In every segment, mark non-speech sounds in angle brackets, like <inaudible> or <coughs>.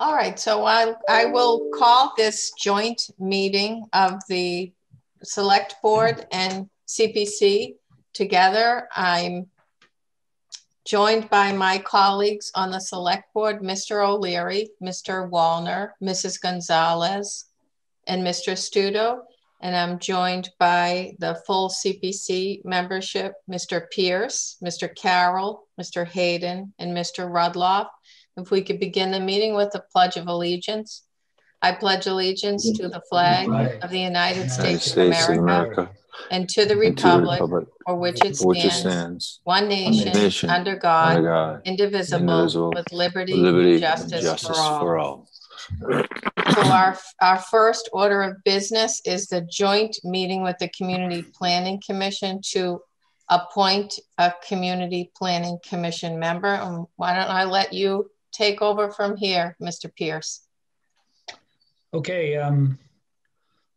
All right, so I, I will call this joint meeting of the Select Board and CPC together. I'm joined by my colleagues on the Select Board, Mr. O'Leary, Mr. Wallner, Mrs. Gonzalez, and Mr. Studo. And I'm joined by the full CPC membership, Mr. Pierce, Mr. Carroll, Mr. Hayden, and Mr. Rudloff. If we could begin the meeting with the Pledge of Allegiance. I pledge allegiance to the flag of the United States, States of America America, and to the and to the republic republic for which it for which it stands, stands, one nation, nation, under God, under God, indivisible, indivisible, with liberty, liberty and and justice, justice for all. for all. So our, our first order of business is the joint meeting with the Community Planning Commission to appoint a Community Planning Commission member. Um, Why don't I let you take over from here, Mr. Pierce? Okay, um,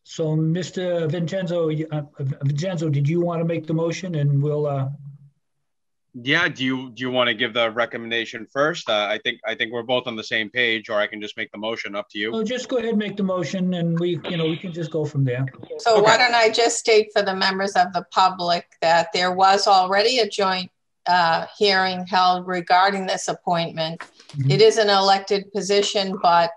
so Mr. Vincenzo, you- uh, Vincenzo, did you want to make the motion and we'll, uh, Yeah, do you, do you want to give the recommendation first? Uh, I think, I think we're both on the same page, or I can just make the motion, up to you. oh, just go ahead and make the motion and we, you know, we can just go from there. So why don't I just state for the members of the public that there was already a joint uh, hearing held regarding this appointment. It is an elected position, but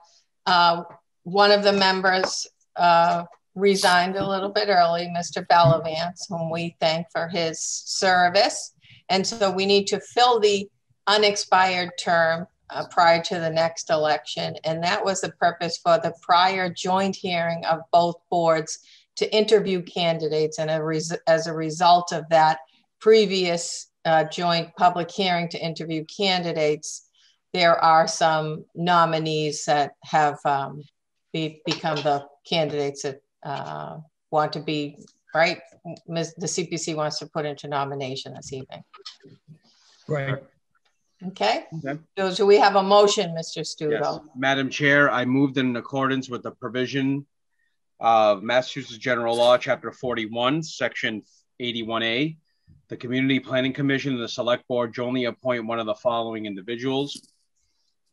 uh, one of the members uh, resigned a little bit early, Mr. Bellavance, whom we thank for his service. And so we need to fill the unexpired term uh, prior to the next election. And that was the purpose for the prior joint hearing of both boards to interview candidates. And a as a result of that previous uh, joint public hearing to interview candidates, there are some nominees that have um, be, become the candidates that uh, want to be, right? Ms- The CPC wants to put into nomination this evening. Right, Okay? Okay. So do we have a motion, Mr. Yes. Madam Chair, I moved in accordance with the provision of Massachusetts General Law, Chapter 41, Section 81A. The Community Planning Commission and the Select Board jointly appoint one of the following individuals.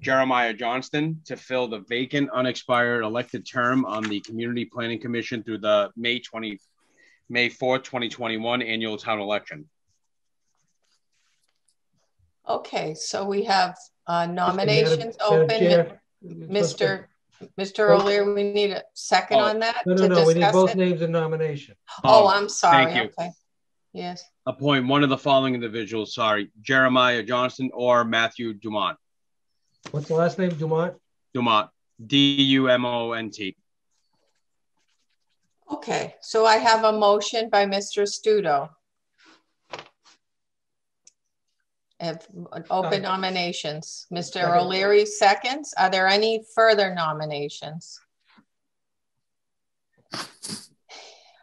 Jeremiah Johnston to fill the vacant unexpired elected term on the Community Planning Commission through the May 20, May 4th, 2021 annual town election. Okay, so we have uh, nominations Madam open. Chair, Mr. Mr. Both- O'Leary, we need a second Oh, on that No, to no, no, we need both it? names in nomination. Oh, I'm sorry. thank you. Okay. Yes, appoint one of the following individuals, sorry, Jeremiah Johnston or Matthew Dumont. What's the last name, Dumont? Dumont, D U M O N T. okay, so I have a motion by Mr. Studo. If, open Aye. nominations. Mr. Second. O'Leary seconds. Are there any further nominations?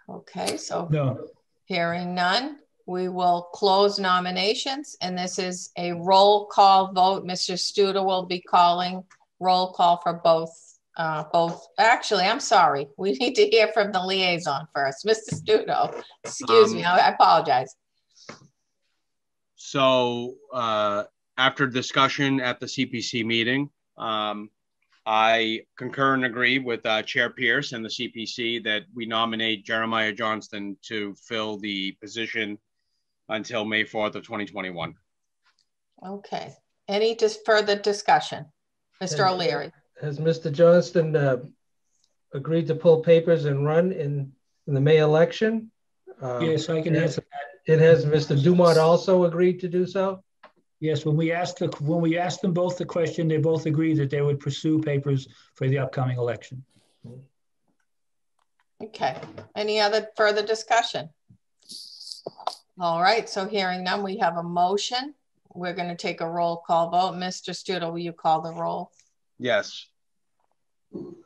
Okay, so no, Hearing none, we will close nominations, and this is a roll call vote. Mr. Studo will be calling roll call for both, uh, both, actually, I'm sorry. We <laughs> need to hear from the liaison first. Mr. Studo, excuse me, Um, I apologize. So uh, after discussion at the CPC meeting, um, I concur and agree with uh, Chair Pierce and the CPC that we nominate Jeremiah Johnston to fill the position until May 4th of 2021. Okay, any just further discussion? Mr. And- O'Leary, Has Mr. Johnston uh, agreed to pull papers and run in, in the May election? Um, yes, I can answer. that. It has Mr. Dumont also agreed to do so? Yes, when we asked, the when we asked them both the question, they both agreed that they would pursue papers for the upcoming election. okay, any other further discussion? All right, so hearing none, we have a motion. We're gonna take a roll call vote. Mr. Studo, will you call the roll? Yes.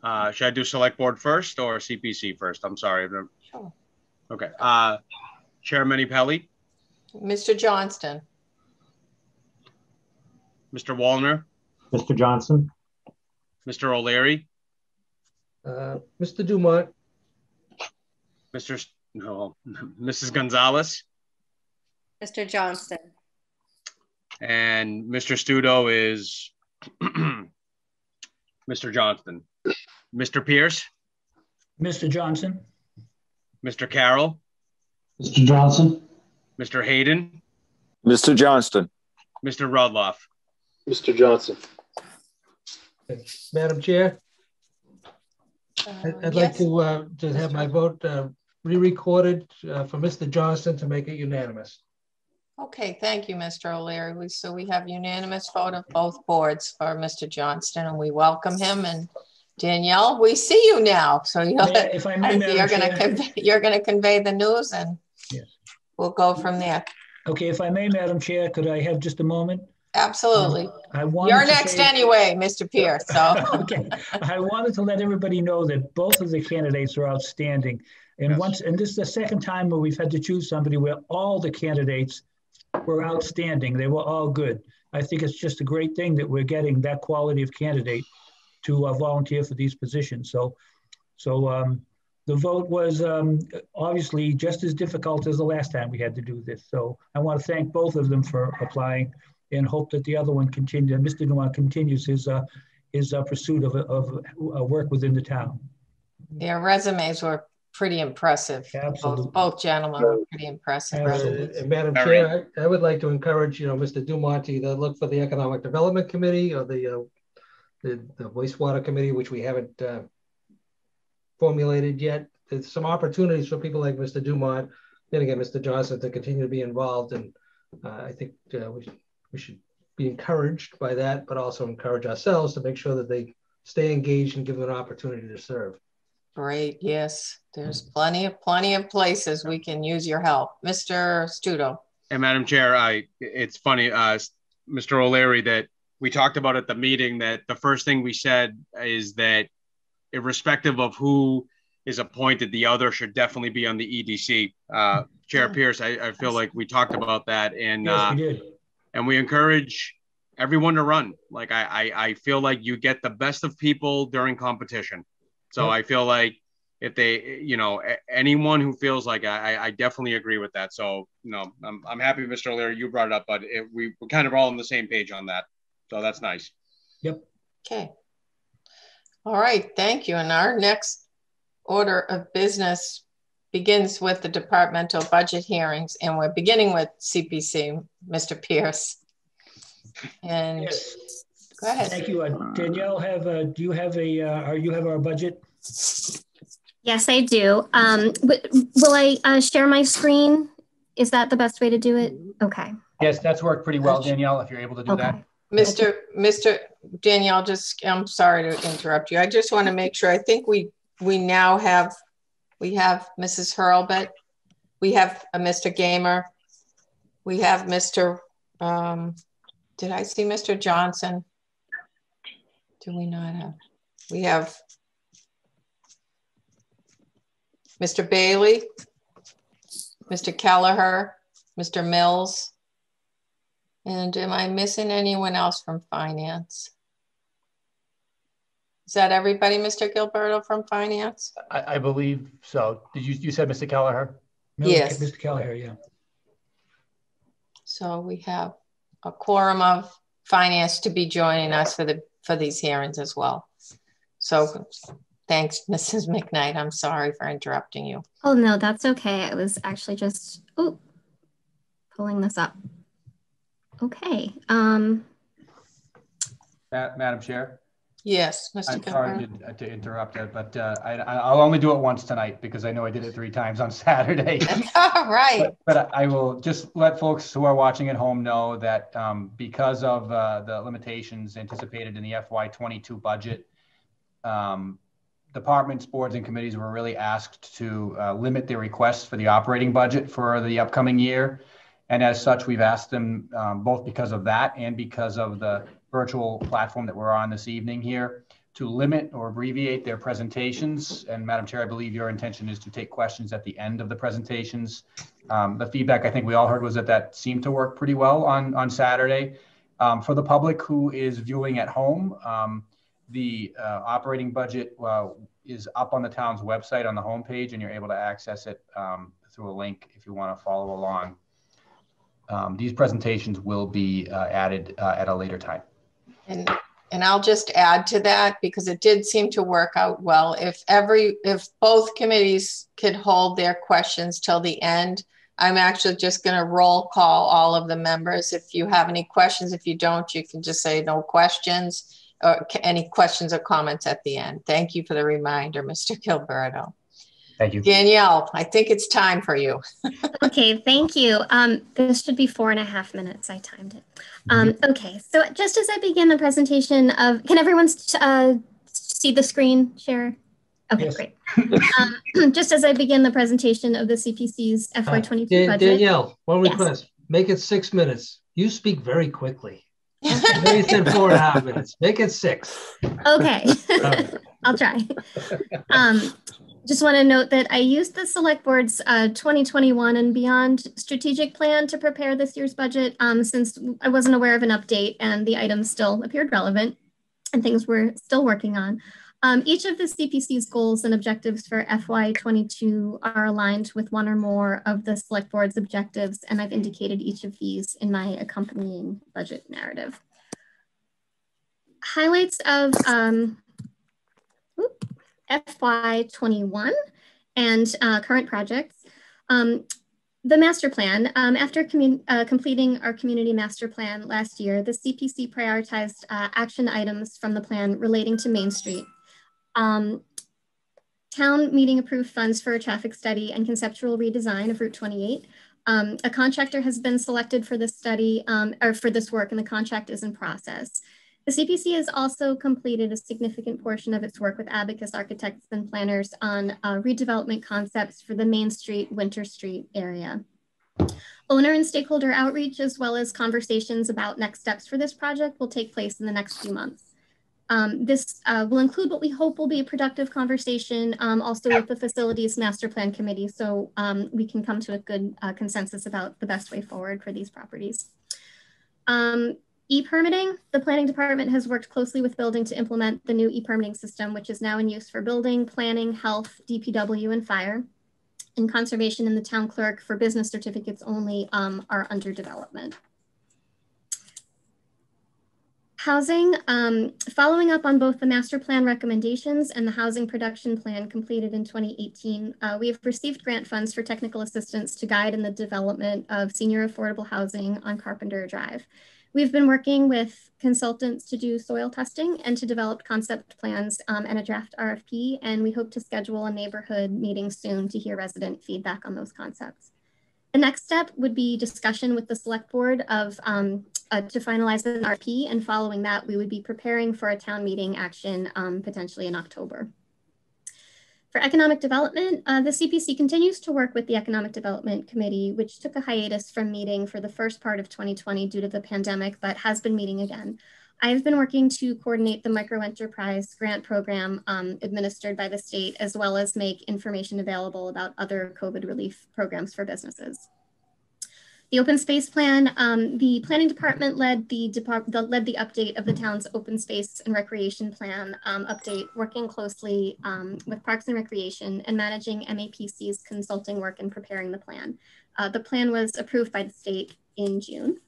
Uh, should I do select board first or CPC first? I'm sorry. Sure. Okay. Uh, Chair Manupelli, Mr. Johnston, Mr. Wallner, Mr. Johnston, Mr. O'Leary, Uh, Mr. Dumont, Mr. S- No, Mrs. Gonzalez, Mr. Johnston, and Mr. Studo is <clears throat> Mr. Johnston, Mr. Pierce, Mr. Johnston, Mr. Carroll, Mr. Johnston, Mr. Hayden, Mr. Johnston, Mr. Rudloff. Mr. Johnston. Madam Chair, Uh, I'd I'd like to, uh, to have my vote uh, re-recorded uh, for Mr. Johnston to make it unanimous. Okay, thank you, Mr. O'Leary. So we have unanimous vote of both boards for Mr. Johnston, and we welcome him. And Danielle, we see you now, so you're, May I- if I may, <laughs> you're gonna convey, you're gonna convey the news and Yes. we'll go from there. Okay, if I may, Madam Chair, could I have just a moment? Absolutely. I wanted You're next say- anyway, Mr. Pierce, so. <laughs> Okay, I wanted to let everybody know that both of the candidates are outstanding. And Yes. once, and this is the second time where we've had to choose somebody where all the candidates were outstanding. They were all good. I think it's just a great thing that we're getting that quality of candidate to uh, volunteer for these positions. So, so um, the vote was um, obviously just as difficult as the last time we had to do this. So I want to thank both of them for applying and hope that the other one continues, Mr. Noir continues his uh, his uh, pursuit of, of uh, work within the town. Their resumes were pretty impressive. Absolutely. Both, both gentlemen were pretty impressive. Absolutely. And Madam Very. Chair, I I would like to encourage, you know, Mr. Dumonte to look for the Economic Development Committee or the, uh, the the wastewater committee, which we haven't uh, formulated yet. There's some opportunities for people like Mr. Dumont, then again, Mr. Johnston, to continue to be involved. And uh, I think uh, we, should- we should be encouraged by that, but also encourage ourselves to make sure that they stay engaged and give them an opportunity to serve. Great, yes. There's plenty of, plenty of places we can use your help. Mr. Studo. And Madam Chair, I, it's funny, uh, Mr. O'Leary, that we talked about at the meeting that the first thing we said is that irrespective of who is appointed, the other should definitely be on the EDC. Uh, Chair Yeah. Pierce, I, I feel like we talked about that and, Yes, uh, we did. And we encourage everyone to run. Like I, I, I feel like you get the best of people during competition. So Yep. I feel like if they, you know, anyone who feels like I, I definitely agree with that. So, you know, I'm, I'm happy, Mr. O'Leary, you brought it up, but it, we, we're kind of all on the same page on that. So that's nice. Yep. Okay. All right, thank you. And our next order of business begins with the departmental budget hearings, and we're beginning with CPC, Mr. Pierce. And Yes. go ahead. Thank you. Uh, Danielle, have, uh, do you have a, uh, are you have our budget? Yes, I do. Um, will I uh, share my screen? Is that the best way to do it? Okay. Yes, that's worked pretty well, Danielle, if you're able to do that. Mr. Mr. Danielle, just, I'm sorry to interrupt you. I just want to make sure, I think we, we now have, we have Mrs. Hurlbut. We have a Mr. Gamer. We have Mr., um, did I see Mr. Johnson? Do we not have? We have Mr. Bailey, Mr. Kelleher, Mr. Mills. And am I missing anyone else from finance? Is that everybody, Mr. Gilleberto from finance? I, I believe so. Did you, you said Mr. Kelleher? No, Yes. Mr. Kelleher, yeah. So we have a quorum of finance to be joining us for the, for these hearings as well. So thanks, Mrs. McKnight. I'm sorry for interrupting you. Oh, no, that's okay. I was actually just, oh, pulling this up. Okay. Um, Ma- Madam Chair, Yes, Mr. I'm sorry to, to interrupt, uh, but uh, I, I- I'll only do it once tonight because I know I did it three times on <laughs> Saturday. <laughs> All right. But, but I will just let folks who are watching at home know that um, because of uh, the limitations anticipated in the FY22 budget, um, departments, boards, and committees were really asked to uh, limit their requests for the operating budget for the upcoming year. And as such, we've asked them, um, both because of that and because of the virtual platform that we're on this evening here, to limit or abbreviate their presentations. And Madam Chair, I believe your intention is to take questions at the end of the presentations. Um, the feedback I think we all heard was that that seemed to work pretty well on, on Saturday. Um, for the public who is viewing at home, um, the uh, operating budget uh, is up on the town's website on the homepage, and you're able to access it um, through a link if you want to follow along. Um, these presentations will be uh, added uh, at a later time. And, and I'll just add to that because it did seem to work out well. If every, if both committees could hold their questions till the end, I'm actually just going to roll call all of the members. If you have any questions, if you don't, you can just say no questions or any questions or comments at the end. Thank you for the reminder, Mr. Gilleberto. Thank you. Danielle, I think it's time for you. <laughs> okay, thank you. Um, this should be four and a half minutes. I timed it. Um, mm-hmm. okay, so just as I begin the presentation of, can everyone uh, see the screen share? Okay, yes. great. um, <clears throat> just as I begin the presentation of the CPC's FY22 uh, Dan budget. Danielle, one request, yes. make it six minutes. You speak very quickly. <laughs> Maybe said four and a half minutes. Make it six. Okay, <laughs> I'll try. Um, just want to note that I used the Select Board's uh, 2021 and beyond strategic plan to prepare this year's budget um, since I wasn't aware of an update and the items still appeared relevant and things we're still working on. Um, each of the CPC's goals and objectives for FY22 are aligned with one or more of the Select Board's objectives, and I've indicated each of these in my accompanying budget narrative. Highlights of um, FY21 and uh, current projects. Um, the master plan, um, after uh, completing our community master plan last year, the CPC prioritized uh, action items from the plan relating to Main Street. Um, town meeting approved funds for a traffic study and conceptual redesign of Route 28. Um, a contractor has been selected for this study um, or for this work and the contract is in process. The CPC has also completed a significant portion of its work with Abacus architects and planners on uh, redevelopment concepts for the Main Street, Winter Street area. Owner and stakeholder outreach, as well as conversations about next steps for this project will take place in the next few months. Um, this uh, will include what we hope will be a productive conversation um, also with the facilities master plan committee so um, we can come to a good uh, consensus about the best way forward for these properties. E-permitting, the planning department has worked closely with building to implement the new e-permitting system, which is now in use for building, planning, health, DPW, and fire. And conservation and the town clerk for business certificates only um, are under development. Housing, um, following up on both the master plan recommendations and the housing production plan completed in 2018, uh, we have received grant funds for technical assistance to guide in the development of senior affordable housing on Carpenter Drive. We've been working with consultants to do soil testing and to develop concept plans um, and a draft RFP, and we hope to schedule a neighborhood meeting soon to hear resident feedback on those concepts. The next step would be discussion with the select board of um, uh, to finalize an RFP, and following that, we would be preparing for a town meeting action um, potentially in October. For economic development, uh, the CPC continues to work with the Economic Development Committee, which took a hiatus from meeting for the first part of 2020 due to the pandemic, but has been meeting again. I've been working to coordinate the microenterprise grant program um, administered by the state, as well as make information available about other COVID relief programs for businesses. The open space plan, um, the planning department led the, the, led the update of the town's open space and recreation plan um, update, working closely um, with Parks and Recreation and managing MAPC's consulting work in preparing the plan. Uh, the plan was approved by the state in June.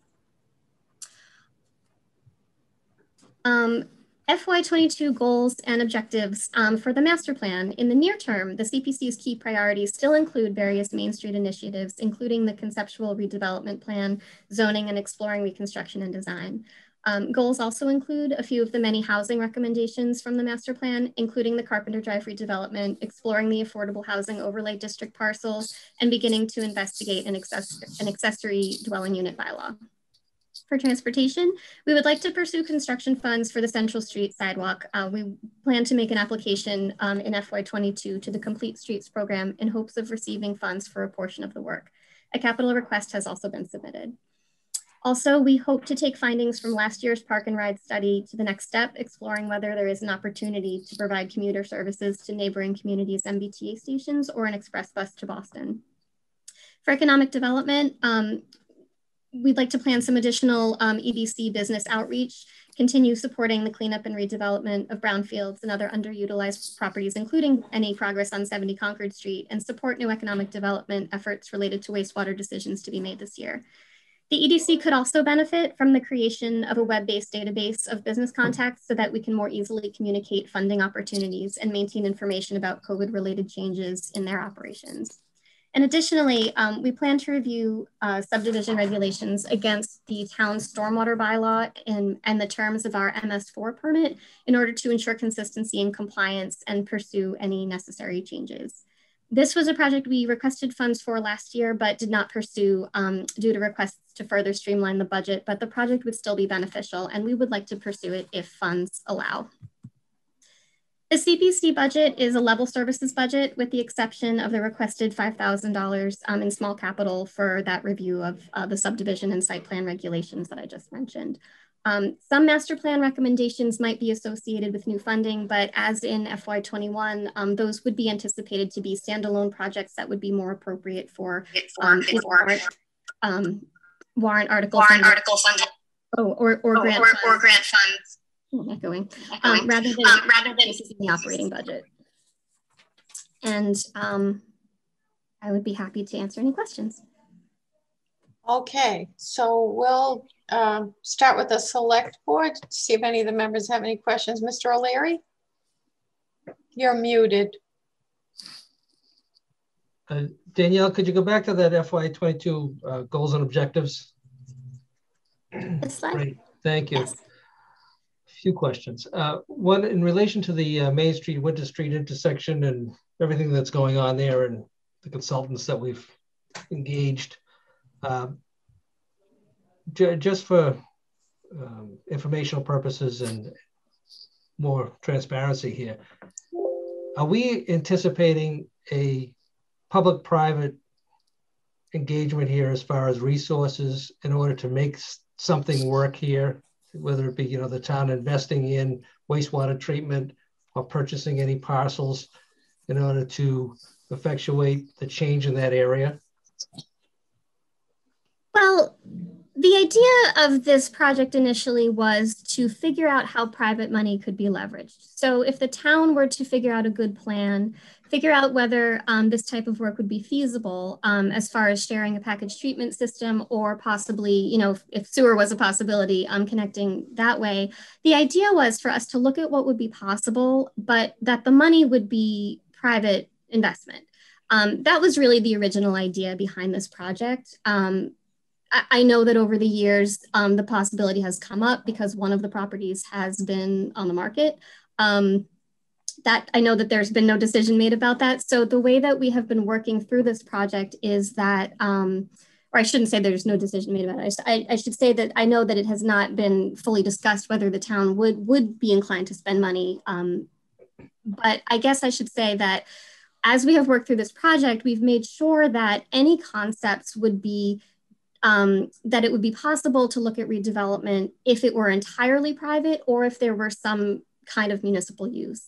Um, FY22 goals and objectives um, for the master plan. In the near term, the CPC's key priorities still include various Main Street initiatives, including the conceptual redevelopment plan, zoning and exploring reconstruction and design. Um, goals also include a few of the many housing recommendations from the master plan, including the Carpenter Drive redevelopment, exploring the affordable housing overlay district parcels, and beginning to investigate an, access an accessory dwelling unit bylaw. For transportation, we would like to pursue construction funds for the Central Street sidewalk. Uh, we plan to make an application um, in FY22 to the Complete Streets program in hopes of receiving funds for a portion of the work. A capital request has also been submitted. Also, we hope to take findings from last year's park and ride study to the next step, exploring whether there is an opportunity to provide commuter services to neighboring communities' MBTA stations or an express bus to Boston. For economic development, um, we'd like to plan some additional um, EDC business outreach, continue supporting the cleanup and redevelopment of brownfields and other underutilized properties, including any progress on 70 Concord Street, and support new economic development efforts related to wastewater decisions to be made this year. The EDC could also benefit from the creation of a web-based database of business contacts so that we can more easily communicate funding opportunities and maintain information about COVID-related changes in their operations. And additionally, um, we plan to review uh, subdivision regulations against the town's stormwater bylaw and, and the terms of our MS4 permit in order to ensure consistency and compliance and pursue any necessary changes. This was a project we requested funds for last year, but did not pursue um, due to requests to further streamline the budget, but the project would still be beneficial and we would like to pursue it if funds allow. The CPC budget is a level services budget with the exception of the requested $5,000 um, in small capital for that review of uh, the subdivision and site plan regulations that I just mentioned. Um, some master plan recommendations might be associated with new funding, but as in FY21, um, those would be anticipated to be standalone projects that would be more appropriate for um, warrant, um, warrant article warrant funding. article funding. Oh, or, or, oh, grant, or, or grant funds. Echoing. Um, rather than um, rather than the operating budget. And um, I would be happy to answer any questions. Okay, so we'll um, start with the select board, to see if any of the members have any questions. Mr. O'Leary? You're muted. Uh, Danielle, could you go back to that FY22 uh, goals and objectives? This slide? Great, thank you. Yes. Few questions. Uh, one, in relation to the uh, Main Street, Winter Street intersection and everything that's going on there and the consultants that we've engaged, um, just for um, informational purposes and more transparency here, are we anticipating a public-private engagement here as far as resources in order to make something work here, whether it be you know the town investing in wastewater treatment or purchasing any parcels in order to effectuate the change in that area? Well, the idea of this project initially was to figure out how private money could be leveraged. So if the town were to figure out a good plan, figure out whether um, this type of work would be feasible um, as far as sharing a package treatment system or possibly, you know, if, if sewer was a possibility, um, connecting that way. The idea was for us to look at what would be possible, but that the money would be private investment. Um, that was really the original idea behind this project. Um, I know that over the years, um, the possibility has come up because one of the properties has been on the market. Um, that I know that there's been no decision made about that. So the way that we have been working through this project is that, um, or I shouldn't say there's no decision made about it. I, I, should say that I know that it has not been fully discussed whether the town would would be inclined to spend money. Um, but I guess I should say that as we have worked through this project, we've made sure that any concepts would be um, that it would be possible to look at redevelopment if it were entirely private or if there were some kind of municipal use.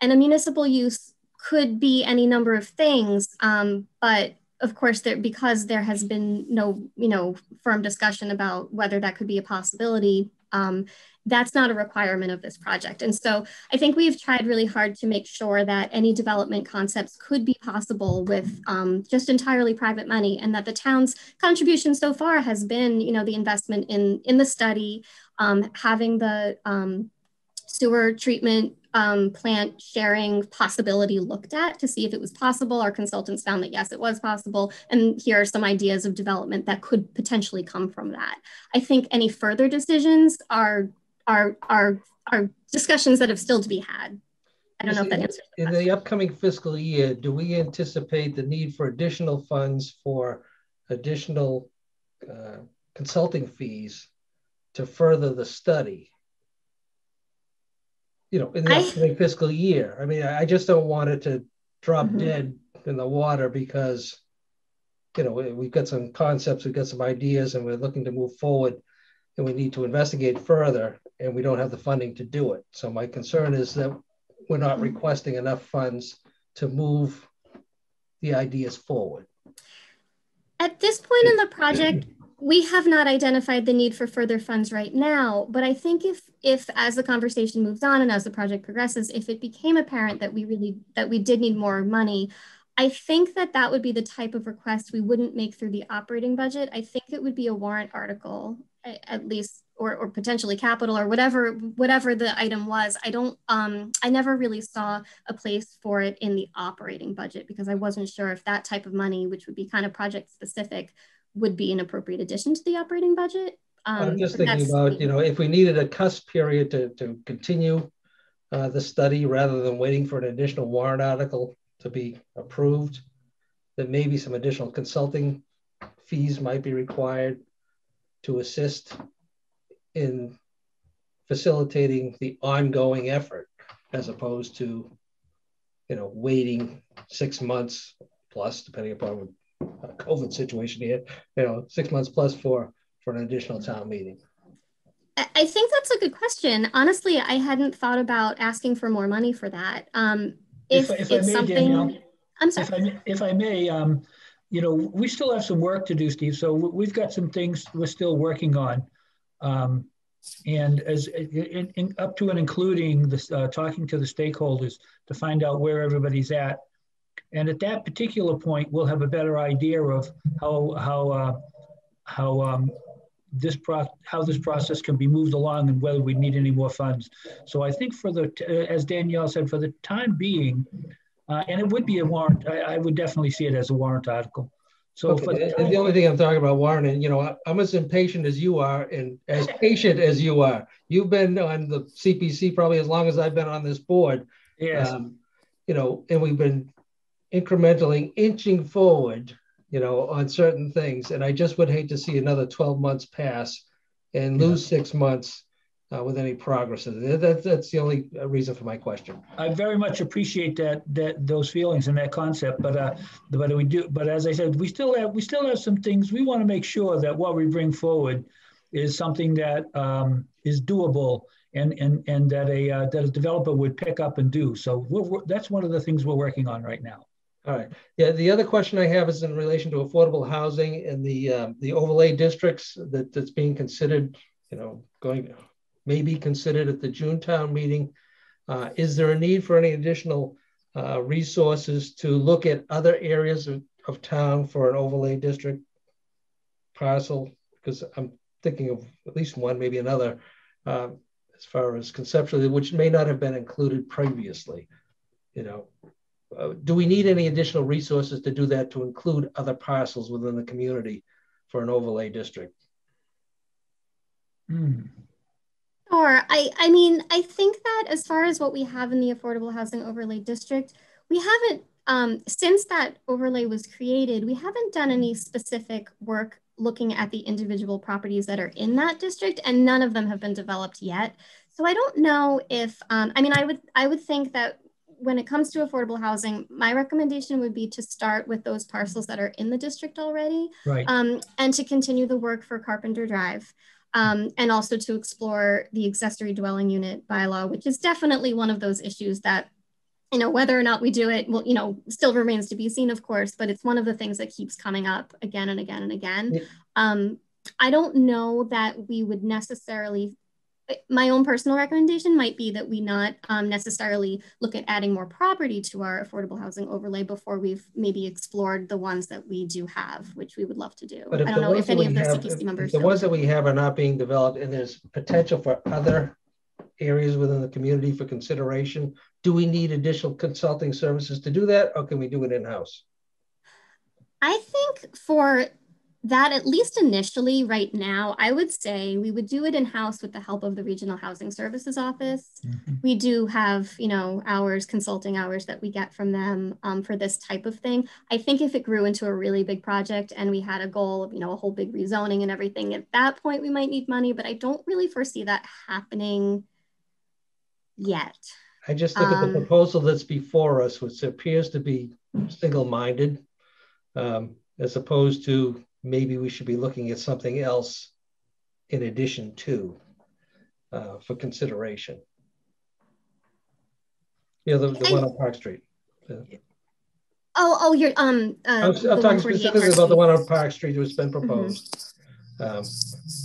And a municipal use could be any number of things, um, but of course, there, because there has been no, you know, firm discussion about whether that could be a possibility, um, that's not a requirement of this project. And so I think we've tried really hard to make sure that any development concepts could be possible with um, just entirely private money and that the town's contribution so far has been, you know, the investment in, in the study, um, having the um, sewer treatment um, plant sharing possibility looked at to see if it was possible. Our consultants found that yes, it was possible. And here are some ideas of development that could potentially come from that. I think any further decisions are are are are discussions that have still to be had. I don't know if that answers. The in the upcoming fiscal year, do we anticipate the need for additional funds for additional uh, consulting fees to further the study? You know, in the upcoming fiscal year. I mean, I just don't want it to drop mm-hmm. dead in the water because, you know, we've got some concepts, we've got some ideas, and we're looking to move forward, and we need to investigate further and we don't have the funding to do it. So my concern is that we're not mm-hmm. requesting enough funds to move the ideas forward. At this point in the project, we have not identified the need for further funds right now, but I think if if as the conversation moves on and as the project progresses, if it became apparent that we really that we did need more money, I think that that would be the type of request we wouldn't make through the operating budget. I think it would be a warrant article, at least, or, or potentially capital or whatever whatever the item was. I don't. Um, I never really saw a place for it in the operating budget because I wasn't sure if that type of money, which would be kind of project specific, would be an appropriate addition to the operating budget. Um, I'm just thinking about you know if we needed a cusp period to to continue uh, the study rather than waiting for an additional warrant article to be approved, that maybe some additional consulting fees might be required to assist in facilitating the ongoing effort as opposed to you know waiting six months plus depending upon covid situation here you know six months plus for for an additional town meeting. I think that's a good question. Honestly i hadn't thought about asking for more money for that. Um, if, if, if it's may, something Danielle, i'm sorry. if i may, if I may um, you know we still have some work to do steve so we've got some things we're still working on. Um, and as in, in, up to and including this, uh, talking to the stakeholders to find out where everybody's at. And at that particular point, we'll have a better idea of how how uh, how um, this pro- how this process can be moved along and whether we need any more funds. So I think for the uh, as Danielle said, for the time being, uh, and it would be a warrant. I, I would definitely see it as a warrant article. So okay. the, the, only thing I'm talking about, Warren, and you know, I'm as impatient as you are, and as <laughs> patient as you are. You've been on the CPC probably as long as I've been on this board. Yes. Um, you know, and we've been incrementally inching forward, you know, on certain things. And I just would hate to see another 12 months pass and lose yeah. six months uh, with any progress. That, that's the only reason for my question. I very much appreciate that that those feelings and that concept, but uh, but we do. But as I said, we still have we still have some things we want to make sure that what we bring forward is something that um, is doable and and and that a uh, that a developer would pick up and do. So we're, we're, that's one of the things we're working on right now. All right. Yeah. The other question I have is in relation to affordable housing and the um, the overlay districts that that's being considered. You know, going may be considered at the June town meeting. Uh, is there a need for any additional uh, resources to look at other areas of, of town for an overlay district parcel? Because I'm thinking of at least one, maybe another, uh, as far as conceptually, which may not have been included previously. You know, uh, do we need any additional resources to do that to include other parcels within the community for an overlay district? Hmm. Sure. I, I mean, I think that as far as what we have in the Affordable Housing Overlay District, we haven't, um, since that overlay was created, we haven't done any specific work looking at the individual properties that are in that district, and none of them have been developed yet. So I don't know if, um, I mean, I would, I would think that when it comes to affordable housing, my recommendation would be to start with those parcels that are in the district already, right. um, and to continue the work for Carpenter Drive um, and also to explore the accessory dwelling unit bylaw, which is definitely one of those issues that, you know, whether or not we do it, well, you know, still remains to be seen, of course, but it's one of the things that keeps coming up again and again and again. Um, I don't know that we would necessarily my own personal recommendation might be that we not um, necessarily look at adding more property to our affordable housing overlay before we've maybe explored the ones that we do have, which we would love to do. But I don't know if any of the have, CPC members. The ones that we have are not being developed and there's potential for other areas within the community for consideration. Do we need additional consulting services to do that or can we do it in-house? I think for that at least initially right now i would say we would do it in house with the help of the regional housing services office. Mm-hmm. we do have you know hours consulting hours that we get from them um, for this type of thing. I think if it grew into a really big project and we had a goal of you know a whole big rezoning and everything at that point we might need money but i don't really foresee that happening yet. I just look um, at the um, proposal that's before us which appears to be single-minded um, as opposed to maybe we should be looking at something else in addition to uh, for consideration. Yeah, the, the one on Park Street. oh, oh, you're um. Uh, I'm, I'm talking specifically about the one on Park Street that's been mm-hmm. proposed. Mm-hmm. Um,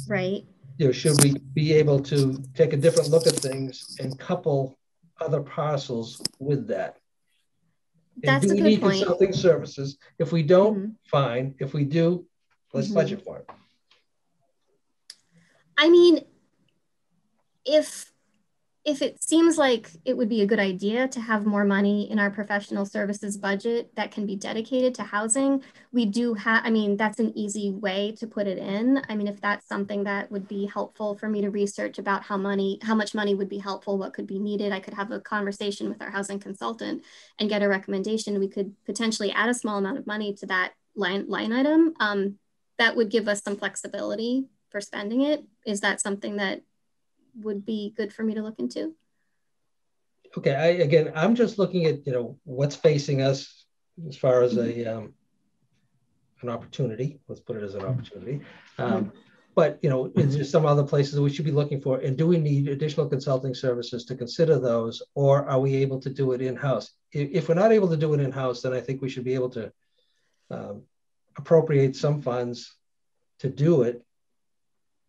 right. You know, should we be able to take a different look at things and couple other parcels with that? And That's do a we good need point. consulting services? If we don't, Mhm. fine. If we do, let's Mhm. budget for it. I mean, if if it seems like it would be a good idea to have more money in our professional services budget that can be dedicated to housing, we do have, I mean, that's an easy way to put it in. I mean, if that's something that would be helpful for me to research about how money, how much money would be helpful, what could be needed, I could have a conversation with our housing consultant and get a recommendation. We could potentially add a small amount of money to that line, line item. Um, that would give us some flexibility for spending it. Is that something that would be good for me to look into? Okay, I, again, I'm just looking at, you know, what's facing us as far as a, um, an opportunity, let's put it as an opportunity. Um, but, you know, is there some other places that we should be looking for? And do we need additional consulting services to consider those? Or are we able to do it in-house? If, if we're not able to do it in-house, then I think we should be able to um, appropriate some funds to do it,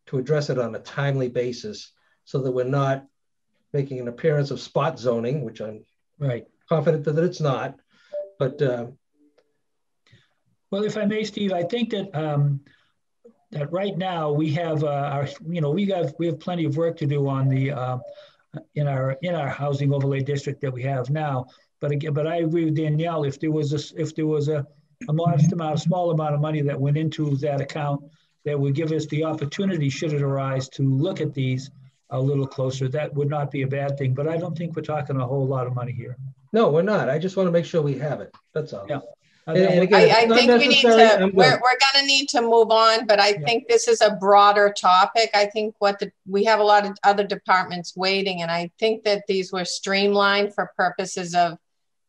to address it on a timely basis so that we're not making an appearance of spot zoning, which I'm Right. confident that it's not. But uh, Well, if I may, Steve, I think that um, that right now we have uh, our, you know, we have we have plenty of work to do on the uh, in our in our housing overlay district that we have now. But again, but I agree with Danielle. If there was a if there was a, a modest amount, a small amount of money that went into that account that would give us the opportunity, should it arise, to look at these a little closer, that would not be a bad thing. But I don't think we're talking a whole lot of money here. no, we're not. I just want to make sure we have it. That's all. Yeah. And, and again, I, I think we need to, we're, we're gonna need to move on, but I Yeah. think this is a broader topic. I think what the, we have a lot of other departments waiting, and I think that these were streamlined for purposes of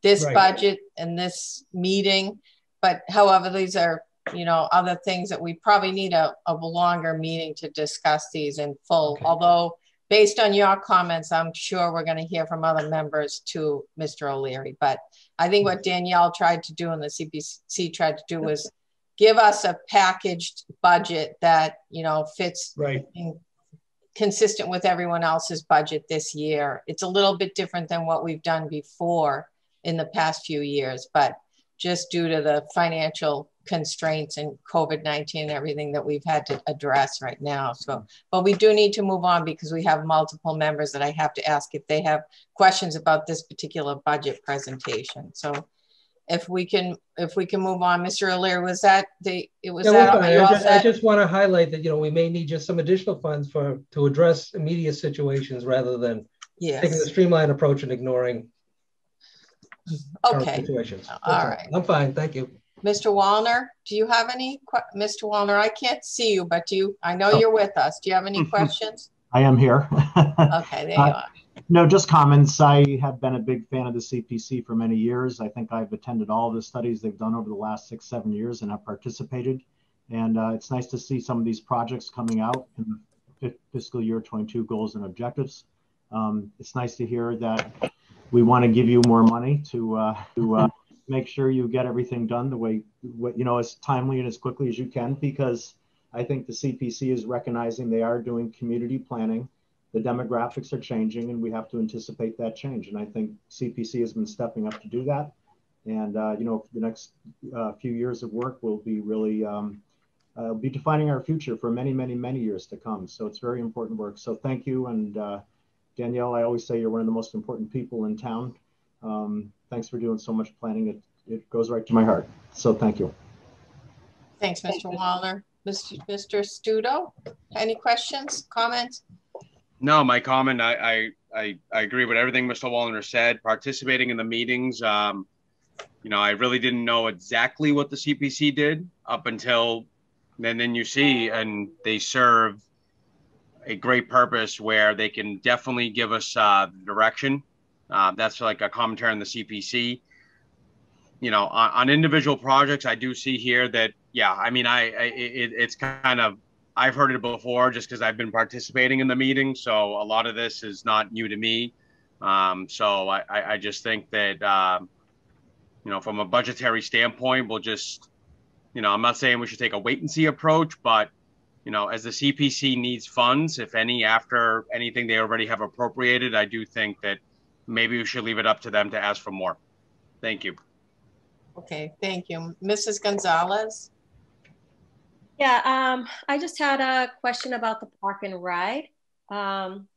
this Right. budget and this meeting. But however, these are, you know, other things that we probably need a, a longer meeting to discuss these in full. Okay. Although, based on your comments, I'm sure we're gonna hear from other members to Mr. O'Leary. But I think what Danielle tried to do and the CPC tried to do was give us a packaged budget that, you know, fits Right. in, consistent with everyone else's budget this year. It's a little bit different than what we've done before in the past few years, but just due to the financial constraints and COVID-19 and everything that we've had to address right now. So, but we do need to move on because we have multiple members that I have to ask if they have questions about this particular budget presentation. So if we can, if we can move on, Mr. O'Leary, was that the, it was No, that, you I all just, I just want to highlight that, you know, we may need just some additional funds for, to address immediate situations rather than taking the Yes, streamlined approach and ignoring okay. situations. That's All right. I'm fine, thank you. Mr. Wallner, do you have any, Mr. Wallner, I can't see you, but do you, I know Oh. you're with us. Do you have any <laughs> questions? I am here. <laughs> Okay, there you Uh, are. No, just comments. I have been a big fan of the CPC for many years. I think I've attended all the studies they've done over the last six, seven years and have participated. And uh, it's nice to see some of these projects coming out in the fi- fiscal year 22 goals and objectives. Um, it's nice to hear that we want to give you more money to uh, to uh, make sure you get everything done the way what you know as timely and as quickly as you can because I think the CPC is recognizing they are doing community planning the demographics are changing and we have to anticipate that change. And I think CPC has been stepping up to do that. And, uh, you know, the next uh, few years of work will be really um, uh, be defining our future for many, many, many years to come. So it's very important work. So thank you. And uh, Danielle, I always say you're one of the most important people in town. Um, thanks for doing so much planning. It, it goes right to my heart. So thank you. Thanks, Mr. Wallner. Mr. Mr. Studo, any questions, comments? No, my comment, I, I, I, I agree with everything Mr. Wallner said. Participating in the meetings, um, you know, I really didn't know exactly what the CPC did up until then. Then you see, and they serve a great purpose where they can definitely give us uh, direction. Uh, that's like a commentary on the CPC. You know, on, on individual projects, I do see here that, yeah, I mean, I, I it, it's kind of I've heard it before just because I've been participating in the meeting. So a lot of this is not new to me. Um, so I, I, just think that, um, you know, from a budgetary standpoint, we'll just, you know, I'm not saying we should take a wait and see approach, but, you know, as the CPC needs funds, if any, after anything they already have appropriated, I do think that maybe we should leave it up to them to ask for more. Thank you. Okay, thank you. Mrs. Gonzalez? Yeah, um, I just had a question about the park and ride. Um,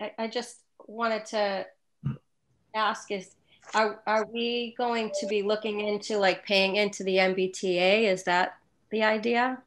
I, I just wanted to ask is, are, are we going to be looking into like paying into the MBTA? Is that the idea?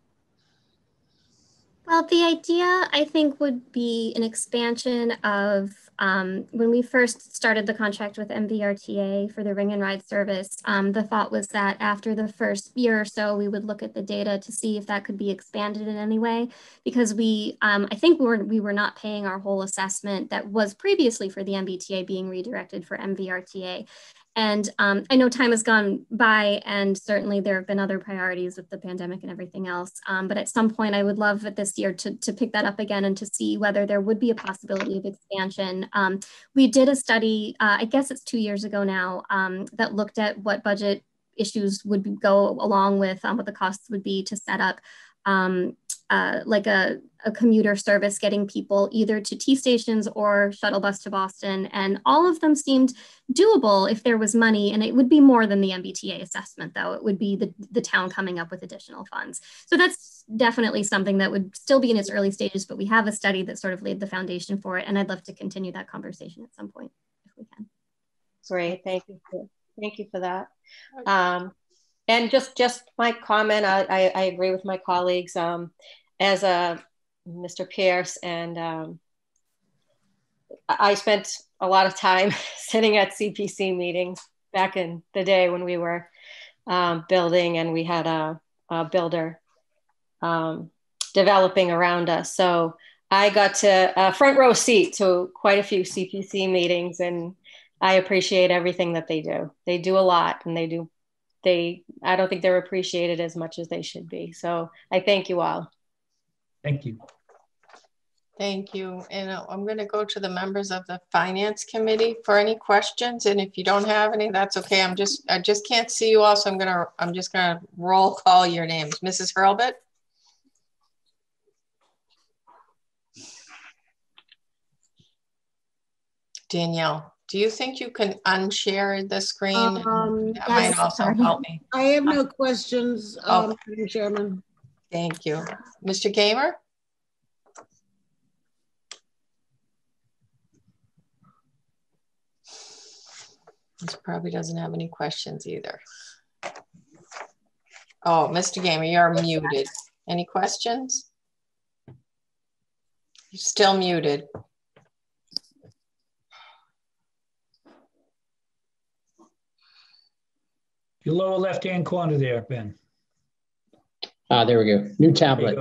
Well, the idea I think would be an expansion of um, when we first started the contract with MVRTA for the ring and ride service. Um, the thought was that after the first year or so, we would look at the data to see if that could be expanded in any way, because we, um, I think we were, we were not paying our whole assessment that was previously for the MBTA being redirected for MVRTA. And um, I know time has gone by, and certainly there have been other priorities with the pandemic and everything else. Um, but at some point, I would love this year to, to pick that up again and to see whether there would be a possibility of expansion. Um, we did a study, uh, I guess it's two years ago now, um, that looked at what budget issues would go along with um, what the costs would be to set up um, uh, like a, a commuter service getting people either to T stations or shuttle bus to Boston. And all of them seemed doable if there was money. And it would be more than the MBTA assessment, though. It would be the, the town coming up with additional funds. So that's definitely something that would still be in its early stages, but we have a study that sort of laid the foundation for it. And I'd love to continue that conversation at some point if we can. Great. Thank you. For, thank you for that. Um, and just just my comment, I, I, I agree with my colleagues. Um, as a Mr. Pierce and um, I spent a lot of time <laughs> sitting at CPC meetings back in the day when we were um, building and we had a, a builder um, developing around us. So I got to a front row seat to quite a few CPC meetings and I appreciate everything that they do. They do a lot and they do, they, I don't think they're appreciated as much as they should be. So I thank you all. Thank you. Thank you. And uh, I'm going to go to the members of the Finance Committee for any questions. And if you don't have any, that's okay. I'm just, I just can't see you all. So I'm going to, I'm just going to roll call your names. Mrs. Hurlbut? Danielle, do you think you can unshare the screen? Um, that yes, might also sorry. help me. I have no questions, um, oh. Madam Chairman. Thank you. Mr. Gamer? This probably doesn't have any questions either. Oh, Mr. Gamer, you're muted. Any questions? You're still muted. Your lower left-hand corner there, Ben. Ah, there we go. New tablet.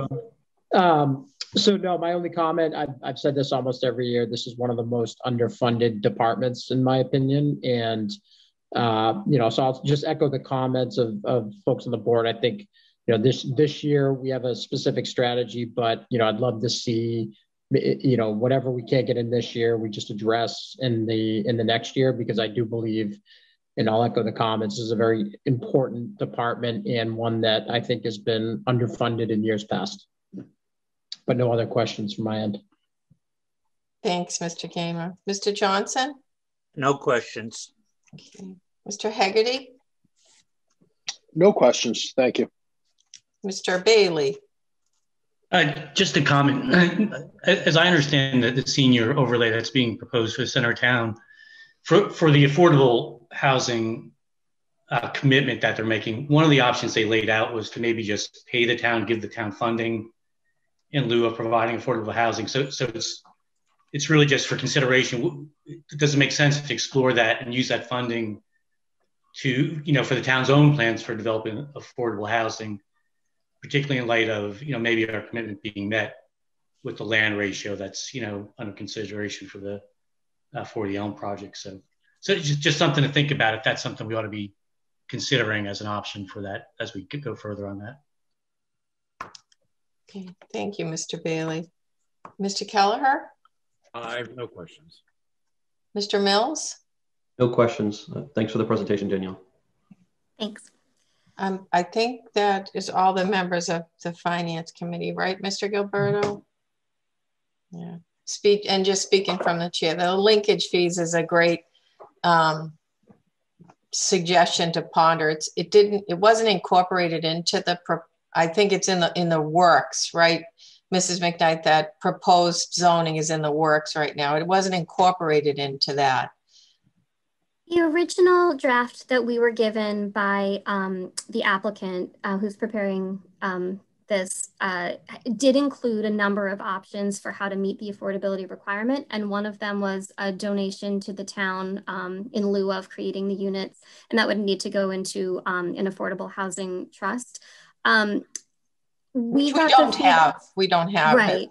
Um, so no, my only comment, I've, I've said this almost every year. This is one of the most underfunded departments, in my opinion. And, uh, you know, so I'll just echo the comments of, of folks on the board. I think, you know, this, this year we have a specific strategy, but, you know, I'd love to see, you know, whatever we can't get in this year, we just address in the, in the next year, because I do believe and I'll echo the comments, is a very important department and one that I think has been underfunded in years past. But no other questions from my end. Thanks, Mr. Gamer. Mr. Johnston? No questions. Okay. Mr. Hegarty? No questions. Thank you. Mr. Bailey? Uh, just a comment. <clears throat> As I understand that the senior overlay that's being proposed for center town, for, for the affordable housing uh, commitment that they're making, one of the options they laid out was to maybe just pay the town, give the town funding in lieu of providing affordable housing. So, so it's it's really just for consideration. It Does it make sense to explore that and use that funding to, you know, for the town's own plans for developing affordable housing, particularly in light of, you know, maybe our commitment being met with the land ratio that's, you know, under consideration for the uh, for the Elm project. So, so just, just something to think about if that's something we ought to be considering as an option for that as we could go further on that. Okay, thank you, Mr. Bailey. Mr. Kelleher? I have no questions. Mr. Mills? No questions. Uh, thanks for the presentation, Danielle. Thanks. Um, I think that is all the members of the Finance Committee, right, Mr. Gilleberto? Yeah speak and just speaking from the chair, the linkage fees is a great um, suggestion to ponder. It's it didn't it wasn't incorporated into the. I think it's in the in the works, right, Mrs. McKnight? That proposed zoning is in the works right now. It wasn't incorporated into that. The original draft that we were given by um, the applicant uh, who's preparing um, this uh, did include a number of options for how to meet the affordability requirement. And one of them was a donation to the town um, in lieu of creating the units. And that would need to go into um, an affordable housing trust. Um, we, we don't have. We don't have. Right.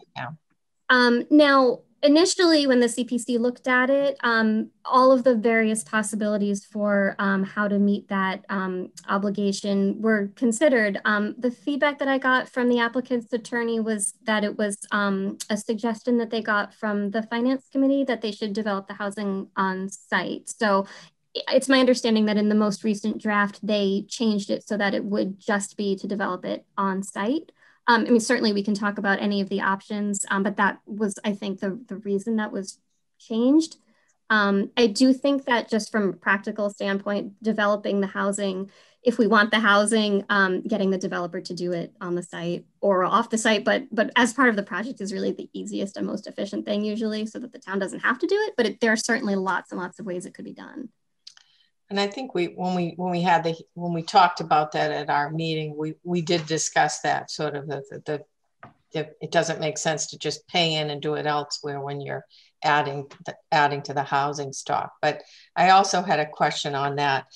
Um, now, initially when the CPC looked at it, um, all of the various possibilities for um, how to meet that um, obligation were considered. Um, the feedback that I got from the applicant's attorney was that it was um, a suggestion that they got from the finance committee that they should develop the housing on site. So it's my understanding that in the most recent draft, they changed it so that it would just be to develop it on site. Um, I mean, certainly we can talk about any of the options, um, but that was, I think, the, the reason that was changed. Um, I do think that just from a practical standpoint, developing the housing, if we want the housing, um, getting the developer to do it on the site or off the site, but but as part of the project is really the easiest and most efficient thing usually, so that the town doesn't have to do it. But it, there are certainly lots and lots of ways it could be done. And I think we, when we, when we had the, when we talked about that at our meeting, we, we did discuss that sort of the, the, the it doesn't make sense to just pay in and do it elsewhere when you're adding, the, adding to the housing stock. But I also had a question on that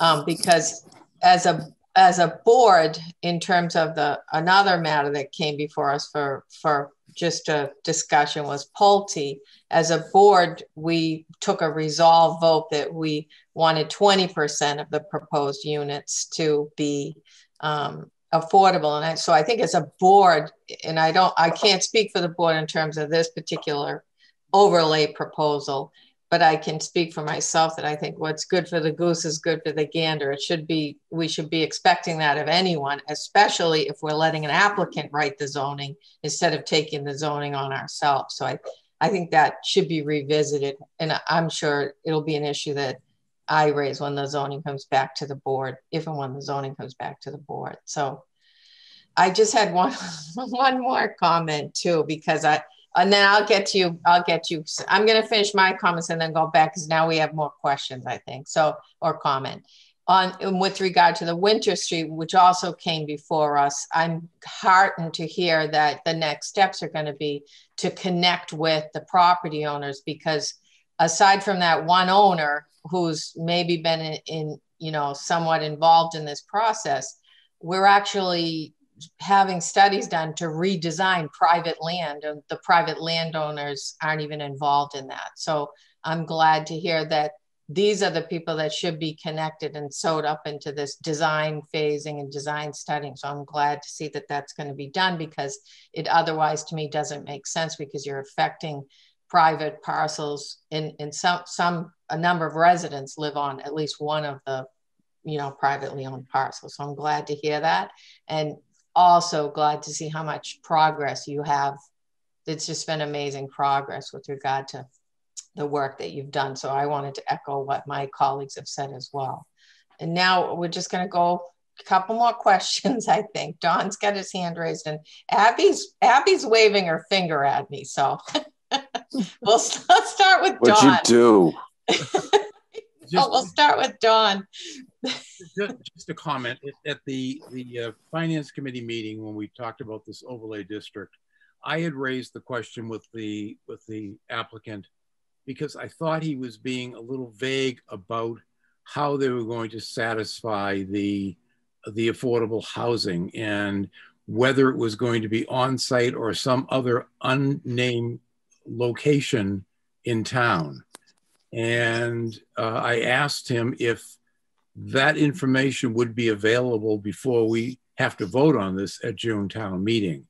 um, because as a, as a board, in terms of the another matter that came before us for for just a discussion was Pulte. As a board, we took a resolve vote that we wanted 20% of the proposed units to be um, affordable. And I, so I think as a board, and I don't, I can't speak for the board in terms of this particular overlay proposal, but I can speak for myself that I think what's good for the goose is good for the gander. It should be, we should be expecting that of anyone, especially if we're letting an applicant write the zoning instead of taking the zoning on ourselves. So I, I think that should be revisited. And I'm sure it'll be an issue that I raise when the zoning comes back to the board, if and when the zoning comes back to the board. So I just had one, <laughs> one more comment too, because I, and then I'll get to you. I'll get you. I'm going to finish my comments and then go back because now we have more questions, I think. So, or comment on um, with regard to the Winter Street, which also came before us. I'm heartened to hear that the next steps are going to be to connect with the property owners because aside from that one owner who's maybe been in, in you know somewhat involved in this process, we're actually having studies done to redesign private land and the private landowners aren't even involved in that. So i'm glad to hear that these are the people that should be connected and sewed up into this design phasing and design studying. So i'm glad to see that that's going to be done because it otherwise to me doesn't make sense because you're affecting private parcels in in some some a number of residents live on at least one of the you know privately owned parcels. So i'm glad to hear that. And also glad to see how much progress you have. It's just been amazing progress with regard to the work that you've done. So I wanted to echo what my colleagues have said as well. And now we're just going to go a couple more <laughs> questions, I think. Don's got his hand raised and Abby's Abby's waving her finger at me. So <laughs> we'll let's start with What'd Don. you do? <laughs> oh, we'll start with Don just, just a comment. At the the uh, finance committee meeting when we talked about this overlay district i had raised the question with the with the applicant because i thought he was being a little vague about how they were going to satisfy the the affordable housing and whether it was going to be on site or some other unnamed location in town and uh, i asked him if that information would be available before we have to vote on this at June town meeting.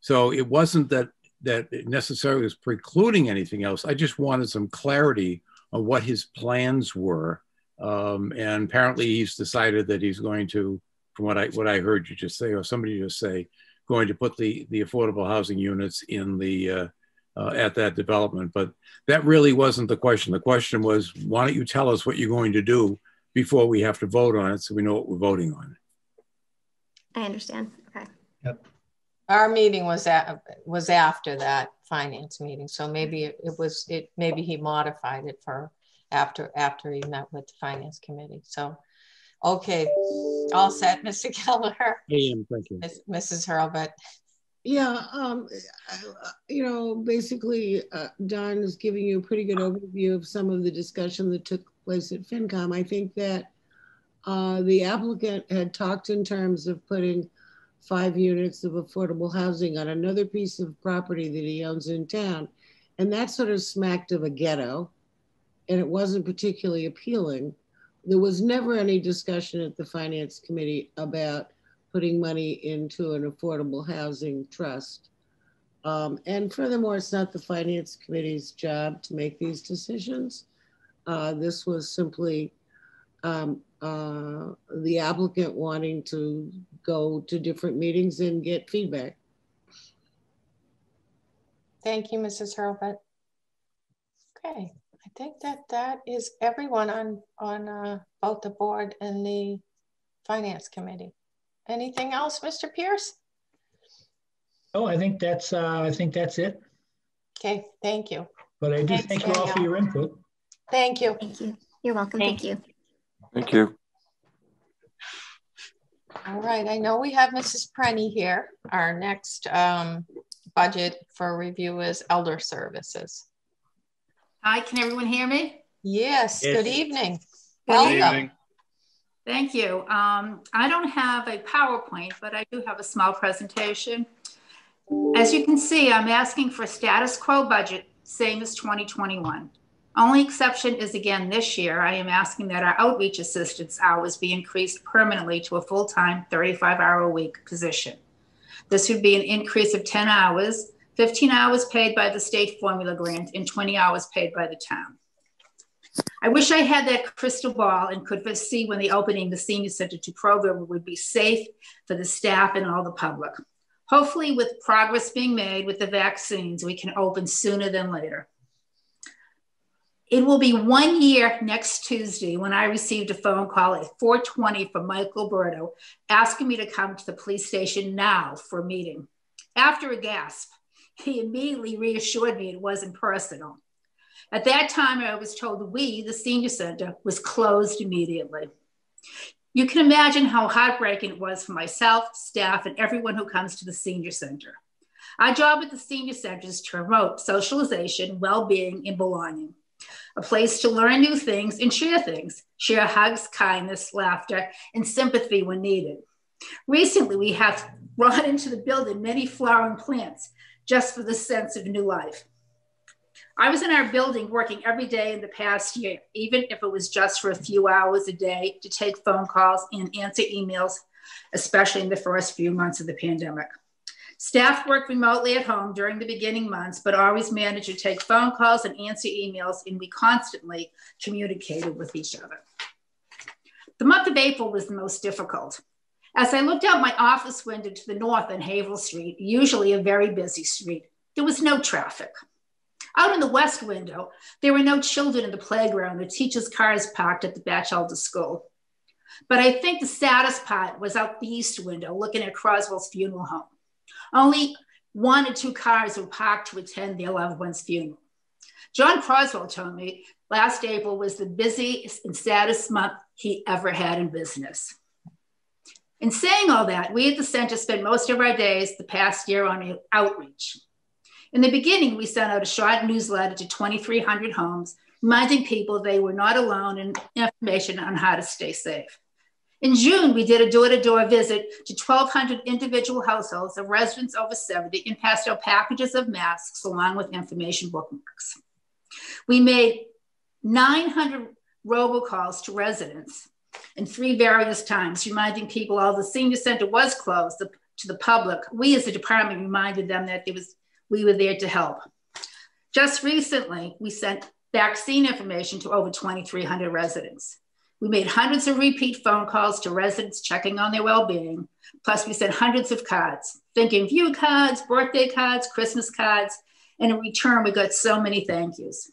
So it wasn't that that necessarily was precluding anything else. I just wanted some clarity on what his plans were. Um, and apparently he's decided that he's going to, from what I what I heard you just say, or somebody just say, going to put the the affordable housing units in the uh, uh, at that development. But that really wasn't the question. The question was, why don't you tell us what you're going to do before we have to vote on it, so we know what we're voting on. I understand. Okay. Yep. Our meeting was at, was after that finance meeting, so maybe it it was, it, maybe he modified it for after, after he met with the finance committee, so. Okay, all set, <laughs> Mr. Keller. I am, thank you. Miss- Mrs. Hurlbut. Yeah, um, you know, basically, uh, Don is giving you a pretty good overview of some of the discussion that took place at FinCom. I think that uh, the applicant had talked in terms of putting five units of affordable housing on another piece of property that he owns in town. And that sort of smacked of a ghetto, and it wasn't particularly appealing. There was never any discussion at the Finance Committee about putting money into an affordable housing trust. Um, and furthermore, it's not the Finance Committee's job to make these decisions. Uh, this was simply um, uh, the applicant wanting to go to different meetings and get feedback. Thank you, Mrs. Hurlbut. Okay, I think that that is everyone on, on uh, both the board and the finance committee. Anything else, Mr. Pierce? Oh, I think that's, uh, I think that's it. Okay, thank you. But I do Thanks, thank you all for your input. Thank you. Thank you. You're welcome. Thank you. Thank you. All right, I know we have Mrs. Prenny here. Our next um, budget for review is elder services. Hi, can everyone hear me? Yes, good evening. Good Welcome. evening. Thank you. Um, I don't have a PowerPoint, but I do have a small presentation. As you can see, I'm asking for a status quo budget, same as 2021. Only exception is again this year, I am asking that our outreach assistance hours be increased permanently to a full-time 35-hour-a-week position. This would be an increase of 10 hours, 15 hours paid by the state formula grant and 20 hours paid by the town. I wish I had that crystal ball and could foresee when the opening the senior center to program would be safe for the staff and all the public. Hopefully, with progress being made with the vaccines, we can open sooner than later. It will be one year next Tuesday when I received a phone call at 420 from Michael Berto asking me to come to the police station now for a meeting. After a gasp, he immediately reassured me it wasn't personal. At that time, I was told we, the senior center, was closed immediately. You can imagine how heartbreaking it was for myself, staff, and everyone who comes to the senior center. Our job at the senior center is to promote socialization, well being, and belonging. A place to learn new things and share things, share hugs, kindness, laughter, and sympathy when needed. Recently, we have brought into the building many flowering plants just for the sense of new life. I was in our building working every day in the past year, even if it was just for a few hours a day to take phone calls and answer emails, especially in the first few months of the pandemic. Staff worked remotely at home during the beginning months, but always managed to take phone calls and answer emails, and we constantly communicated with each other. The month of April was the most difficult. As I looked out my office window to the north on Havel Street, usually a very busy street, there was no traffic. Out in the west window, there were no children in the playground or teachers' cars parked at the Batchelder School. But I think the saddest part was out the east window looking at Croswell's funeral home. Only one or two cars were parked to attend their loved one's funeral. John Croswell told me last April was the busiest and saddest month he ever had in business. In saying all that, we at the center spent most of our days the past year on outreach. In the beginning, we sent out a short newsletter to 2,300 homes, reminding people they were not alone and information on how to stay safe. In June, we did a door to door visit to 1,200 individual households of residents over 70 and passed out packages of masks along with information bookmarks. We made 900 robocalls to residents in three various times, reminding people all the senior center was closed to the public. We as a department reminded them that there was, we were there to help. Just recently, we sent vaccine information to over 2,300 residents. We made hundreds of repeat phone calls to residents checking on their well-being. Plus, we sent hundreds of cards, thinking view cards, birthday cards, Christmas cards, and in return, we got so many thank yous.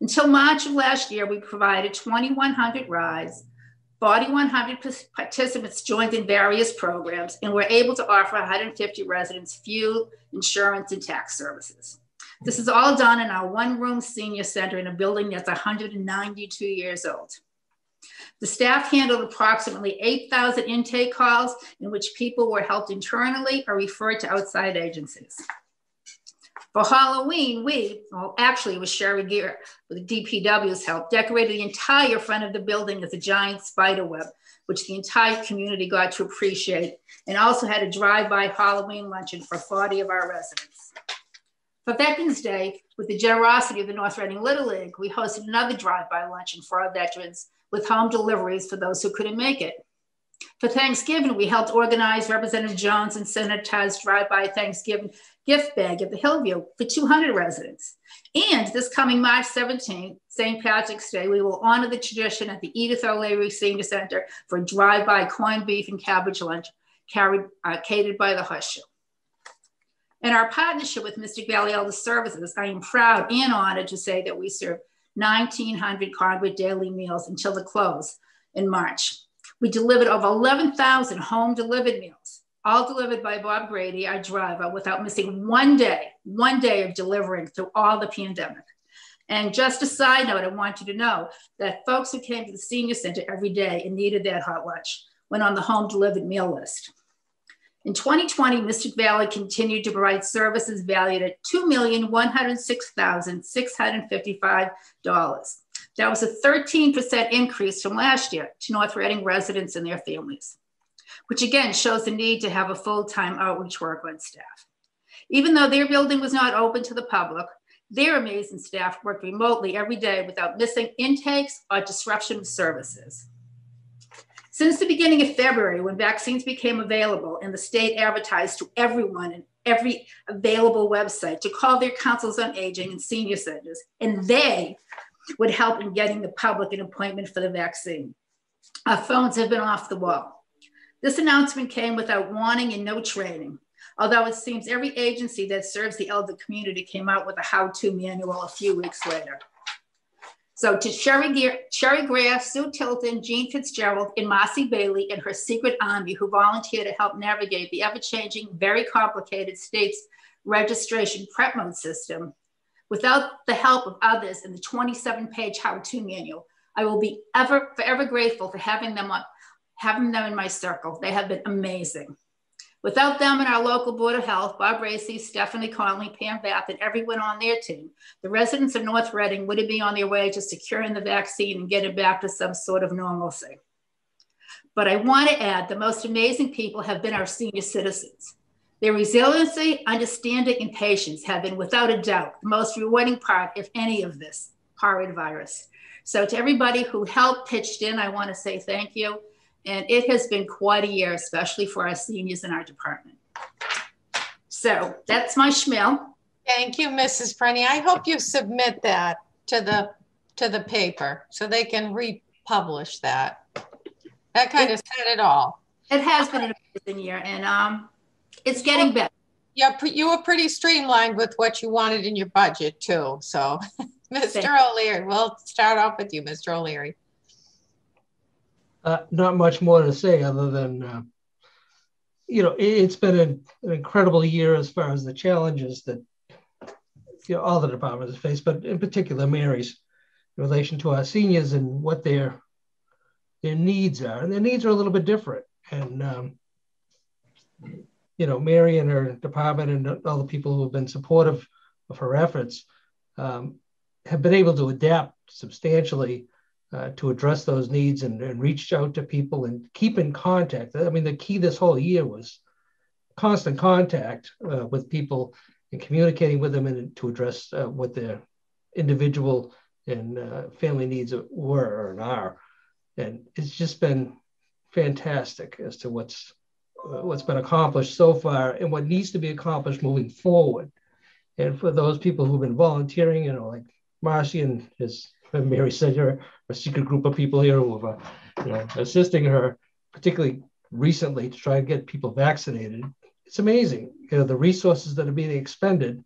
Until March of last year, we provided 2,100 rides. 4,100 participants joined in various programs and were able to offer 150 residents fuel, insurance, and tax services. This is all done in our one room senior center in a building that's 192 years old. The staff handled approximately 8,000 intake calls in which people were helped internally or referred to outside agencies. For Halloween, we, well, actually, it was Sherry Gear with the DPW's help, decorated the entire front of the building as a giant spider web, which the entire community got to appreciate, and also had a drive-by Halloween luncheon for 40 of our residents. For Veterans Day, with the generosity of the North Reading Little League, we hosted another drive-by luncheon for our veterans with home deliveries for those who couldn't make it. For Thanksgiving, we helped organize Representative Jones and Senator Tarr's drive-by Thanksgiving gift bag at the Hillview for 200 residents. And this coming March 17th, St. Patrick's Day, we will honor the tradition at the Edith O'Leary Senior Center for drive-by corned beef and cabbage lunch carried, uh, catered by the Hush Show. In our partnership with Mystic Valley Elder Services, I am proud and honored to say that we serve 1,900 congregate daily meals until the close in March. We delivered over 11,000 home delivered meals, all delivered by Bob Grady, our driver, uh, without missing one day, one day of delivering through all the pandemic. And just a side note, I want you to know that folks who came to the senior center every day and needed that hot lunch went on the home delivered meal list. In 2020, Mystic Valley continued to provide services valued at $2,106,655. That was a 13% increase from last year to North Reading residents and their families, which again shows the need to have a full-time outreach work on staff. Even though their building was not open to the public, their amazing staff worked remotely every day without missing intakes or disruption of services. Since the beginning of February, when vaccines became available and the state advertised to everyone in every available website to call their councils on aging and senior centers, and they would help in getting the public an appointment for the vaccine. Our phones have been off the wall. This announcement came without warning and no training, although it seems every agency that serves the elder community came out with a how-to manual a few weeks later. So to Sherry, Gear, Sherry Graff, Sue Tilton, Jean Fitzgerald, and Marcy Bailey and her secret army who volunteered to help navigate the ever-changing, very complicated state's registration PrepMod system, Without the help of others in the 27 page how-to manual, I will be ever forever grateful for having them up, having them in my circle. They have been amazing. Without them and our local Board of Health, Bob Racy, Stephanie Conley, Pam Bath, and everyone on their team, the residents of North Reading wouldn't be on their way to securing the vaccine and getting back to some sort of normalcy. But I want to add the most amazing people have been our senior citizens. Their resiliency, understanding, and patience have been, without a doubt, the most rewarding part, if any, of this horrid virus. So, to everybody who helped, pitched in, I want to say thank you. And it has been quite a year, especially for our seniors in our department. So, that's my schmill. Thank you, Mrs. Prenny. I hope you submit that to the to the paper so they can republish that. That kind of said it all. It has been an amazing year, and um, it's getting better. Yeah, you were pretty streamlined with what you wanted in your budget too. So, <laughs> Mr. O'Leary, we'll start off with you, Mr. O'Leary. Uh, not much more to say other than, uh, you know, it, has been an, an, incredible year as far as the challenges that you know, all the departments face, but in particular Mary's in relation to our seniors and what their their needs are, and their needs are a little bit different. And um, you know, Mary and her department and all the people who have been supportive of her efforts um, have been able to adapt substantially uh, to address those needs and, and, reach out to people and keep in contact. I mean, the key this whole year was constant contact uh, with people and communicating with them and to address uh, what their individual and uh, family needs were and are. And it's just been fantastic as to what's uh, what's been accomplished so far and what needs to be accomplished moving forward. And for those people who've been volunteering, you know, like Marcy and his <laughs> Mary said, her a secret group of people here who are, uh, you know, assisting her, particularly recently to try and get people vaccinated. It's amazing, you know, the resources that are being expended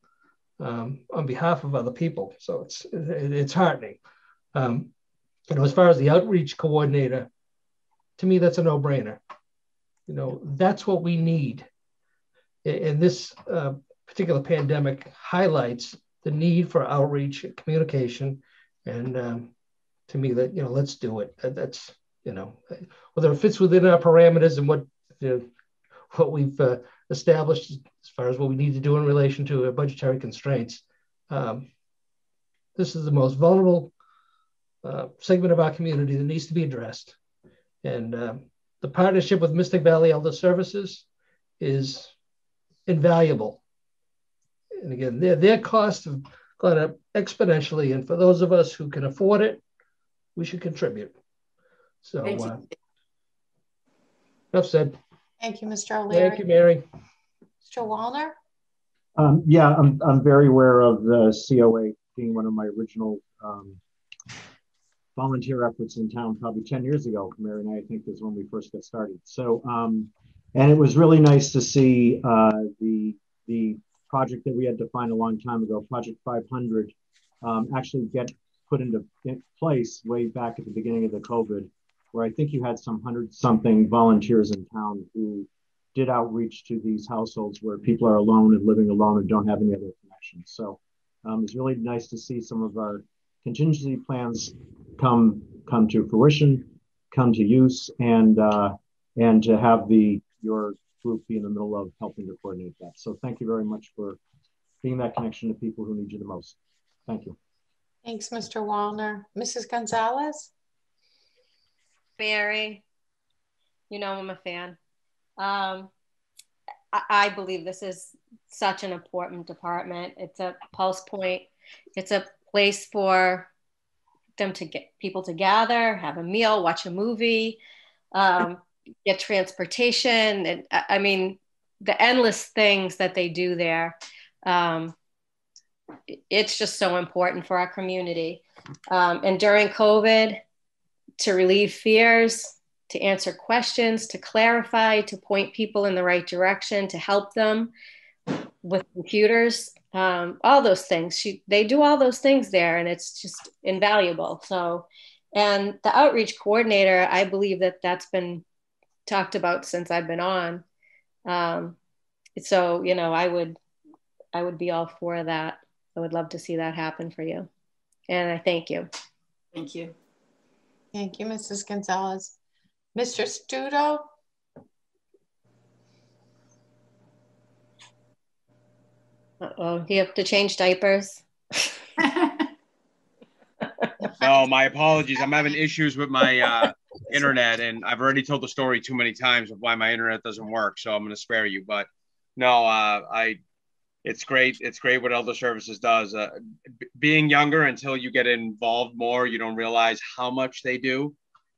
um, on behalf of other people. So it's it, it's heartening. Um, you know, as far as the outreach coordinator, to me that's a no-brainer. You know, that's what we need. And this uh, particular pandemic highlights the need for outreach and communication. And um, to me, that you know, let's do it. That's you know, whether it fits within our parameters and what you know, what we've uh, established as far as what we need to do in relation to budgetary constraints. Um, this is the most vulnerable uh, segment of our community that needs to be addressed. And um, the partnership with Mystic Valley Elder Services is invaluable. And again, their, their costs have gone up exponentially. And for those of us who can afford it, we should contribute. So, uh, enough said. Thank you, Mr. O'Leary. Thank you, Mary. Mr. Wallner? Um, yeah, I'm, I'm very aware of the COA being one of my original um, volunteer efforts in town probably 10 years ago. Mary and I, I think, is when we first got started. So, um, and it was really nice to see uh, the the project that we had defined a long time ago, Project 500, um, actually get put into place way back at the beginning of the COVID, where I think you had some hundred something volunteers in town who did outreach to these households where people are alone and living alone and don't have any other connections. So um, it's really nice to see some of our contingency plans come come to fruition, come to use, and uh, and to have the your group be in the middle of helping to coordinate that. So thank you very much for being that connection to people who need you the most. Thank you. Thanks, Mr. Wallner. Mrs. Gonzalez? Barry, you know I'm a fan. Um, I, I believe this is such an important department. It's a pulse point. It's a place for them to get people to gather, have a meal, watch a movie, um, get transportation. And I mean, the endless things that they do there. Um, it's just so important for our community. Um, and during COVID, to relieve fears, to answer questions, to clarify, to point people in the right direction, to help them with computers, um, all those things. She, they do all those things there, and it's just invaluable. So, and the outreach coordinator, I believe that that's been talked about since I've been on. Um, so, you know, I would, I would be all for that. I would love to see that happen for you. And I thank you. Thank you. Thank you, Mrs. Gonzalez. Mr. Stuto? Uh-oh, you have to change diapers? <laughs> no, my apologies. I'm having issues with my uh, internet, and I've already told the story too many times of why my internet doesn't work. So I'm going to spare you. But no, uh, I. It's great. It's great what Elder Services does. Uh, b- being younger until you get involved more, you don't realize how much they do.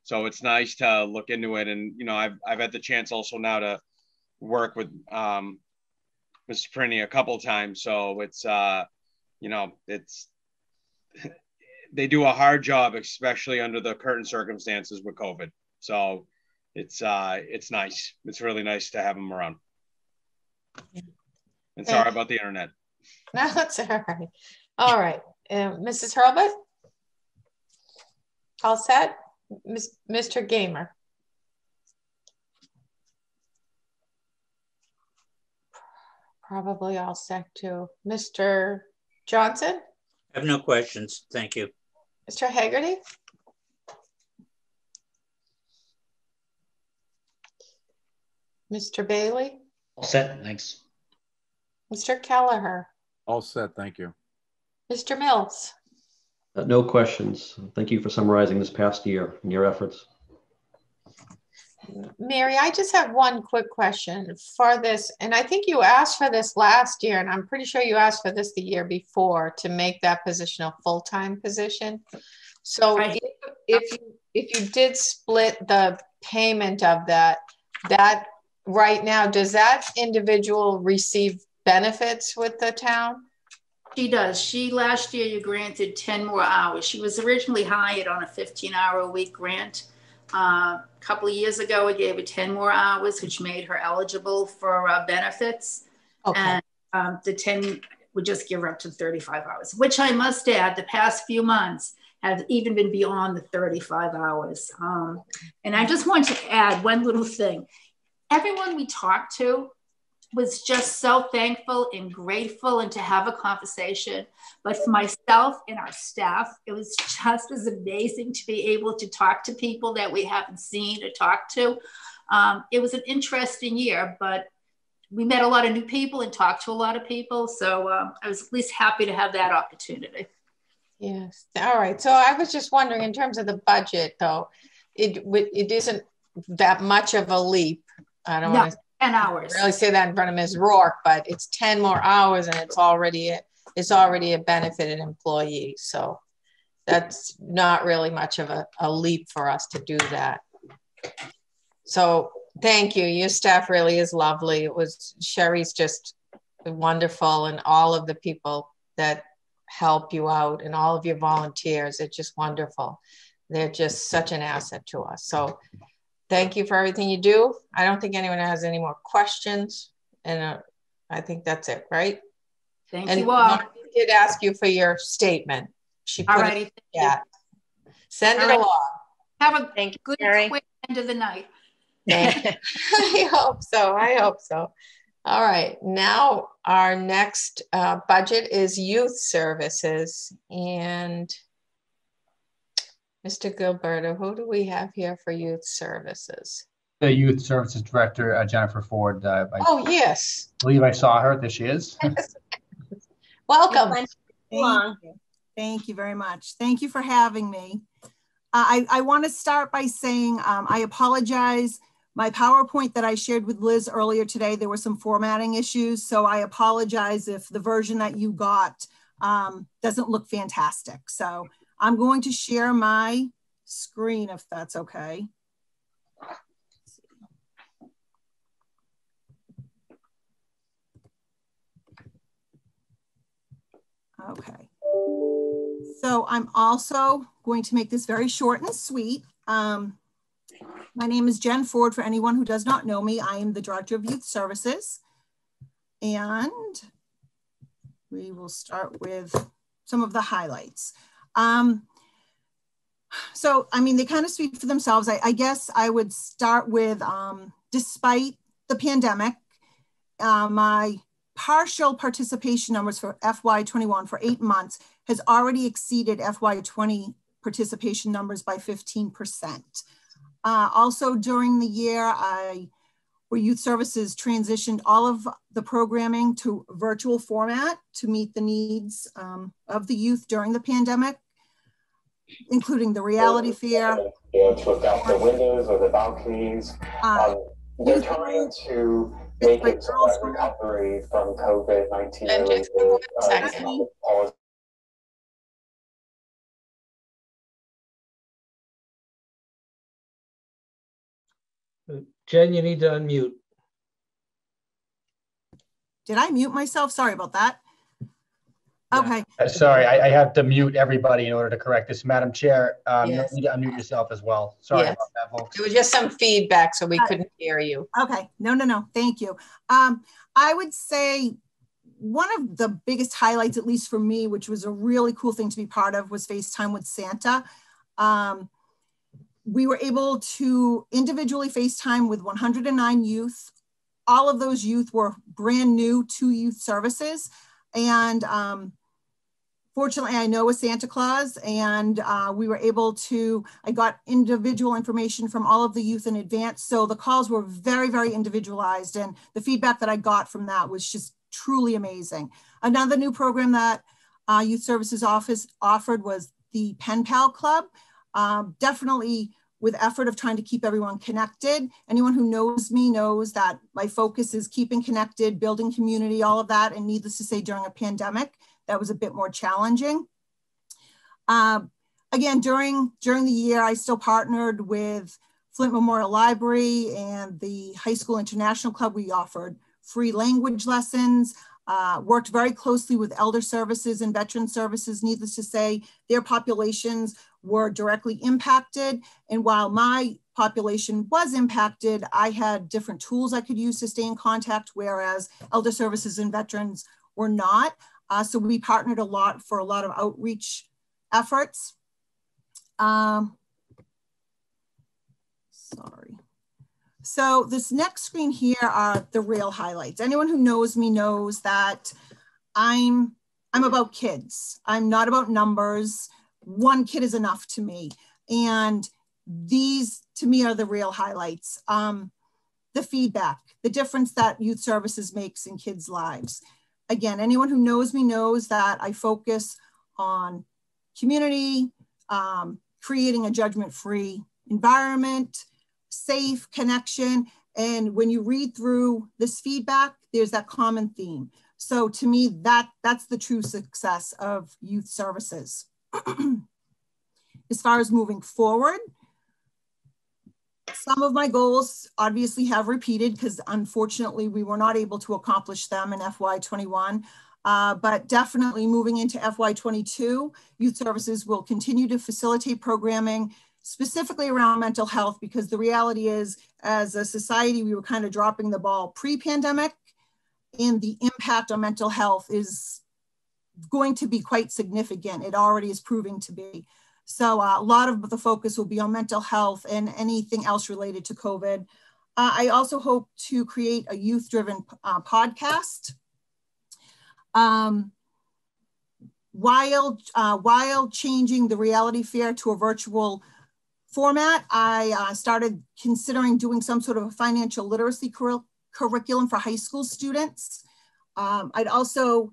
So it's nice to look into it. And you know, I've I've had the chance also now to work with um, Mr. Prinny a couple times. So it's uh, you know, it's they do a hard job, especially under the current circumstances with COVID. So it's uh, it's nice. It's really nice to have them around. And sorry about the internet. <laughs> No, that's all right. All right, uh, Mrs. Hurlbut, all set. Ms. Mr. Gamer. Probably all set too. Mr. Johnston? I have no questions. Thank you. Mr. Haggerty? Mr. Bailey? All set, thanks. Mr. Kelleher? All set, thank you. Mr. Mills? Uh, no questions. Thank you for summarizing this past year and your efforts. Mary, I just have one quick question for this, and I think you asked for this last year, and I'm pretty sure you asked for this the year before to make that position a full-time position. So if, if you if you did split the payment of that, that right now, does that individual receive benefits with the town? She does. She last year you granted 10 more hours. She was originally hired on a 15 hour a week grant. Uh, a couple of years ago, we gave her 10 more hours, which made her eligible for uh, benefits. Okay. And um, the 10, would just give her up to 35 hours, which I must add, the past few months have even been beyond the 35 hours. Um, and I just want to add one little thing. Everyone we talked to was just so thankful and grateful and to have a conversation. But for myself and our staff, it was just as amazing to be able to talk to people that we haven't seen or talked to. Um, it was an interesting year, but we met a lot of new people and talked to a lot of people. So um, I was at least happy to have that opportunity. Yes. All right. So I was just wondering, in terms of the budget, though, it it isn't that much of a leap. I don't No, want to 10 hours. I really say that in front of Ms. Rourke, but it's 10 more hours and it's already a, it's already a benefited employee. So that's not really much of a, a leap for us to do that. So thank you. Your staff really is lovely. It was Sherry's just wonderful and all of the people that help you out and all of your volunteers. It's just wonderful. They're just such an asset to us. So thank you for everything you do. I don't think anyone has any more questions. And uh, I think that's it, right? Thank and you all. Norma did ask you for your statement. She put All it righty, in the chat. Send All it along. Have a thank good, quick end of the night. <laughs> I hope so. I hope so. All right. Now, our next uh, budget is youth services. And Mr. Gilleberto, who do we have here for youth services? The Youth Services Director, uh, Jennifer Ford. Uh, I Oh, yes. believe I saw her. There she is. <laughs> Welcome. Thank you. Thank you very much. Thank you for having me. Uh, I, I want to start by saying um, I apologize. My PowerPoint that I shared with Liz earlier today, there were some formatting issues. So I apologize if the version that you got um, doesn't look fantastic. So I'm going to share my screen if that's okay. Okay. So I'm also going to make this very short and sweet. Um, my name is Jen Ford. For anyone who does not know me, I am the Director of Youth Services. And we will start with some of the highlights. Um, so, I mean, they kind of speak for themselves. I, I guess I would start with, um, despite the pandemic, uh, my partial participation numbers for FY21 for eight months has already exceeded FY20 participation numbers by 15%. Uh, also during the year, I, where Youth Services transitioned all of the programming to virtual format to meet the needs um, of the youth during the pandemic, including the reality fair. You know, to look out the windows or the balconies. Uh, Um, they're trying to make it so that recovery from COVID 19 And just. Jen, you need to unmute. Did I mute myself? Sorry about that. Okay. Uh, Sorry, I, I have to mute everybody in order to correct this. Madam Chair, um, you need to unmute yourself as well. Sorry Yes. about that, folks. It was just some feedback, so we couldn't hear you. Okay, no, no, no, thank you. Um, I would say one of the biggest highlights, at least for me, which was a really cool thing to be part of, was FaceTime with Santa. Um, we were able to individually FaceTime with 109 youth. All of those youth were brand new to youth services. And um, fortunately, I know a Santa Claus, and uh, we were able to. I got individual information from all of the youth in advance, so the calls were very, very individualized, and the feedback that I got from that was just truly amazing. Another new program that uh, Youth Services Office offered was the Pen Pal Club. Um, definitely with effort of trying to keep everyone connected. Anyone who knows me knows that my focus is keeping connected, building community, all of that. And needless to say, during a pandemic, that was a bit more challenging. Um, again, during, during the year, I still partnered with Flint Memorial Library and the High School International Club. We offered free language lessons, uh, worked very closely with elder services and veteran services. Needless to say, their populations were directly impacted. And while my population was impacted, I had different tools I could use to stay in contact, whereas elder services and veterans were not. Uh, so we partnered a lot for a lot of outreach efforts. Um, sorry. So this next screen here are the real highlights. Anyone who knows me knows that I'm I'm about kids. I'm not about numbers. One kid is enough to me. And these to me are the real highlights. Um, the feedback, the difference that youth services makes in kids' lives. Again, anyone who knows me knows that I focus on community, um, creating a judgment-free environment, safe connection. And when you read through this feedback, there's that common theme. So to me, that, that's the true success of youth services. <clears throat> as far as moving forward, some of my goals obviously have repeated because unfortunately we were not able to accomplish them in FY21. Uh, but definitely moving into FY22, youth services will continue to facilitate programming specifically around mental health because the reality is as a society we were kind of dropping the ball pre-pandemic and the impact on mental health is going to be quite significant. It already is proving to be. So uh, a lot of the focus will be on mental health and anything else related to covid. Uh, i also hope to create a youth driven uh, podcast. Um, while uh, while changing the reality fair to a virtual format, I uh, started considering doing some sort of a financial literacy cur curriculum for high school students. Um, I'd also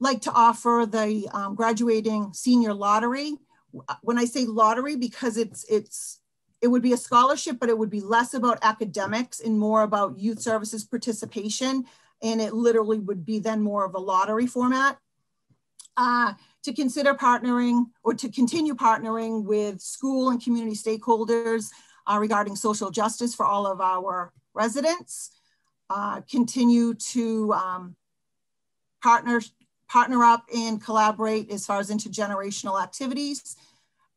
like to offer the um, graduating senior lottery. When I say lottery, because it's it's it would be a scholarship, but it would be less about academics and more about youth services participation. And it literally would be then more of a lottery format. Uh, to consider partnering or to continue partnering with school and community stakeholders uh, regarding social justice for all of our residents, uh, continue to um, partner, partner up and collaborate as far as intergenerational activities.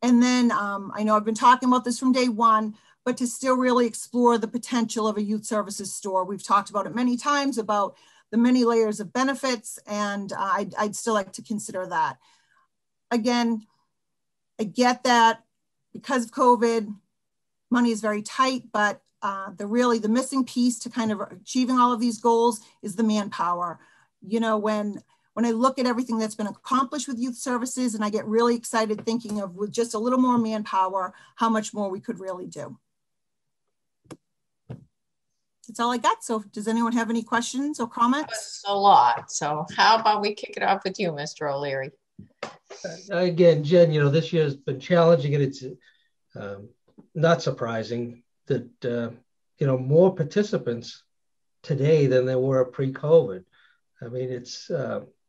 And then um, I know I've been talking about this from day one, but to still really explore the potential of a youth services store. We've talked about it many times about the many layers of benefits, and uh, I'd, I'd still like to consider that again, I get that because of COVID, money is very tight, but uh, the really the missing piece to kind of achieving all of these goals is the manpower. You know, when when I look at everything that's been accomplished with youth services, and I get really excited thinking of with just a little more manpower, how much more we could really do. That's all I got. So does anyone have any questions or comments? a lot. So how about we kick it off with you, Mr. O'Leary? again, Jen, you know, this year has been challenging and it's um, not surprising that, uh, you know, more participants today than there were pre-COVID. I mean, it's, uh, it,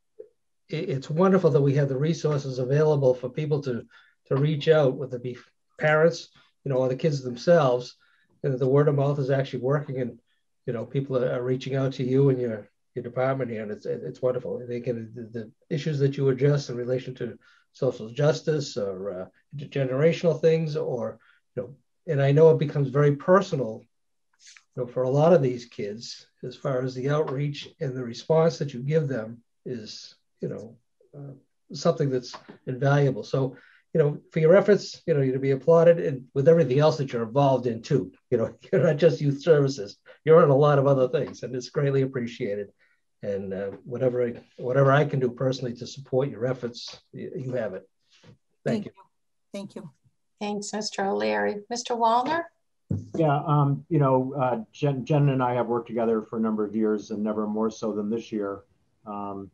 it's wonderful that we have the resources available for people to, to reach out, whether it be parents, you know, or the kids themselves, and the word of mouth is actually working and, you know, people are, reaching out to you and your your department here, and it's it's wonderful. They can the, the issues that you address in relation to social justice or uh, intergenerational things, or you know, and I know it becomes very personal, you know, for a lot of these kids as far as the outreach and the response that you give them is, you know, uh, something that's invaluable. So, you know, for your efforts, you know, you're to be applauded, and with everything else that you're involved in too. You know, <laughs> you're not just youth services; you're in a lot of other things, and it's greatly appreciated and uh, whatever I, whatever I can do personally to support your efforts, you, you have it. Thank, Thank you. you. Thank you. Thanks, Mr. O'Leary. Mr. Wallner? Yeah, um, you know, uh, Jen, Jen and I have worked together for a number of years and never more so than this year. Um,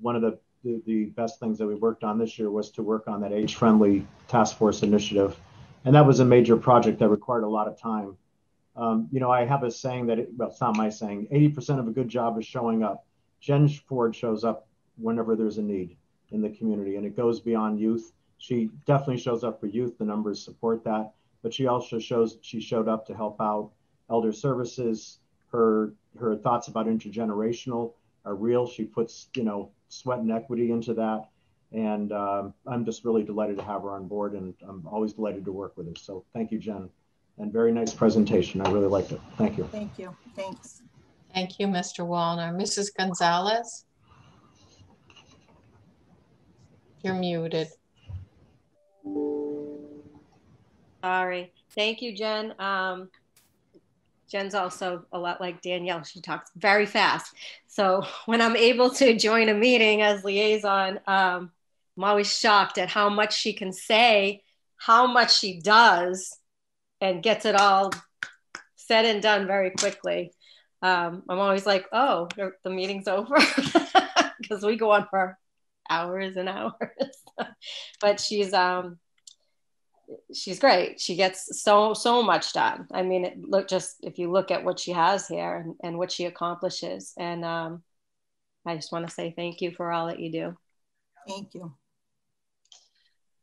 one of the, the, the, best things that we worked on this year was to work on that age-friendly task force initiative. And that was a major project that required a lot of time. Um, you know, I have a saying that, it, well, it's not my saying, 80% of a good job is showing up. Jen Ford shows up whenever there's a need in the community and it goes beyond youth. She definitely shows up for youth. The numbers support that, but she also shows, she showed up to help out elder services. Her, her thoughts about intergenerational are real. She puts, you know, sweat and equity into that. And um, I'm just really delighted to have her on board and I'm always delighted to work with her. So thank you, Jen and very nice presentation. I really liked it. Thank you. Thank you. Thanks. Thank you, Mr. Wallner. Mrs. Gonzalez? You're muted. Sorry. Thank you, Jen. Um, Jen's also a lot like Danielle. She talks very fast. So <laughs> when I'm able to join a meeting as liaison, um, I'm always shocked at how much she can say, how much she does, and gets it all said and done very quickly. Um, I'm always like, oh, the meeting's <laughs> over <laughs> because we go on for hours and hours. but she's um, she's great. She gets so so much done. I mean, it, look just if you look at what she has here and, and what she accomplishes, and um, I just want to say thank you for all that you do. Thank you.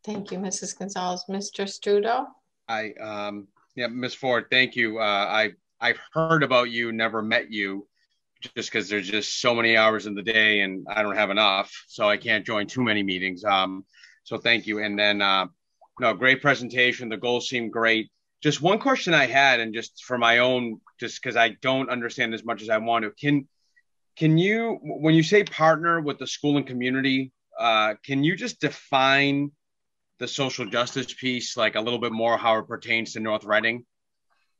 Thank you, Mrs. Gonzalez. Mr. Stuto? I, um, yeah, Ms. Ford, thank you. Uh, I, I've heard about you, never met you, just because there's just so many hours in the day and I don't have enough, so I can't join too many meetings. Um, so thank you. And then, uh, no, great presentation. The goals seem great. Just one question I had, and just for my own, just because I don't understand as much as I want to, can can you, when you say partner with the school and community, uh, can you just define the social justice piece like a little bit more how it pertains to North Reading?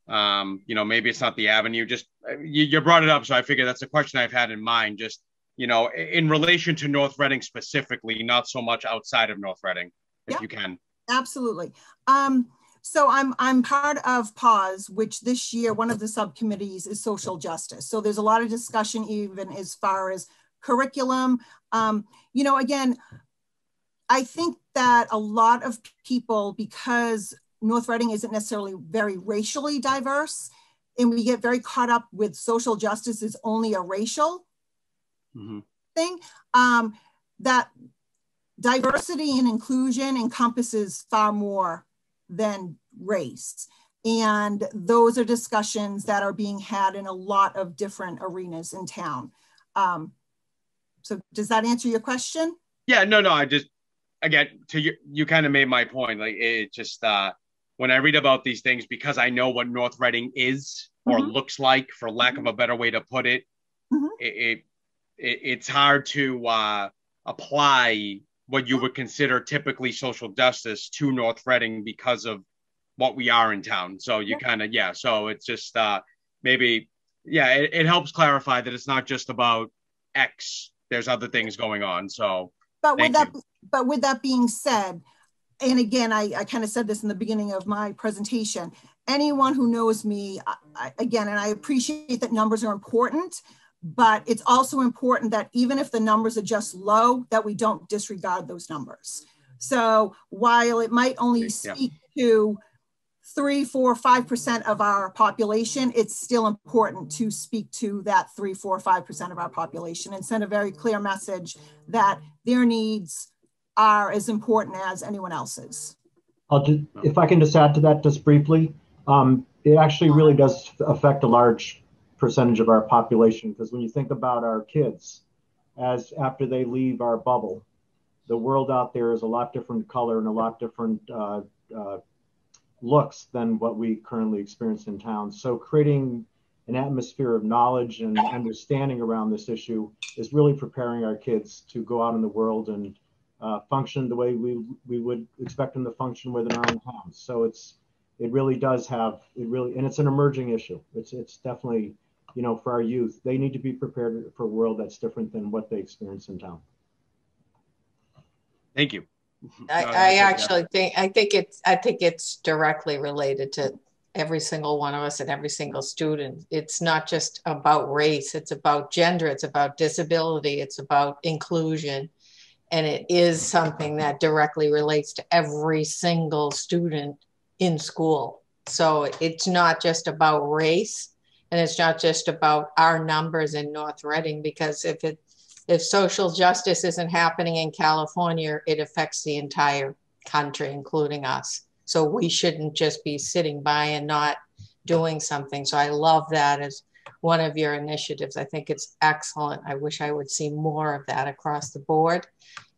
Um, you know, maybe it's not the avenue. Just you, you brought it up, so I figure that's a question I've had in mind. Just you know, in relation to North Reading specifically, not so much outside of North Reading, if Yep. you can. Absolutely. Um, so I'm I'm part of PAWS, which this year one of the subcommittees is social justice. So there's a lot of discussion even as far as curriculum. Um, you know, again, I think that a lot of people, because North Reading isn't necessarily very racially diverse, and we get very caught up with social justice is only a racial thing, um, that diversity and inclusion encompasses far more than race. And those are discussions that are being had in a lot of different arenas in town. Um, so does that answer your question? Yeah, no, no. I just again to you. You kind of made my point. Like it just uh, when I read about these things, because I know what North Reading is or Mhm. looks like, for lack of a better way to put it, it, it, it it's hard to uh, apply what you would consider typically social justice to North Reading because of what we are in town. So you kind of yeah. So it's just uh, maybe yeah. It, it helps clarify that it's not just about X. There's other things going on. So But with that, but with that being said, and again, I, I kind of said this in the beginning of my presentation. Anyone who knows me, I, I- again, and I appreciate that numbers are important, but it's also important that even if the numbers are just low, that we don't disregard those numbers. So while it might only speak to three, four, five percent of our population, it's still important to speak to that three, four, five percent of our population and send a very clear message that their needs are as important as anyone else's. I'll just, if I can just add to that just briefly, um, it actually really does affect a large percentage of our population because when you think about our kids, as after they leave our bubble, the world out there is a lot different color and a lot different uh, uh, looks than what we currently experience in town. So creating an atmosphere of knowledge and understanding around this issue is really preparing our kids to go out in the world and uh, function the way we we would expect them to function within our own homes. So it's it really does have it really and it's an emerging issue. It's it's definitely you know for our youth they need to be prepared for a world that's different than what they experience in town. thank you. I, I that's it, yeah. actually think, I think it's, I think it's directly related to every single one of us and every single student. It's not just about race, it's about gender, it's about disability, it's about inclusion. And it is something that directly relates to every single student in school. So it's not just about race and it's not just about our numbers in North Reading, because if it, if social justice isn't happening in California, it affects the entire country, including us. So we shouldn't just be sitting by and not doing something. So I love that as one of your initiatives. I think it's excellent. I wish I would see more of that across the board.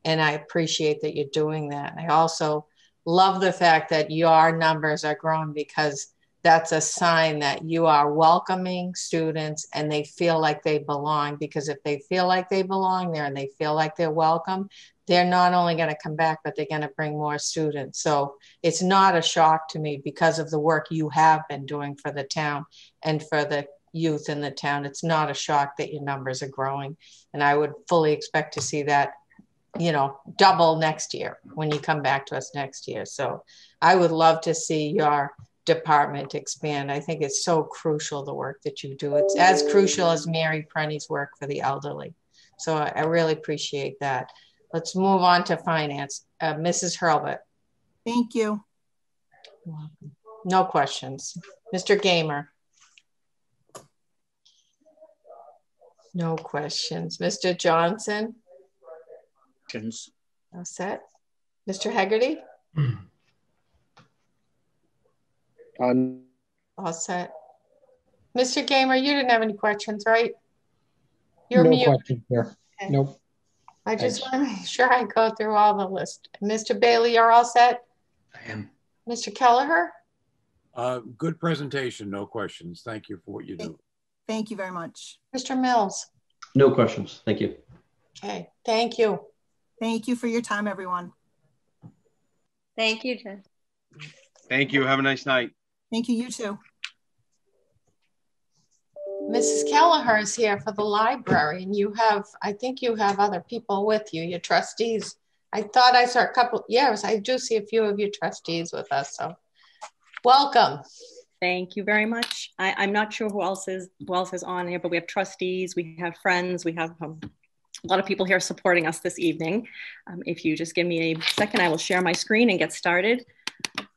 And I appreciate that you're doing that. I also love the fact that your numbers are growing because that's a sign that you are welcoming students and they feel like they belong. Because if they feel like they belong there and they feel like they're welcome, they're not only going to come back, but they're going to bring more students. So it's not a shock to me because of the work you have been doing for the town and for the youth in the town. It's not a shock that your numbers are growing. And I would fully expect to see that, you know, double next year when you come back to us next year. So I would love to see your department expand. I think it's so crucial the work that you do. It's as crucial as Mary Prenney's work for the elderly. So I, I really appreciate that. Let's move on to finance. Uh, Mrs. Hurlbut. Thank you. No questions. Mr. Gamer. No questions. Mr. Johnson. Questions. All set. Mr. Hegarty. <clears throat> Um, All set. Mr. Gamer, you didn't have any questions, right? You're no mute. question here. Okay. Nope. I just want to make sure I go through all the list. Mr. Bailey, you're all set? I am. Mr. Kelleher? Uh, good presentation, no questions. Thank you for what you do. Thank you very much. Mr. Mills? No questions. Thank you. Okay, thank you. Thank you for your time, everyone. Thank you, Jen. Thank you. Have a nice night. Thank you, you too. Mrs. Kelleher is here for the library, and you have, I think you have other people with you, your trustees. I thought I saw a couple, yes, I do see a few of your trustees with us, so welcome. Thank you very much. I, I'm not sure who else is who else is on here, but we have trustees, we have friends, we have um, a lot of people here supporting us this evening. Um, if you just give me a second, I will share my screen and get started.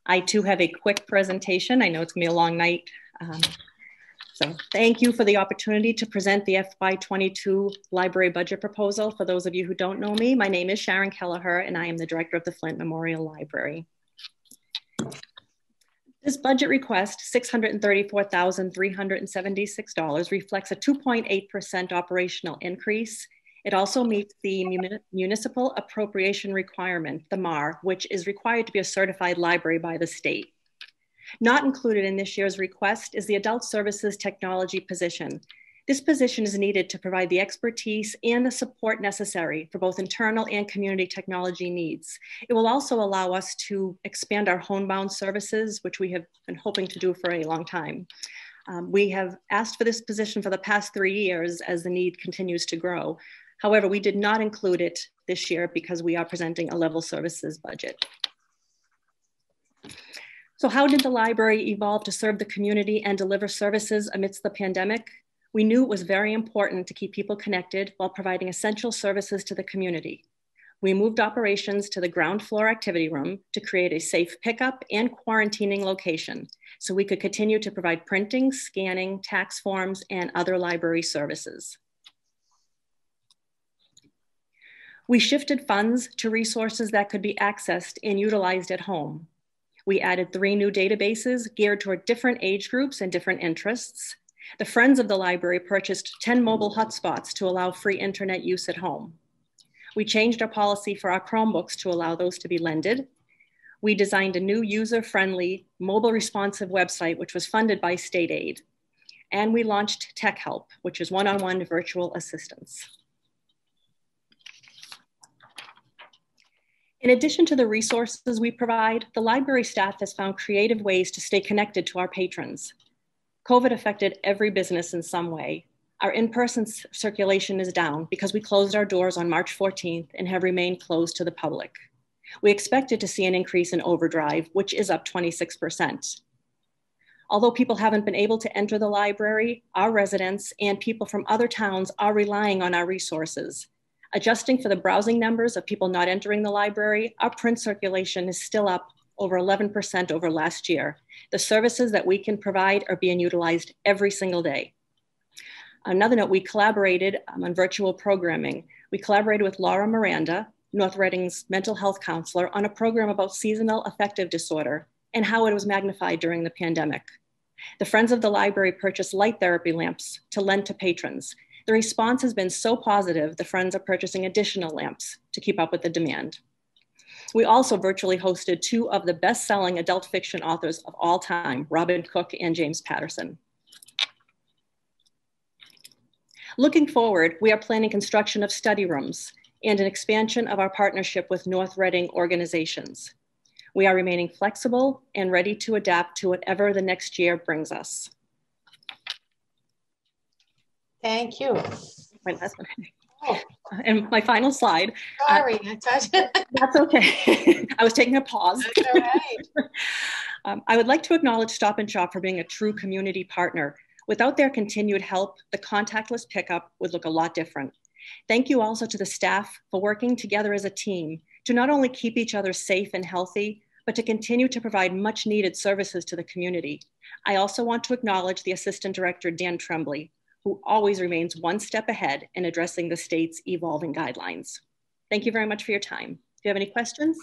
I too have a quick presentation. I know it's gonna be a long night. Um, so thank you for the opportunity to present the FY22 library budget proposal. For those of you who don't know me, my name is Sharon Kelleher and I am the director of the Flint Memorial Library. This budget request, $634,376, reflects a 2.8% operational increase. It also meets the municipal appropriation requirement, the MAR, which is required to be a certified library by the state. Not included in this year's request is the Adult Services Technology position. This position is needed to provide the expertise and the support necessary for both internal and community technology needs. It will also allow us to expand our homebound services, which we have been hoping to do for a long time. Um, we have asked for this position for the past three years as the need continues to grow. However, we did not include it this year because we are presenting a level services budget. So how did the library evolve to serve the community and deliver services amidst the pandemic? We knew it was very important to keep people connected while providing essential services to the community. We moved operations to the ground floor activity room to create a safe pickup and quarantining location so we could continue to provide printing, scanning, tax forms, and other library services. We shifted funds to resources that could be accessed and utilized at home. We added three new databases geared toward different age groups and different interests. The Friends of the Library purchased 10 mobile hotspots to allow free internet use at home. We changed our policy for our Chromebooks to allow those to be lended. We designed a new user-friendly, mobile responsive website, which was funded by state aid. And we launched Tech Help, which is one-on-one -on -one virtual assistance. In addition to the resources we provide, the library staff has found creative ways to stay connected to our patrons. COVID affected every business in some way. Our in-person circulation is down because we closed our doors on March 14th and have remained closed to the public. We expected to see an increase in overdrive, which is up 26%. Although people haven't been able to enter the library, our residents and people from other towns are relying on our resources Adjusting for the browsing numbers of people not entering the library, our print circulation is still up over 11% over last year. The services that we can provide are being utilized every single day. Another note, we collaborated um, on virtual programming. We collaborated with Laura Miranda, North Reading's mental health counselor, on a program about seasonal affective disorder and how it was magnified during the pandemic. The Friends of the Library purchased light therapy lamps to lend to patrons. The response has been so positive, the friends are purchasing additional lamps to keep up with the demand. We also virtually hosted two of the best selling adult fiction authors of all time, Robin Cook and James Patterson. Looking forward, we are planning construction of study rooms and an expansion of our partnership with North Reading organizations. We are remaining flexible and ready to adapt to whatever the next year brings us. Thank you. My last one. Oh. And my final slide. Sorry, uh, <laughs> that's okay. I was taking a pause. That's all right. <laughs> um, I would like to acknowledge Stop and Shop for being a true community partner. Without their continued help, the contactless pickup would look a lot different. Thank you also to the staff for working together as a team to not only keep each other safe and healthy, but to continue to provide much needed services to the community. I also want to acknowledge the Assistant Director, Dan Tremblay, who always remains one step ahead in addressing the state's evolving guidelines. Thank you very much for your time. Do you have any questions?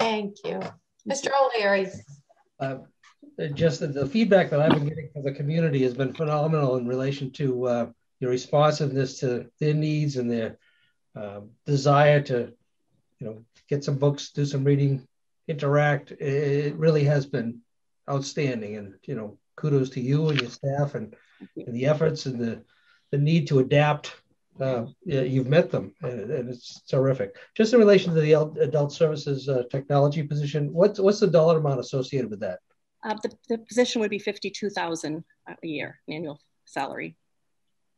Thank you. Mr. O'Leary. Uh, just the, the, feedback that I've been getting from the community has been phenomenal in relation to uh, your responsiveness to their needs and their uh, desire to, you know, get some books, do some reading, interact. It really has been outstanding, and you know, kudos to you and your staff and, and the efforts and the the need to adapt. Uh, you've met them, and, and, it's terrific. Just in relation to the adult services uh, technology position, what's what's the dollar amount associated with that? Uh, the, the position would be fifty-two thousand a year annual salary.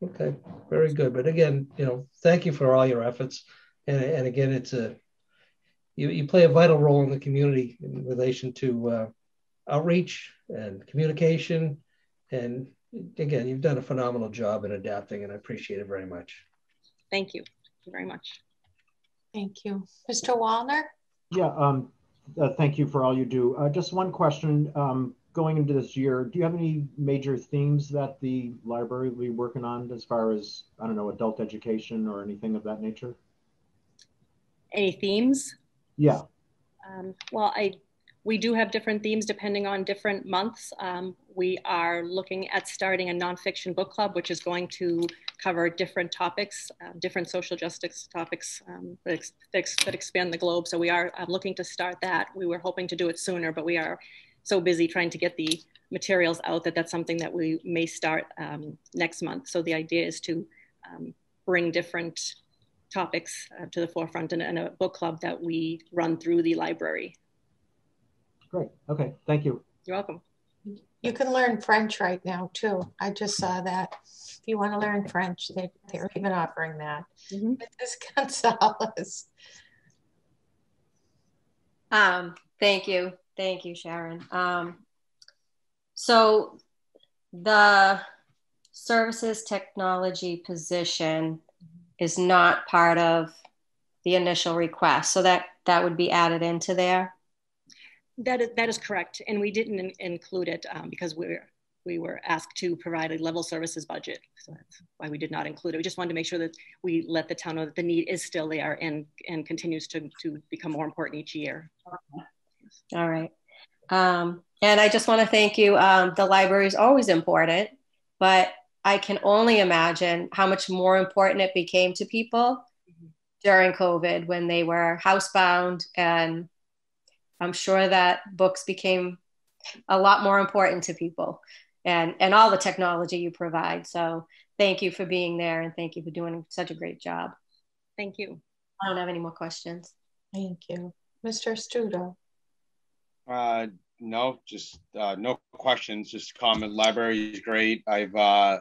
Okay, very good. But again, you know, thank you for all your efforts. And, and again, it's a you, you play a vital role in the community in relation to uh, outreach and communication. And again, you've done a phenomenal job in adapting, and I appreciate it very much. Thank you. Thank you very much. Thank you. Mr. Wallner? Yeah, um, uh, thank you for all you do. Uh, just one question. Um, going into this year, do you have any major themes that the library will be working on as far as, I don't know, adult education or anything of that nature? Any themes? Yeah. Um, well, I we do have different themes depending on different months. Um, we are looking at starting a nonfiction book club, which is going to cover different topics, uh, different social justice topics um, that, ex that, expand the globe. So we are uh, looking to start that. We were hoping to do it sooner, but we are so busy trying to get the materials out that that's something that we may start um, next month. So the idea is to um, bring different topics uh, to the forefront in, in, a book club that we run through the library. Great. Okay. Thank you. You're welcome. You can learn French right now too. I just saw that. If you want to learn French, they, they're even offering that. <laughs> Mm -hmm. Ms. Gonzalez. Um, thank you. Thank you, Sharon. Um, so the services technology position is not part of the initial request. So that, that would be added into there? That is, that is correct. And we didn't in, include it um, because we're, we were asked to provide a level services budget. So that's why we did not include it. We just wanted to make sure that we let the town know that the need is still there and, and continues to, to become more important each year. All right. Um, and I just want to thank you. Um, the library is always important, but I can only imagine how much more important it became to people during COVID when they were housebound. And I'm sure that books became a lot more important to people and, and all the technology you provide. So thank you for being there and thank you for doing such a great job. Thank you. I don't have any more questions. Thank you. Mr. Stuto. Uh, no, just uh, no questions. Just comment. Library is great. I've uh,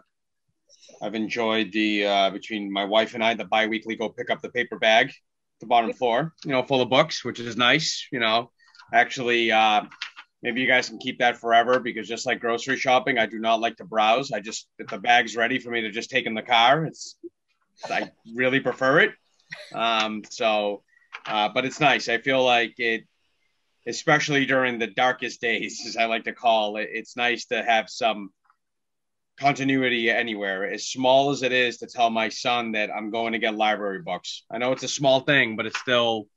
I've enjoyed the uh, between my wife and I the biweekly go pick up the paper bag, the bottom floor, you know, full of books, which is nice. You know, actually, uh, maybe you guys can keep that forever because just like grocery shopping, I do not like to browse. I just if the bag's ready for me to just take in the car, it's I really prefer it. Um, so, uh, but it's nice. I feel like it especially during the darkest days, <laughs> as I like to call it. It's nice to have some continuity anywhere, as small as it is to tell my son that I'm going to get library books. I know it's a small thing, but it's still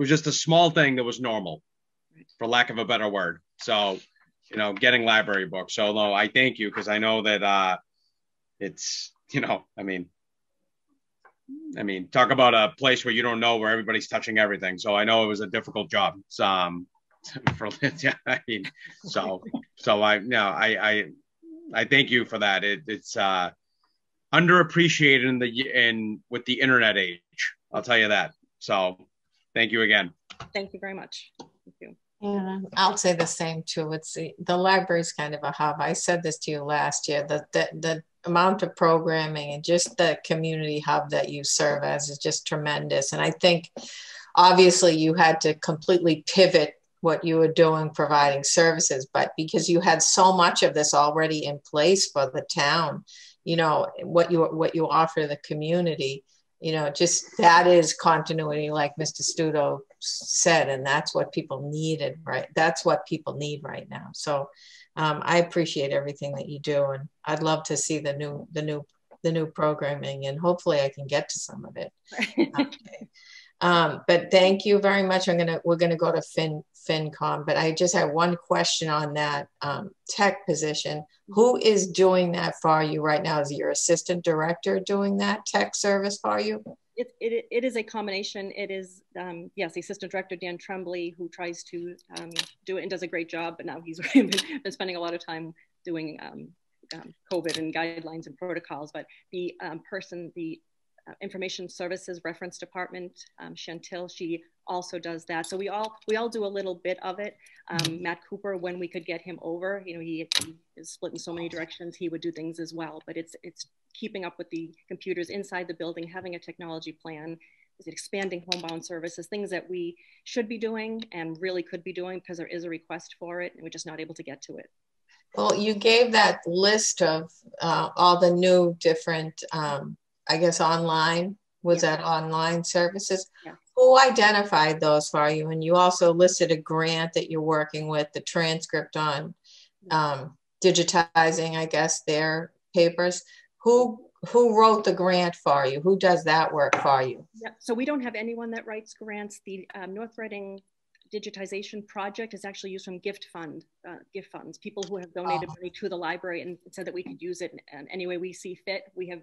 was just a small thing that was normal, for lack of a better word. So, you know, getting library books. So, no, I thank you because I know that uh, it's you know, I mean, I mean, talk about a place where you don't know where everybody's touching everything. So I know it was a difficult job. Um, <laughs> for <laughs> yeah, I mean, so so I no, I I I thank you for that. It, it's uh, underappreciated in the in with the internet age. I'll tell you that. So, thank you again. Thank you very much. Thank you. Yeah, I'll say the same too. It's the, the library's kind of a hub. I said this to you last year. The, the the amount of programming and just the community hub that you serve as is just tremendous. And I think obviously you had to completely pivot what you were doing providing services, but because you had so much of this already in place for the town, you know, what you what you offer the community you know, just that is continuity, like Mr. Stuto said, and that's what people needed, right? That's what people need right now. So um, I appreciate everything that you do, and I'd love to see the new, the new, the new programming, and hopefully I can get to some of it. <laughs> okay. Um, but thank you very much. I'm gonna we're gonna go to Fin FinCom, but I just have one question on that um, tech position. Who is doing that for you right now? Is your assistant director doing that tech service for you? It, it, it is a combination. It is, um, yes, the assistant director, Dan Tremblay, who tries to um, do it and does a great job, but now he's <laughs> been, been spending a lot of time doing um, um, COVID and guidelines and protocols. But the um, person, the information services reference department, um, Chantil, she also does that. So we all we all do a little bit of it. Um, mm-hmm. Matt Cooper, when we could get him over, you know, he, he, is split in so many directions. He would do things as well. But it's it's keeping up with the computers inside the building, having a technology plan, is expanding homebound services, things that we should be doing and really could be doing because there is a request for it, and we're just not able to get to it. Well, you gave that list of uh, all the new different, um, I guess, online. Was yeah. that online services? Yeah who identified those for you? And you also listed a grant that you're working with, the transcript on um, digitizing, I guess, their papers. Who who wrote the grant for you? Who does that work for you? Yeah, so we don't have anyone that writes grants. The um, North Reading digitization project is actually used from gift fund uh, gift funds people who have donated oh. money to the library and said that we could use it in, in any way we see fit we have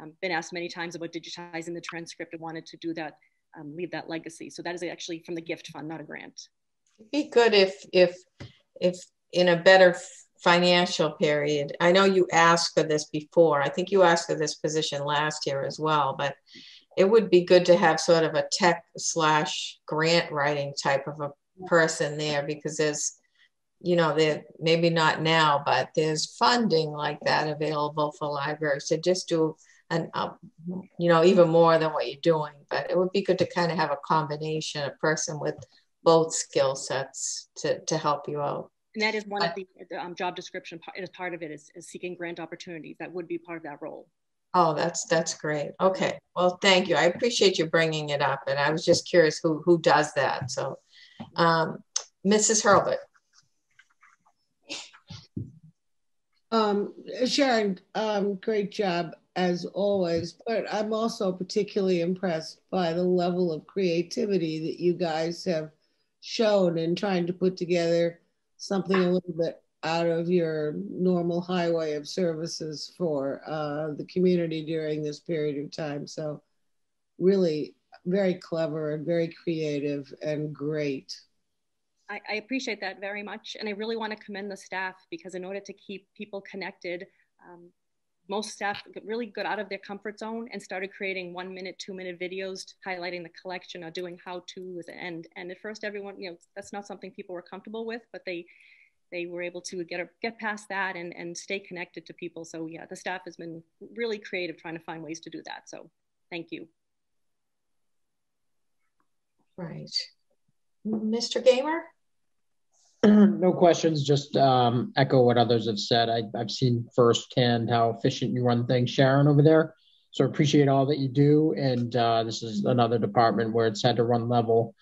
um, been asked many times about digitizing the transcript and wanted to do that um, leave that legacy. So that is actually from the gift fund, not a grant. It'd be good if if if in a better financial period. I know you asked for this before. I think you asked for this position last year as well, but it would be good to have sort of a tech slash grant writing type of a person there because there's you know there maybe not now but there's funding like that available for libraries to just do and um, you know even more than what you're doing but it would be good to kind of have a combination a person with both skill sets to, to help you out. And that is one but, of the, the um, job description as part of it is, is seeking grant opportunities that would be part of that role. Oh that's that's great. Okay. Well thank you. I appreciate you bringing it up and i was just curious who who does that. So um, mrs hurlbut um, Sharon, um, great job as always, but I'm also particularly impressed by the level of creativity that you guys have shown in trying to put together something a little bit out of your normal highway of services for uh, the community during this period of time. So, really, very clever and very creative and great. I, I appreciate that very much. And I really want to commend the staff because, in order to keep people connected, um, most staff really got out of their comfort zone and started creating one minute, two minute videos highlighting the collection or doing how to's. And, and at first everyone, you know, that's not something people were comfortable with, but they, they were able to get, get past that and, and stay connected to people. So yeah, the staff has been really creative trying to find ways to do that. So thank you. Right. Mr. Gamer? <clears throat> no questions. Just um, echo what others have said. I, have seen firsthand how efficient you run things, Sharon, over there. So appreciate all that you do. And uh, this is another department where it's had to run level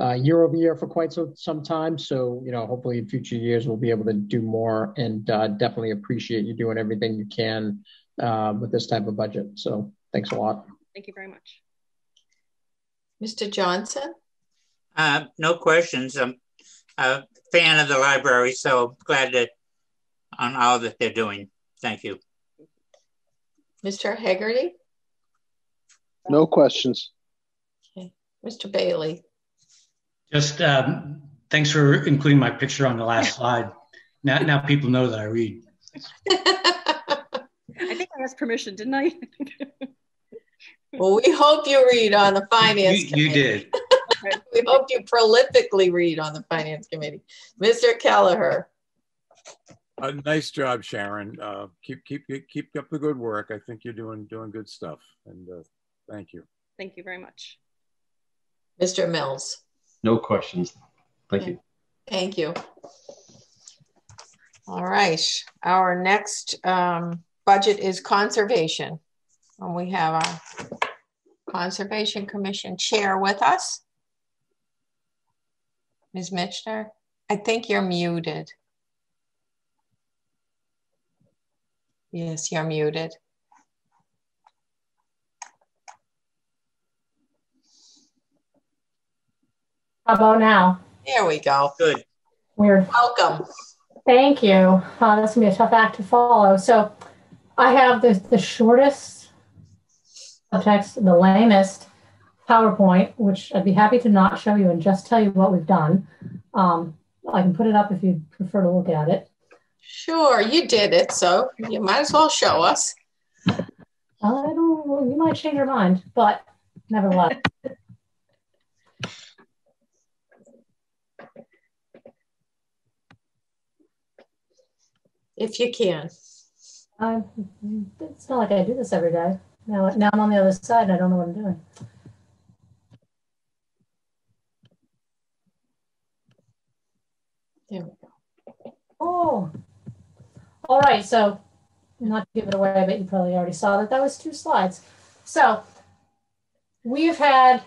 uh, year over year for quite so, some time. So you know, hopefully in future years we'll be able to do more. And uh, definitely appreciate you doing everything you can uh, with this type of budget. So thanks a lot. Thank you very much, Mr. Johnson. Uh, no questions. Um, a fan of the library, so glad to on all that they're doing. Thank you. Mr. Haggerty? No questions. Okay. Mr. Bailey? Just um, thanks for including my picture on the last slide. Now, now people know that I read. I think I asked permission, didn't I? Well, we hope you read on the finance You, you did. <laughs> We <laughs> hope you prolifically read on the finance committee. Mr. Kelleher. Uh, nice job, Sharon. Uh, keep keep keep up the good work. I think you're doing doing good stuff, and uh, thank you. Thank you very much. Mr. Mills. No questions. Thank you. Thank you. All right, our next um, budget is conservation. And we have our Conservation Commission Chair with us. Ms. Mitchner, I think you're muted. Yes, you're muted. How about now? There we go. Good. Weird. Welcome. Thank you. Uh, that's gonna be a tough act to follow. So I have the, the shortest subtext, the lamest PowerPoint, which I'd be happy to not show you and just tell you what we've done. Um, I can put it up if you prefer to look at it. Sure, you did it, so you might as well show us. I don't, well, you might change your mind, but nevertheless. If you can. Uh, it's not like I do this every day. Now, now I'm on the other side and I don't know what I'm doing. There we go. Oh, all right. So, not to give it away, but you probably already saw that that was two slides. So, we've had a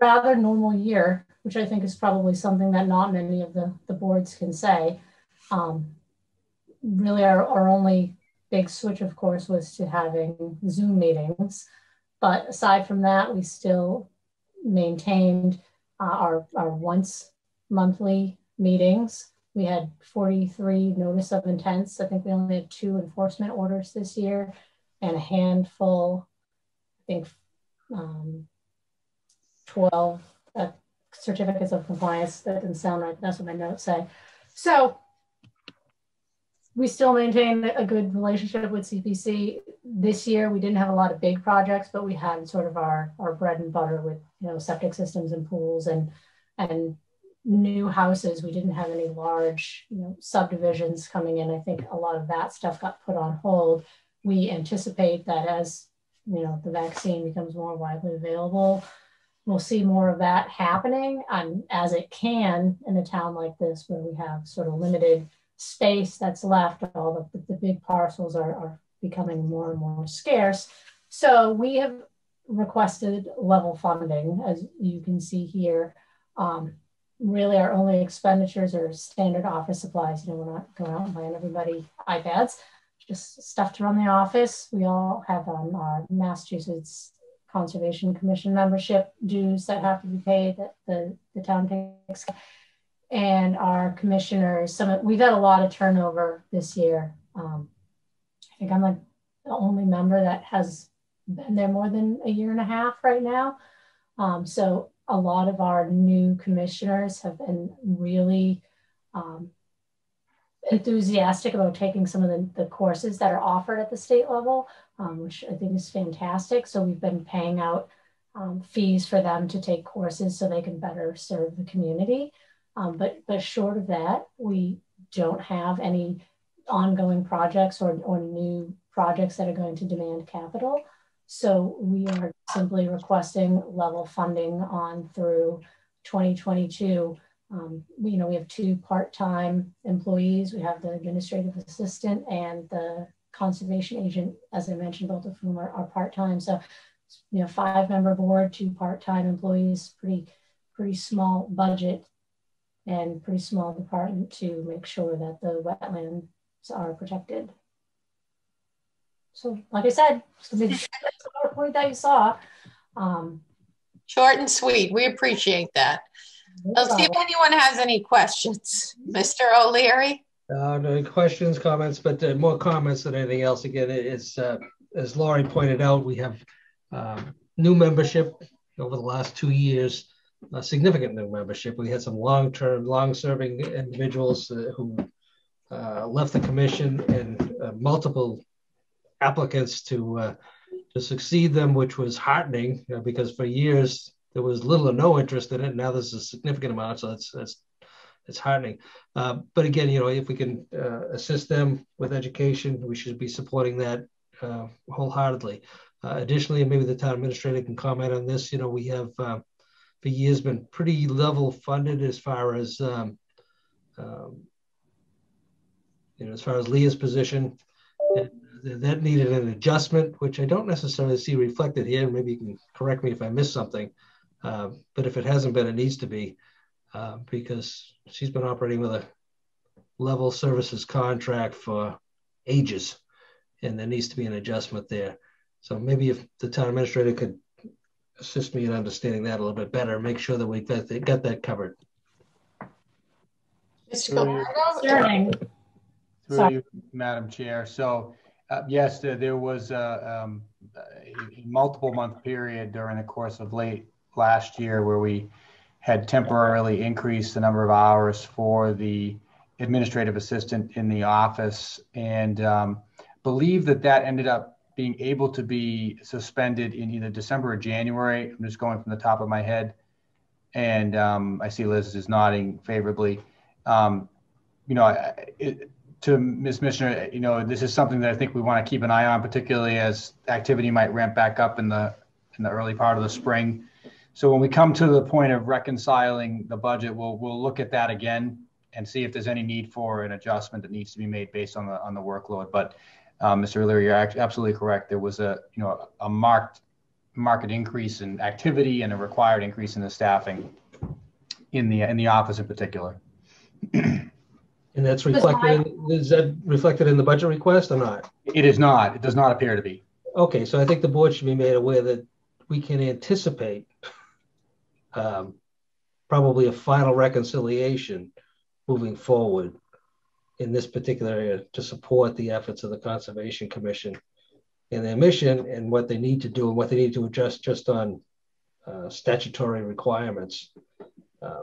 rather normal year, which I think is probably something that not many of the, the boards can say. Um, really, our, our only big switch, of course, was to having Zoom meetings. But aside from that, we still maintained uh, our, our once monthly meetings. We had 43 notice of intents. I think we only had two enforcement orders this year and a handful, I think um, 12 uh, certificates of compliance. That didn't sound right. That's what my notes say. So we still maintain a good relationship with CPC. This year, we didn't have a lot of big projects, but we had sort of our, our bread and butter with you know septic systems and pools and and new houses. We didn't have any large you know subdivisions coming in. I think a lot of that stuff got put on hold. We anticipate that as you know the vaccine becomes more widely available, we'll see more of that happening. And as it can in a town like this, where we have sort of limited space that's left, all the, the big parcels are, are becoming more and more scarce. So we have requested level funding, as you can see here. Um, really, our only expenditures are standard office supplies. You know, we're not going out and buying everybody iPads, just stuff to run the office. We all have um, our Massachusetts Conservation Commission membership dues that have to be paid that the, the town takes and our commissioners. Some we've had a lot of turnover this year. Um, I think I'm like the only member that has been there more than a year and a half right now. Um, so a lot of our new commissioners have been really um, enthusiastic about taking some of the, the, courses that are offered at the state level, um, which I think is fantastic. So we've been paying out um, fees for them to take courses so they can better serve the community. Um, but, but short of that, we don't have any ongoing projects or, or new projects that are going to demand capital. So we are simply requesting level funding on through 2022. Um, we, you know, we have two part-time employees. We have the administrative assistant and the conservation agent, as I mentioned, both of whom are, are part-time. So, you know, five-member board, two part-time employees, pretty, pretty small budget and pretty small department to make sure that the wetlands are protected. So, like I said, it's gonna the PowerPoint that you saw. Um, Short and sweet. We appreciate that. Let's see if anyone has any questions. Mr. O'Leary? Uh, no questions, comments, but uh, more comments than anything else. Again, it's uh, as Laurie pointed out, we have um, new membership over the last two years a significant new membership. We had some long-term, long-serving individuals uh, who uh, left the commission and uh, multiple applicants to uh, to succeed them, which was heartening because for years there was little or no interest in it. Now there's a significant amount, so that's that's it's heartening. Uh, but again, you know, if we can uh, assist them with education, we should be supporting that uh, wholeheartedly. Uh, additionally, maybe the town administrator can comment on this. You know, we have uh, for years been pretty level funded as far as um, um, you know, as far as Leah's position. And that needed an adjustment, which I don't necessarily see reflected here. Maybe you can correct me if I missed something. Uh, but if it hasn't been, it needs to be uh, because she's been operating with a level services contract for ages, and there needs to be an adjustment there. So maybe if the town administrator could assist me in understanding that a little bit better, make sure that we got, got that covered. Through you, Madam Chair. So uh, yes, there, there was a, um, a, multiple month period during the course of late last year where we had temporarily increased the number of hours for the administrative assistant in the office and um, believe that that ended up being able to be suspended in either December or January. I'm just going from the top of my head. And um, I see Liz is nodding favorably. Um, you know, it, to Ms. Missioner, you know, this is something that I think we want to keep an eye on, particularly as activity might ramp back up in the in the early part of the spring. So when we come to the point of reconciling the budget, we'll we'll look at that again and see if there's any need for an adjustment that needs to be made based on the on the workload. But um, Mr. O'Leary, you're absolutely correct. There was a you know a marked market increase in activity and a required increase in the staffing in the in the office in particular. <clears throat> And that's reflected, in, is that reflected in the budget request or not? It is not. It does not appear to be. Okay, so I think the board should be made aware that we can anticipate um, probably a final reconciliation moving forward in this particular area to support the efforts of the Conservation Commission and their mission and what they need to do and what they need to adjust just on uh, statutory requirements. Uh,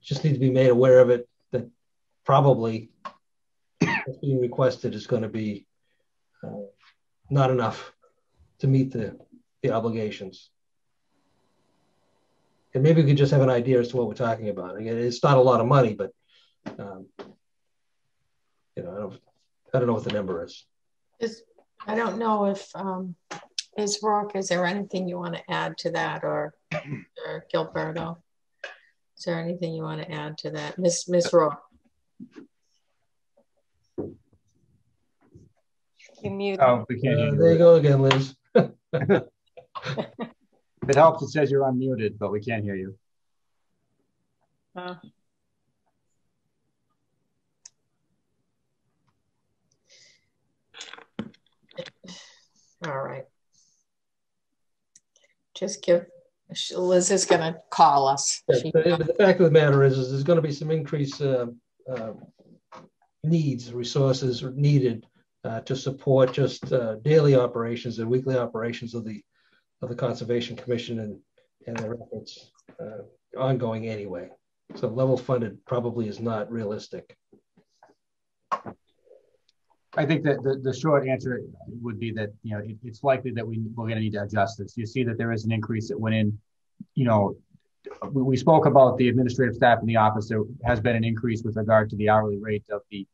just need to be made aware of it that probably what's being requested is going to be uh, not enough to meet the, the obligations. And maybe we could just have an idea as to what we're talking about. Again, it's not a lot of money, but um, you know, I don't, I don't know what the number is. Is I don't know if um, is Rourke. Is there anything you want to add to that, or, or Gilleberto? Is there anything you want to add to that, Miss Miss Rourke? You mute. Oh, we can't uh, There you go again, Liz. <laughs> it helps. It says you're unmuted, but we can't hear you. Uh. All right. Just give, Liz is going to call us. Yeah, but the fact of the matter is, is there's going to be some increased uh, uh, needs, resources needed uh, to support just uh, daily operations and weekly operations of the of the Conservation Commission and, and their efforts uh, ongoing anyway. So level funded probably is not realistic. I think that the, the short answer would be that you know it, it's likely that we we're going to need to adjust this. You see that there is an increase that went in. You know, we, we spoke about the administrative staff in the office. There has been an increase with regard to the hourly rate of the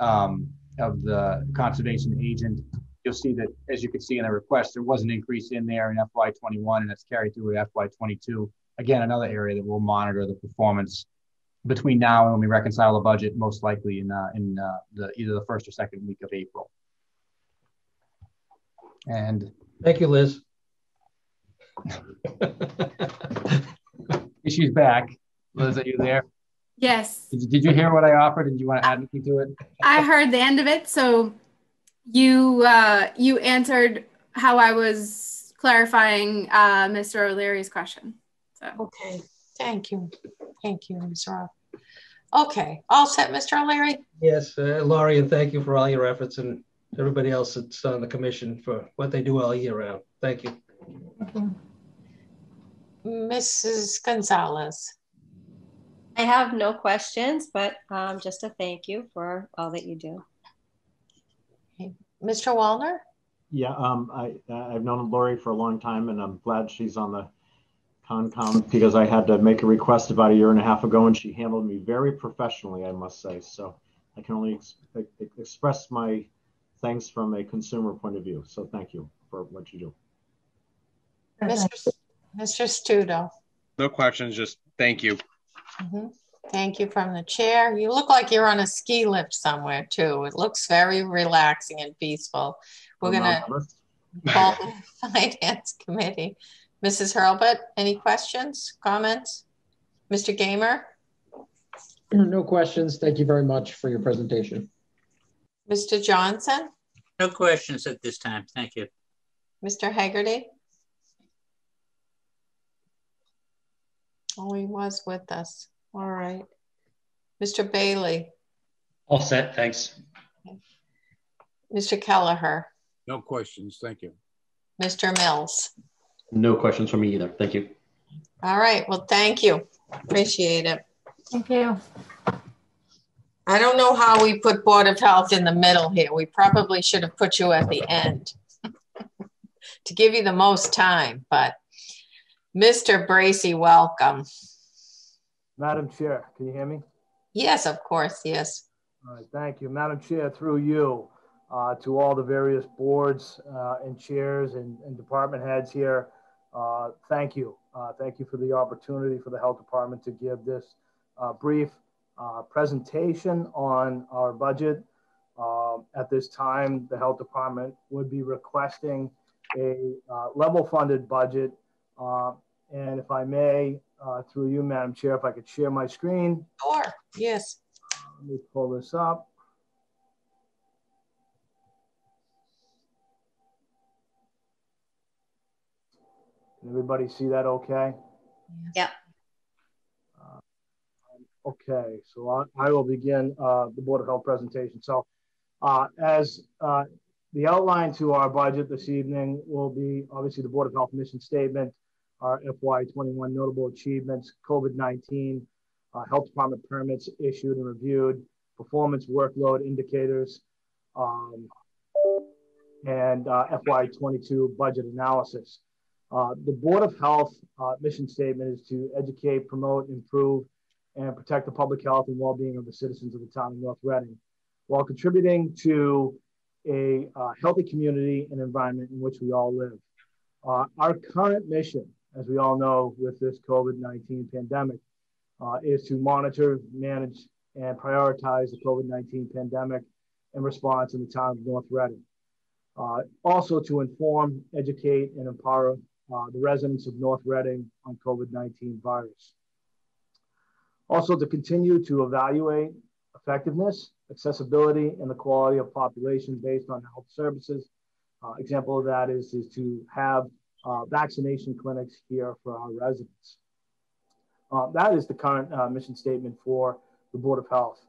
um, of the conservation agent. You'll see that, as you can see in the request, there was an increase in there in FY21, and it's carried through to FY22. Again, another area that we'll monitor the performance between now and when we reconcile the budget, most likely in uh, in uh, the either the first or second week of April. And thank you, Liz. <laughs> <laughs> She's back. Liz, are you there? Yes. Did, did you hear what I offered? Did you want to add anything to it? I heard the end of it. So you uh, you answered how I was clarifying uh, Mr. O'Leary's question. So okay. Thank you. Thank you, Ms. Roth. Okay, all set, Mr. O'Leary? Yes, uh, Laurie, and thank you for all your efforts and everybody else that's on the commission for what they do all year round. Thank you. Mrs. Gonzalez. I have no questions, but um, just a thank you for all that you do. Mr. Wallner? Yeah, um, I, I've known Lori for a long time and I'm glad she's on the Concom because I had to make a request about a year and a half ago and she handled me very professionally, I must say. So I can only ex express my thanks from a consumer point of view. So thank you for what you do. Mr. Mr. Stuto. No questions, just thank you. Mm -hmm. Thank you from the chair. You look like you're on a ski lift somewhere too. It looks very relaxing and peaceful. We're going to call the <laughs> Finance Committee. Mrs. Hurlbut, any questions, comments? Mr. Gamer? No questions. Thank you very much for your presentation. Mr. Johnston? No questions at this time. Thank you. Mr. Haggerty? Oh, he was with us. All right. Mr. Bailey? All set. Thanks. Mr. Kelleher? No questions. Thank you. Mr. Mills? No questions from me either. Thank you. All right. Well, thank you. Appreciate it. Thank you. I don't know how we put Board of Health in the middle here. We probably should have put you at the end <laughs> to give you the most time, but Mr. Bracy, welcome. Madam Chair, can you hear me? Yes, of course, yes. All right, thank you. Madam Chair, through you, uh, to all the various boards uh, and chairs and, and, department heads here, uh, thank you. Uh, thank you for the opportunity for the Health Department to give this uh, brief uh, presentation on our budget. at this time, the Health Department would be requesting a level funded budget. And if I may, uh, through you, Madam Chair, if I could share my screen. Sure, yes. Let me pull this up. Can everybody see that okay? Yeah. Uh, okay, so I, I will begin uh, the Board of Health presentation. So uh, as uh, the outline to our budget this evening will be obviously the Board of Health mission statement, our FY21 notable achievements, COVID-19, uh, health department permits issued and reviewed, performance workload indicators, um, and uh, FY22 budget analysis. Uh, the Board of Health uh, mission statement is to educate, promote, improve, and protect the public health and well-being of the citizens of the town of North Reading, while contributing to a uh, healthy community and environment in which we all live. Uh, our current mission as we all know, with this COVID 19 pandemic, uh, is to monitor, manage, and prioritize the COVID 19 pandemic and response in the town of North Reading. Uh, also, to inform, educate, and empower uh, the residents of North Reading on COVID 19 virus. Also, to continue to evaluate effectiveness, accessibility, and the quality of population based on health services. Uh, example of that is, is to have uh, vaccination clinics here for our residents. Uh, that is the current uh, mission statement for the Board of Health.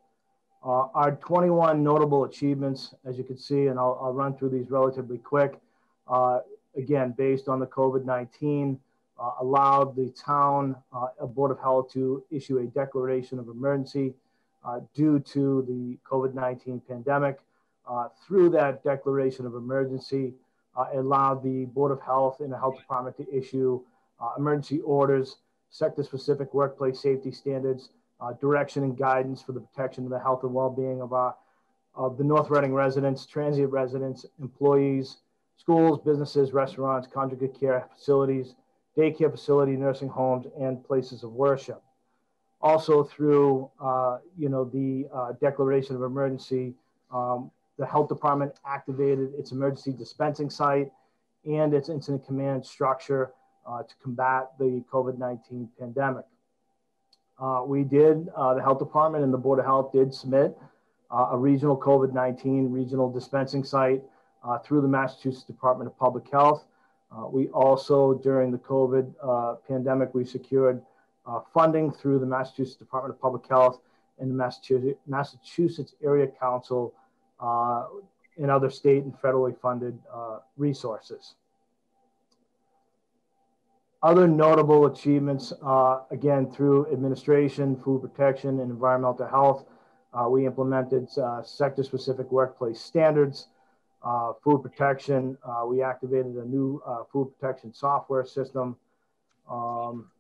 Uh, our 21 notable achievements, as you can see, and I'll, I'll run through these relatively quick, uh, again, based on the COVID-19, uh, allowed the town Board of Health to issue a declaration of emergency due to the COVID-19 pandemic. through that declaration of emergency, uh, allowed the Board of Health and the Health Department to issue uh, emergency orders, sector-specific workplace safety standards, uh, direction and guidance for the protection of the health and well-being of our of the North Reading residents, transient residents, employees, schools, businesses, restaurants, congregate care facilities, daycare facility, nursing homes, and places of worship. Also through, uh, you know, the uh, declaration of emergency, um, the health department activated its emergency dispensing site and its incident command structure uh, to combat the COVID 19 pandemic. Uh, we did, uh, the health department and the Board of Health did submit uh, a regional COVID 19 regional dispensing site uh, through the Massachusetts Department of Public Health. Uh, we also, during the COVID pandemic, we secured funding through the Massachusetts Department of Public Health and the Massachusetts, Massachusetts Area Council uh, in other state and federally funded uh, resources. Other notable achievements, uh, again, through administration, food protection, and environmental health, uh, we implemented uh, sector-specific workplace standards. Food protection, we activated a new food protection software system. Um,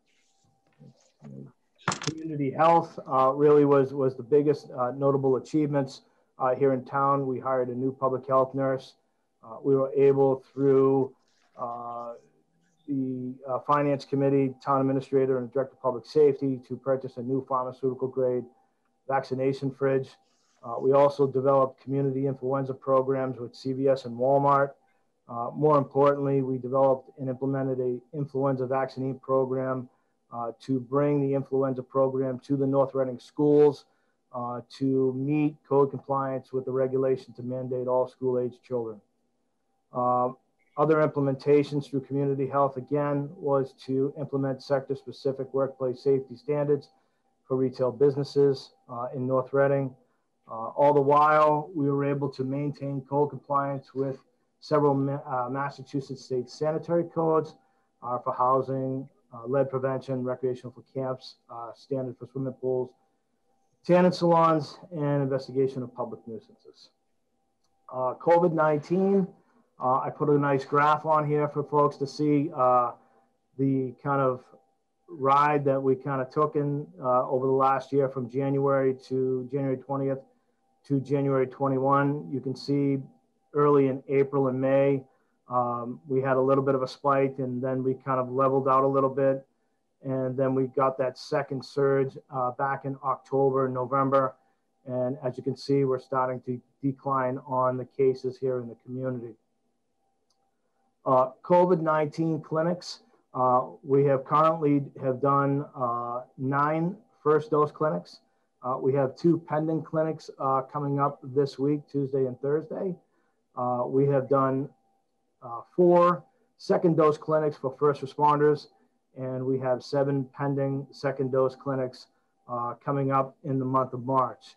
community health uh, really was, was the biggest uh, notable achievements here in town. We hired a new public health nurse. we were able through the uh, Finance Committee, Town Administrator, and Director of Public Safety to purchase a new pharmaceutical grade vaccination fridge. Uh, we also developed community influenza programs with CVS and Walmart. Uh, more importantly, we developed and implemented a influenza vaccine program uh, to bring the influenza program to the North Reading schools uh, to meet code compliance with the regulation to mandate all school age children. Um, other implementations through community health, again, was to implement sector specific workplace safety standards for retail businesses uh, in North Reading. Uh, all the while, we were able to maintain code compliance with several uh, Massachusetts state sanitary codes uh, for housing, lead prevention, recreational for camps, standard for swimming pools, tanning salons, and investigation of public nuisances. COVID-19, uh, I put a nice graph on here for folks to see uh, the kind of ride that we kind of took in uh, over the last year from January to January 20th to January 21. You can see early in April and May, um, we had a little bit of a spike and then we kind of leveled out a little bit. And then we got that second surge uh, back in October, November. And as you can see, we're starting to decline on the cases here in the community. Uh, COVID-19 clinics, uh, we have currently have done uh, nine first dose clinics. Uh, we have two pending clinics uh, coming up this week, Tuesday and Thursday. We have done four second dose clinics for first responders, and we have seven pending second dose clinics coming up in the month of March.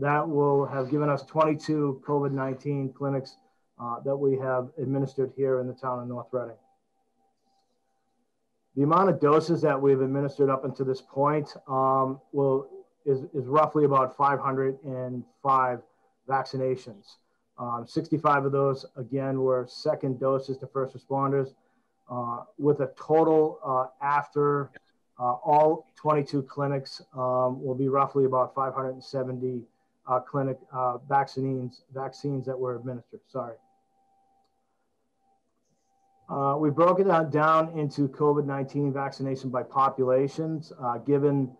that will have given us 22 COVID-19 clinics uh, that we have administered here in the town of North Reading. The amount of doses that we've administered up until this point um, will is, is roughly about 505 vaccinations. Um, 65 of those, again, were second doses to first responders, uh, with a total uh, after uh, all 22 clinics um, will be roughly about 570 uh, clinic uh, vaccines, vaccines that were administered. Sorry. We broke it down into COVID-19 vaccination by populations, given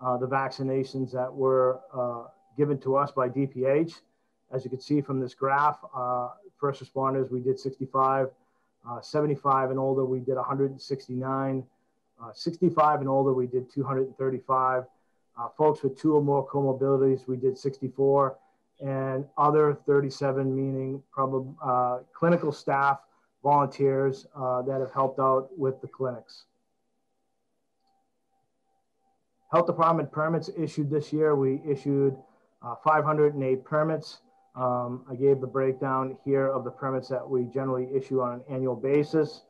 the vaccinations that were given to us by DPH. As you can see from this graph, uh, first responders, we did 65, uh, 75 and older, we did 169, 65 and older, we did 235. folks with two or more comorbidities, we did 64, and other 37, meaning probably clinical staff, volunteers uh, that have helped out with the clinics. Health Department permits issued this year. We issued uh, 508 permits. Um, I gave the breakdown here of the permits that we generally issue on an annual basis.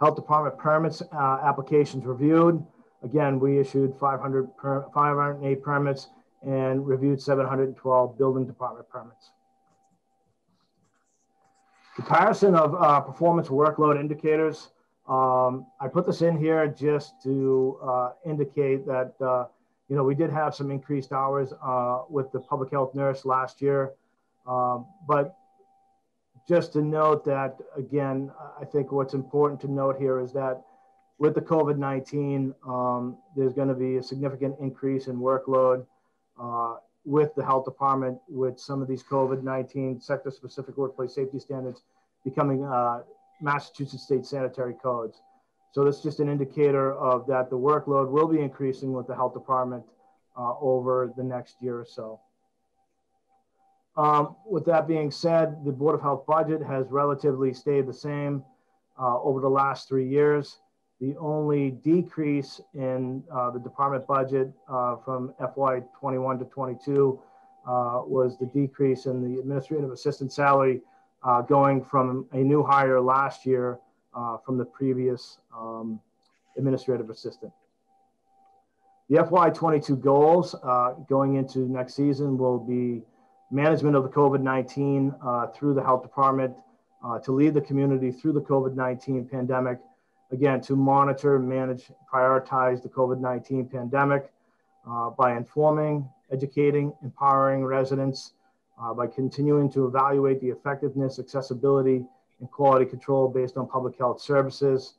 Health Department permits uh, applications reviewed. Again, we issued 500 per 508 permits and reviewed 712 building department permits. Comparison of uh, performance workload indicators. Um, I put this in here just to uh, indicate that, uh, you know, we did have some increased hours uh, with the public health nurse last year. Um, but just to note that, again, I think what's important to note here is that with the COVID-19, um, there's going to be a significant increase in workload uh, with the health department with some of these COVID-19 sector specific workplace safety standards becoming uh, Massachusetts state sanitary codes. So that's just an indicator of that the workload will be increasing with the health department uh, over the next year or so. Um, with that being said, the Board of Health budget has relatively stayed the same uh, over the last three years. The only decrease in uh, the department budget uh, from FY21 to 22 uh, was the decrease in the administrative assistant salary uh, going from a new hire last year uh, from the previous um, administrative assistant. The FY22 goals uh, going into next season will be management of the COVID-19 uh, through the health department, uh, to lead the community through the COVID-19 pandemic, again, to monitor, manage, prioritize the COVID-19 pandemic uh, by informing, educating, empowering residents, uh, by continuing to evaluate the effectiveness, accessibility, and quality control based on public health services.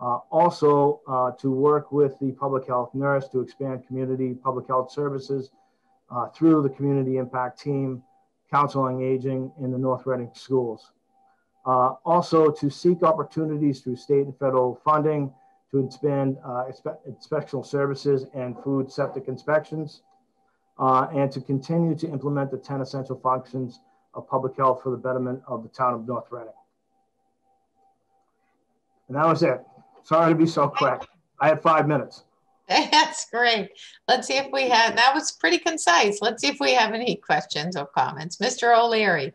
Uh, also, uh, to work with the public health nurse to expand community public health services uh, through the community impact team, council on aging in the North Reading schools. Uh, also, to seek opportunities through state and federal funding to expand uh, inspectional services and food septic inspections, uh, and to continue to implement the 10 essential functions of public health for the betterment of the town of North Reading. And that was it. Sorry to be so quick. I had five minutes. <laughs> That's great. Let's see if we have, that was pretty concise. Let's see if we have any questions or comments. Mr. O'Leary.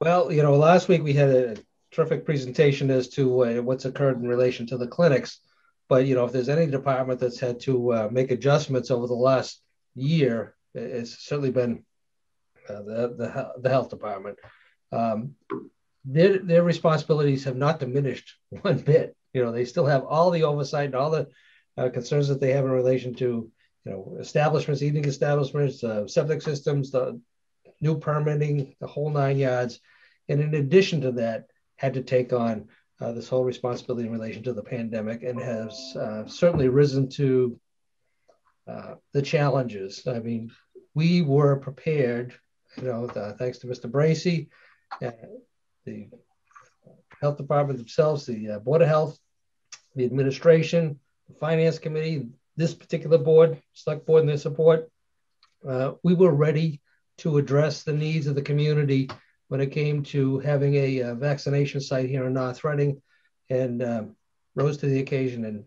Well, you know, last week we had a terrific presentation as to uh, what's occurred in relation to the clinics. But, you know, if there's any department that's had to uh, make adjustments over the last year, it's certainly been uh, the, the, the health department. Um, their, their responsibilities have not diminished <laughs> one bit. You know, they still have all the oversight and all the uh, concerns that they have in relation to, you know, establishments, eating establishments, uh, septic systems, the new permitting, the whole nine yards. And in addition to that, had to take on uh, this whole responsibility in relation to the pandemic and has uh, certainly risen to uh, the challenges. I mean, we were prepared, you know, thanks to Mr. Bracy, uh, the health department themselves, the uh, Board of Health, the administration, the finance committee, this particular board, select board and their support. Uh, we were ready to address the needs of the community when it came to having a, a vaccination site here in North Reading and um, rose to the occasion and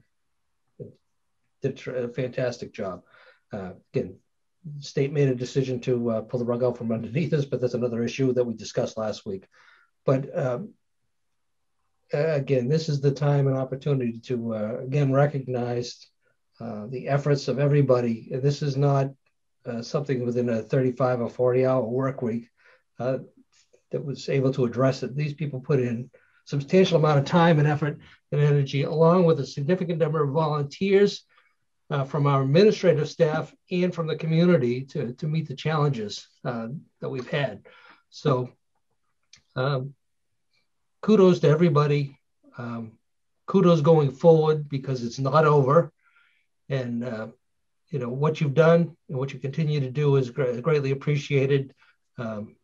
did a fantastic job. Uh, again, state made a decision to uh, pull the rug out from underneath us, but that's another issue that we discussed last week. But um, again, this is the time and opportunity to uh, again recognize uh, the efforts of everybody. This is not uh, something within a 35 or 40 hour work week uh, that was able to address it. These people put in substantial amount of time and effort and energy, along with a significant number of volunteers uh, from our administrative staff and from the community to, to meet the challenges uh, that we've had. So um, kudos to everybody. Um, kudos going forward because it's not over. And, uh, you know, what you've done and what you continue to do is greatly appreciated. Um,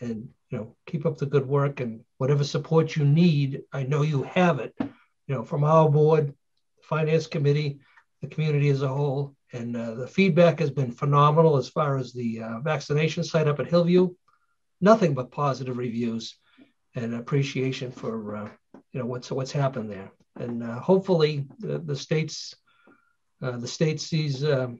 and, you know, keep up the good work and whatever support you need, I know you have it, you know, from our board, finance committee, the community as a whole. And uh, the feedback has been phenomenal as far as the uh, vaccination site up at Hillview. Nothing but positive reviews and appreciation for uh, you know what's what's happened there. And uh, hopefully the, the states uh, the state sees um,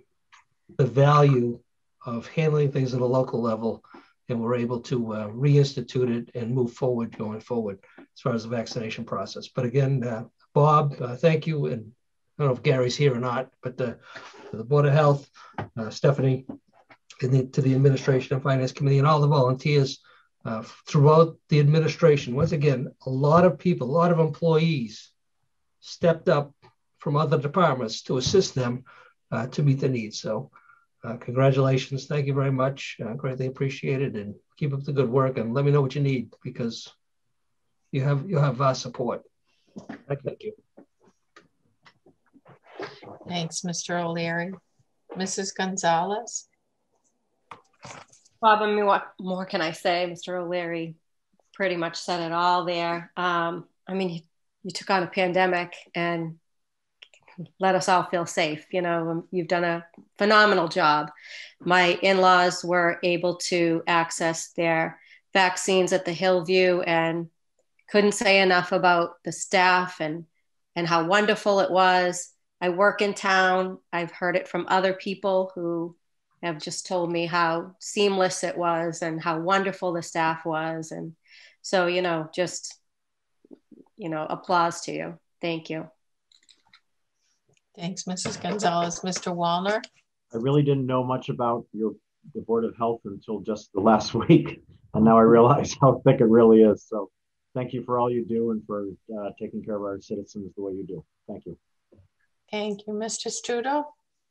the value of handling things at a local level, and we're able to uh, reinstitute it and move forward going forward as far as the vaccination process. But again, Bob, thank you and I don't know if Gary's here or not, but the, the Board of Health, uh, Stephanie, the, to the Administration and Finance Committee, and all the volunteers uh, throughout the administration. Once again, a lot of people, a lot of employees stepped up from other departments to assist them uh, to meet the needs. So, uh, congratulations. Thank you very much. Uh, greatly appreciated, and keep up the good work. And let me know what you need because you have you have our support. Thank you. Thanks, Mr. O'Leary. Mrs. Gonzalez? Bob, I mean, what more can I say? Mr. O'Leary pretty much said it all there. Um, I mean, you, took on a pandemic and let us all feel safe. You know, um, you've done a phenomenal job. My in laws were able to access their vaccines at the Hillview and couldn't say enough about the staff and and how wonderful it was. I work in town. I've heard it from other people who have just told me how seamless it was and how wonderful the staff was. And so, you know, just, you know, applause to you. Thank you. Thanks, Mrs. Gonzalez. Mr. Wallner? I really didn't know much about your the Board of Health until just the last <laughs> week. And now I realize how thick it really is. So thank you for all you do and for uh, taking care of our citizens the way you do. Thank you. Thank you, Mr. Stuto.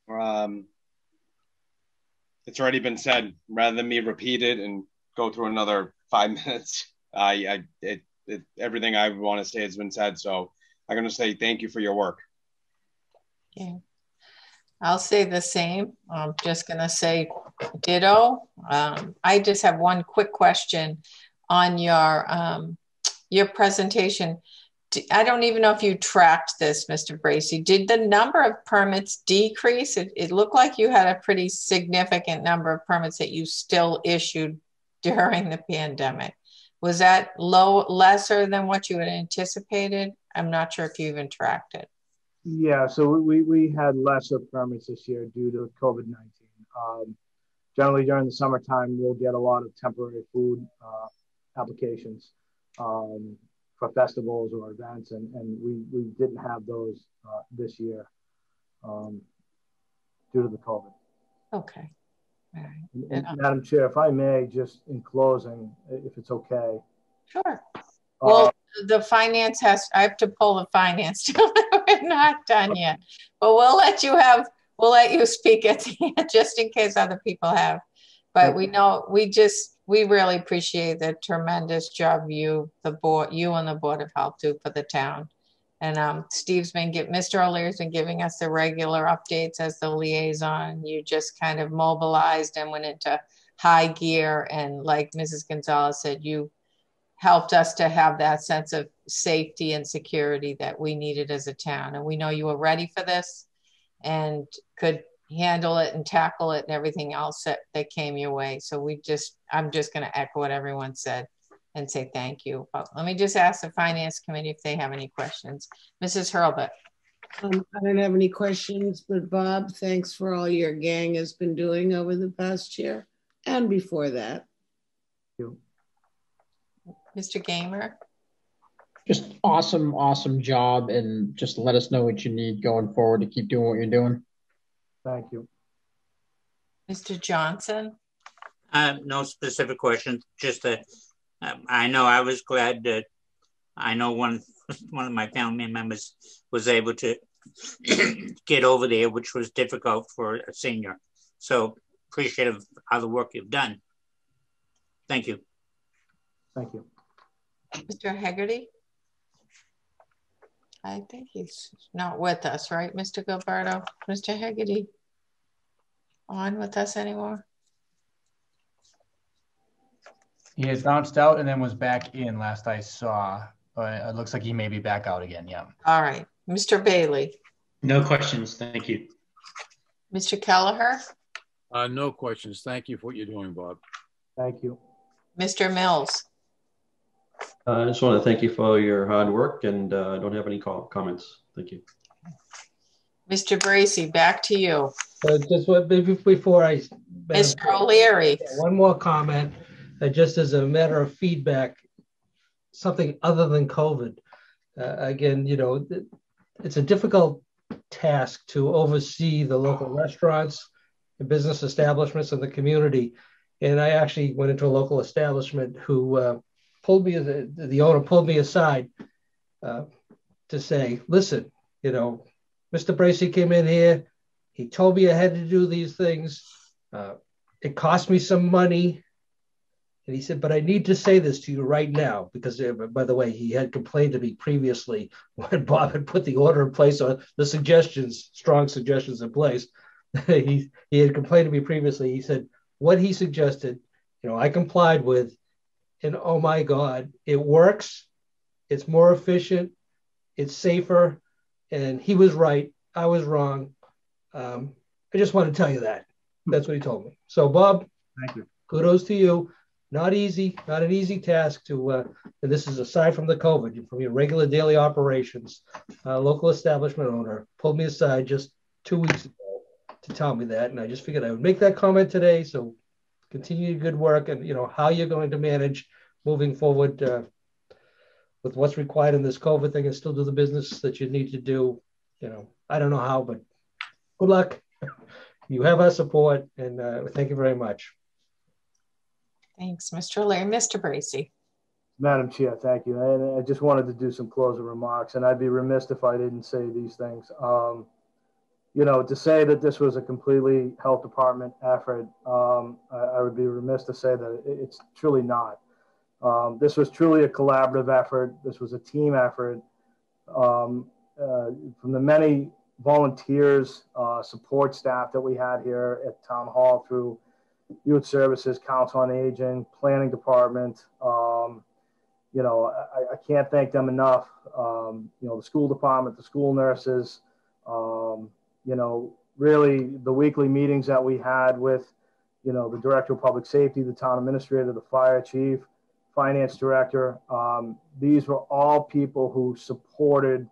Um, it's already been said. Rather than me repeat it and go through another five <laughs> minutes, I, I it, it, everything I want to say has been said. So I'm going to say thank you for your work. Yeah. I'll say the same. I'm just going to say ditto. Um, I just have one quick question on your um, your presentation. I don't even know if you tracked this, Mr. Bracy. Did the number of permits decrease? It, it looked like you had a pretty significant number of permits that you still issued <laughs> during the pandemic. Was that low, lesser than what you had anticipated? I'm not sure if you even tracked it. Yeah, so we, we had lesser permits this year due to COVID 19. Um, generally, during the summertime, we'll get a lot of temporary food uh, applications um, for festivals or events, and, and we, we didn't have those uh, this year um, due to the COVID. Okay. And, and Madam Chair, if I may, just in closing, if it's okay. Sure. Well, uh, the finance has, I have to pull the finance. <laughs> We're not done yet, but we'll let you have, we'll let you speak at the end <laughs> just in case other people have. But we know, we just, we really appreciate the tremendous job you, the board, you and the Board of Health do for the town. And um, Steve's been, get, Mr. O'Leary's been giving us the regular updates as the liaison. You just kind of mobilized and went into high gear. And like Mrs. Gonzalez said, you helped us to have that sense of safety and security that we needed as a town. And we know you were ready for this and could handle it and tackle it and everything else that, that came your way. So we just, I'm just going to echo what everyone said and say thank you. But let me just ask the finance committee if they have any questions. Mrs. Hurlbut. Um, I don't have any questions, but Bob, thanks for all your gang has been doing over the past year and before that. Thank you. Mr. Gamer? Just awesome, awesome job. And just let us know what you need going forward to keep doing what you're doing. Thank you. Mr. Johnston? Uh, no specific questions. Just that um, I know I was glad that I know one <laughs> one of my family members was able to <coughs> get over there, which was difficult for a senior. So appreciative of all the work you've done. Thank you. Thank you. Mr. Hegarty? I think he's not with us, right, Mr. Gilleberto? Mr. Hegarty on with us anymore? He has bounced out and then was back in last I saw, but it looks like he may be back out again. Yeah. All right. Mr. Bailey? No questions. Thank you. Mr. Kelleher? Uh, no questions. Thank you for what you're doing, Bob. Thank you. Mr. Mills? Uh, I just want to thank you for your hard work and uh, I don't have any call, comments. Thank you. Mr. Bracy, back to you. Just what, before I. Mr. O'Leary. One more comment, uh, just as a matter of feedback, something other than COVID. Uh, again, you know, it's a difficult task to oversee the local restaurants, the business establishments, and the community. And I actually went into a local establishment who uh, pulled me, the, the owner pulled me aside uh, to say, listen, you know, Mr. Bracy came in here. He told me I had to do these things. Uh, it cost me some money. And he said, but I need to say this to you right now because, uh, by the way, he had complained to me previously <laughs> when Bob had put the order in place or the suggestions, strong suggestions in place. <laughs> he, he had complained to me previously. He said, what he suggested, you know, I complied with and oh my God, it works. It's more efficient. It's safer. And he was right. I was wrong. Um, I just want to tell you that. That's what he told me. So, Bob, thank you. Kudos to you. Not easy, not an easy task to, uh, and this is aside from the COVID, from your regular daily operations. Uh, local establishment owner pulled me aside just two weeks ago to tell me that. And I just figured I would make that comment today. So continue your good work and you know how you're going to manage moving forward uh, with what's required in this COVID thing and still do the business that you need to do. You know, I don't know how, but good luck. <laughs> you have our support, and uh, thank you very much. Thanks, Mr. Larry. Mr. Bracy. Madam Chair, thank you. And I just wanted to do some closing remarks, and I'd be remiss if I didn't say these things. Um, you know, to say that this was a completely health department effort, um, I, I, would be remiss to say that it's truly not. Um, this was truly a collaborative effort. This was a team effort. Um, uh, from the many volunteers, uh, support staff that we had here at Town Hall through Youth Services, Council on Aging, Planning Department, um, you know, I, I, can't thank them enough. Um, you know, the school department, the school nurses, um, you know, really the weekly meetings that we had with, you know, the director of public safety, the town administrator, the fire chief, finance director. Um, these were all people who supported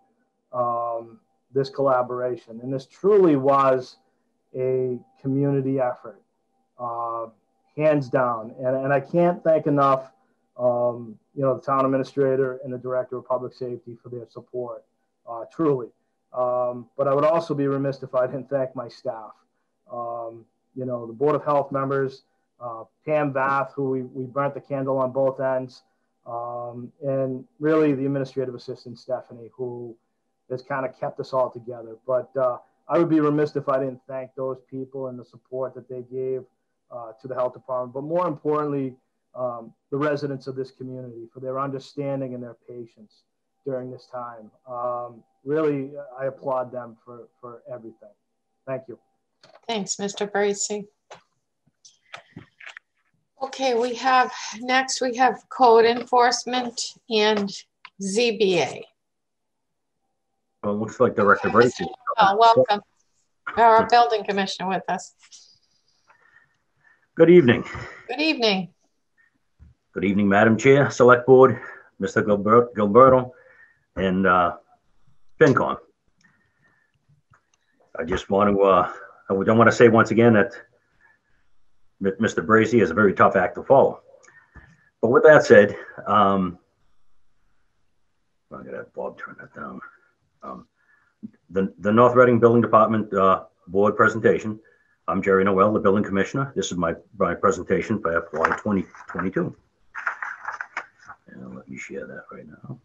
um, this collaboration. And this truly was a community effort, uh, hands down. And, and I can't thank enough um, you know, the town administrator and the director of public safety for their support, uh, truly. Um, but I would also be remiss if I didn't thank my staff. Um, you know, the Board of Health members, uh, Pam Bath, who we, we burnt the candle on both ends, um, and really the administrative assistant, Stephanie, who has kind of kept us all together. But uh, I would be remiss if I didn't thank those people and the support that they gave uh, to the health department. But more importantly, um, the residents of this community for their understanding and their patience during this time. Um, really, I applaud them for, for everything. Thank you. Thanks, Mr. Bracy. Okay, we have next we have code enforcement and ZBA. Well, it looks like Director Bracy. Oh, welcome. Our building commissioner with us. Good evening. Good evening. Good evening, Madam Chair, Select Board, Mr. Gilbert, Gilleberto, and uh, FinCom. I just want to, uh, I don't want to say once again that Mr. Bracy is a very tough act to follow. But with that said, um, I'm going to have Bob turn that down. Um, the, the North Reading Building Department uh, Board presentation. I'm Jerry Noel, the Building Commissioner. This is my, my presentation for FY 2022. And let me share that right now.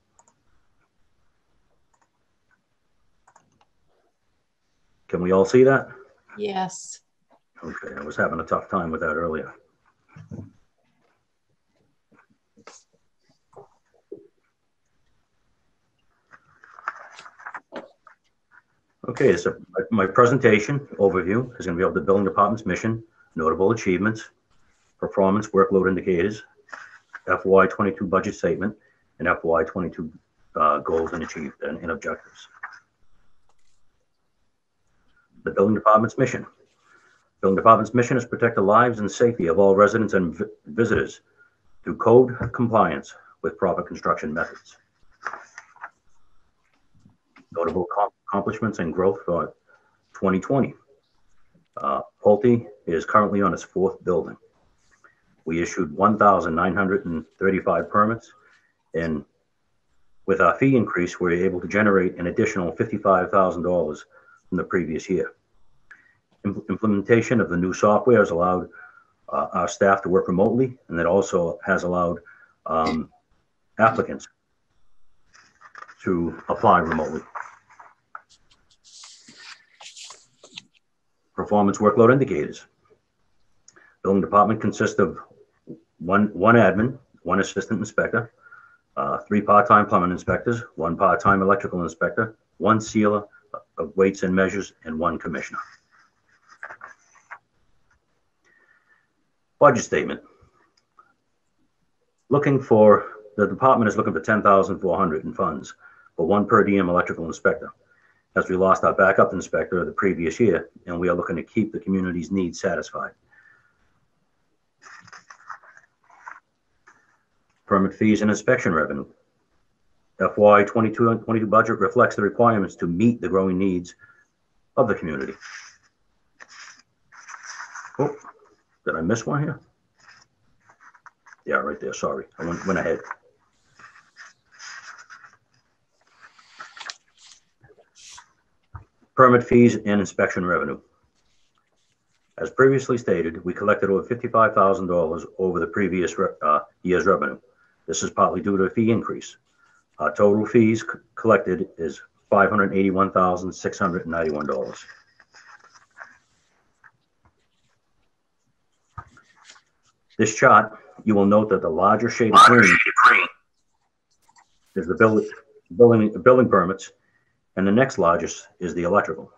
Can we all see that? Yes. Okay, I was having a tough time with that earlier. Okay, so my presentation overview is going to be of the building department's mission, notable achievements, performance workload indicators, FY22 budget statement and FY22 uh, goals and achieved and, and objectives. The building department's mission. Building department's mission is to protect the lives and safety of all residents and vi visitors through code compliance with proper construction methods. Notable accomplishments and growth for 2020. Uh, Pulte is currently on its fourth building. We issued 1,935 permits, and with our fee increase, we are able to generate an additional $55,000 from the previous year. Implementation of the new software has allowed uh, our staff to work remotely, and it also has allowed um, applicants to apply remotely. Performance workload indicators. Building department consists of one, one admin, one assistant inspector, uh, three part-time plumbing inspectors, one part-time electrical inspector, one sealer of weights and measures, and one commissioner. Budget statement. Looking for, the department is looking for 10,400 in funds for one per diem electrical inspector as we lost our backup inspector the previous year, and we are looking to keep the community's needs satisfied. permit fees and inspection revenue. FY 22 22 budget reflects the requirements to meet the growing needs of the community. Oh, did I miss one here? Yeah, right there. Sorry, I went, went ahead. Permit fees and inspection revenue. As previously stated, we collected over $55,000 over the previous uh, year's revenue. This is partly due to a fee increase. Our total fees collected is $581,691. This chart, you will note that the larger shaded green is the building, building, building permits, and the next largest is the electrical.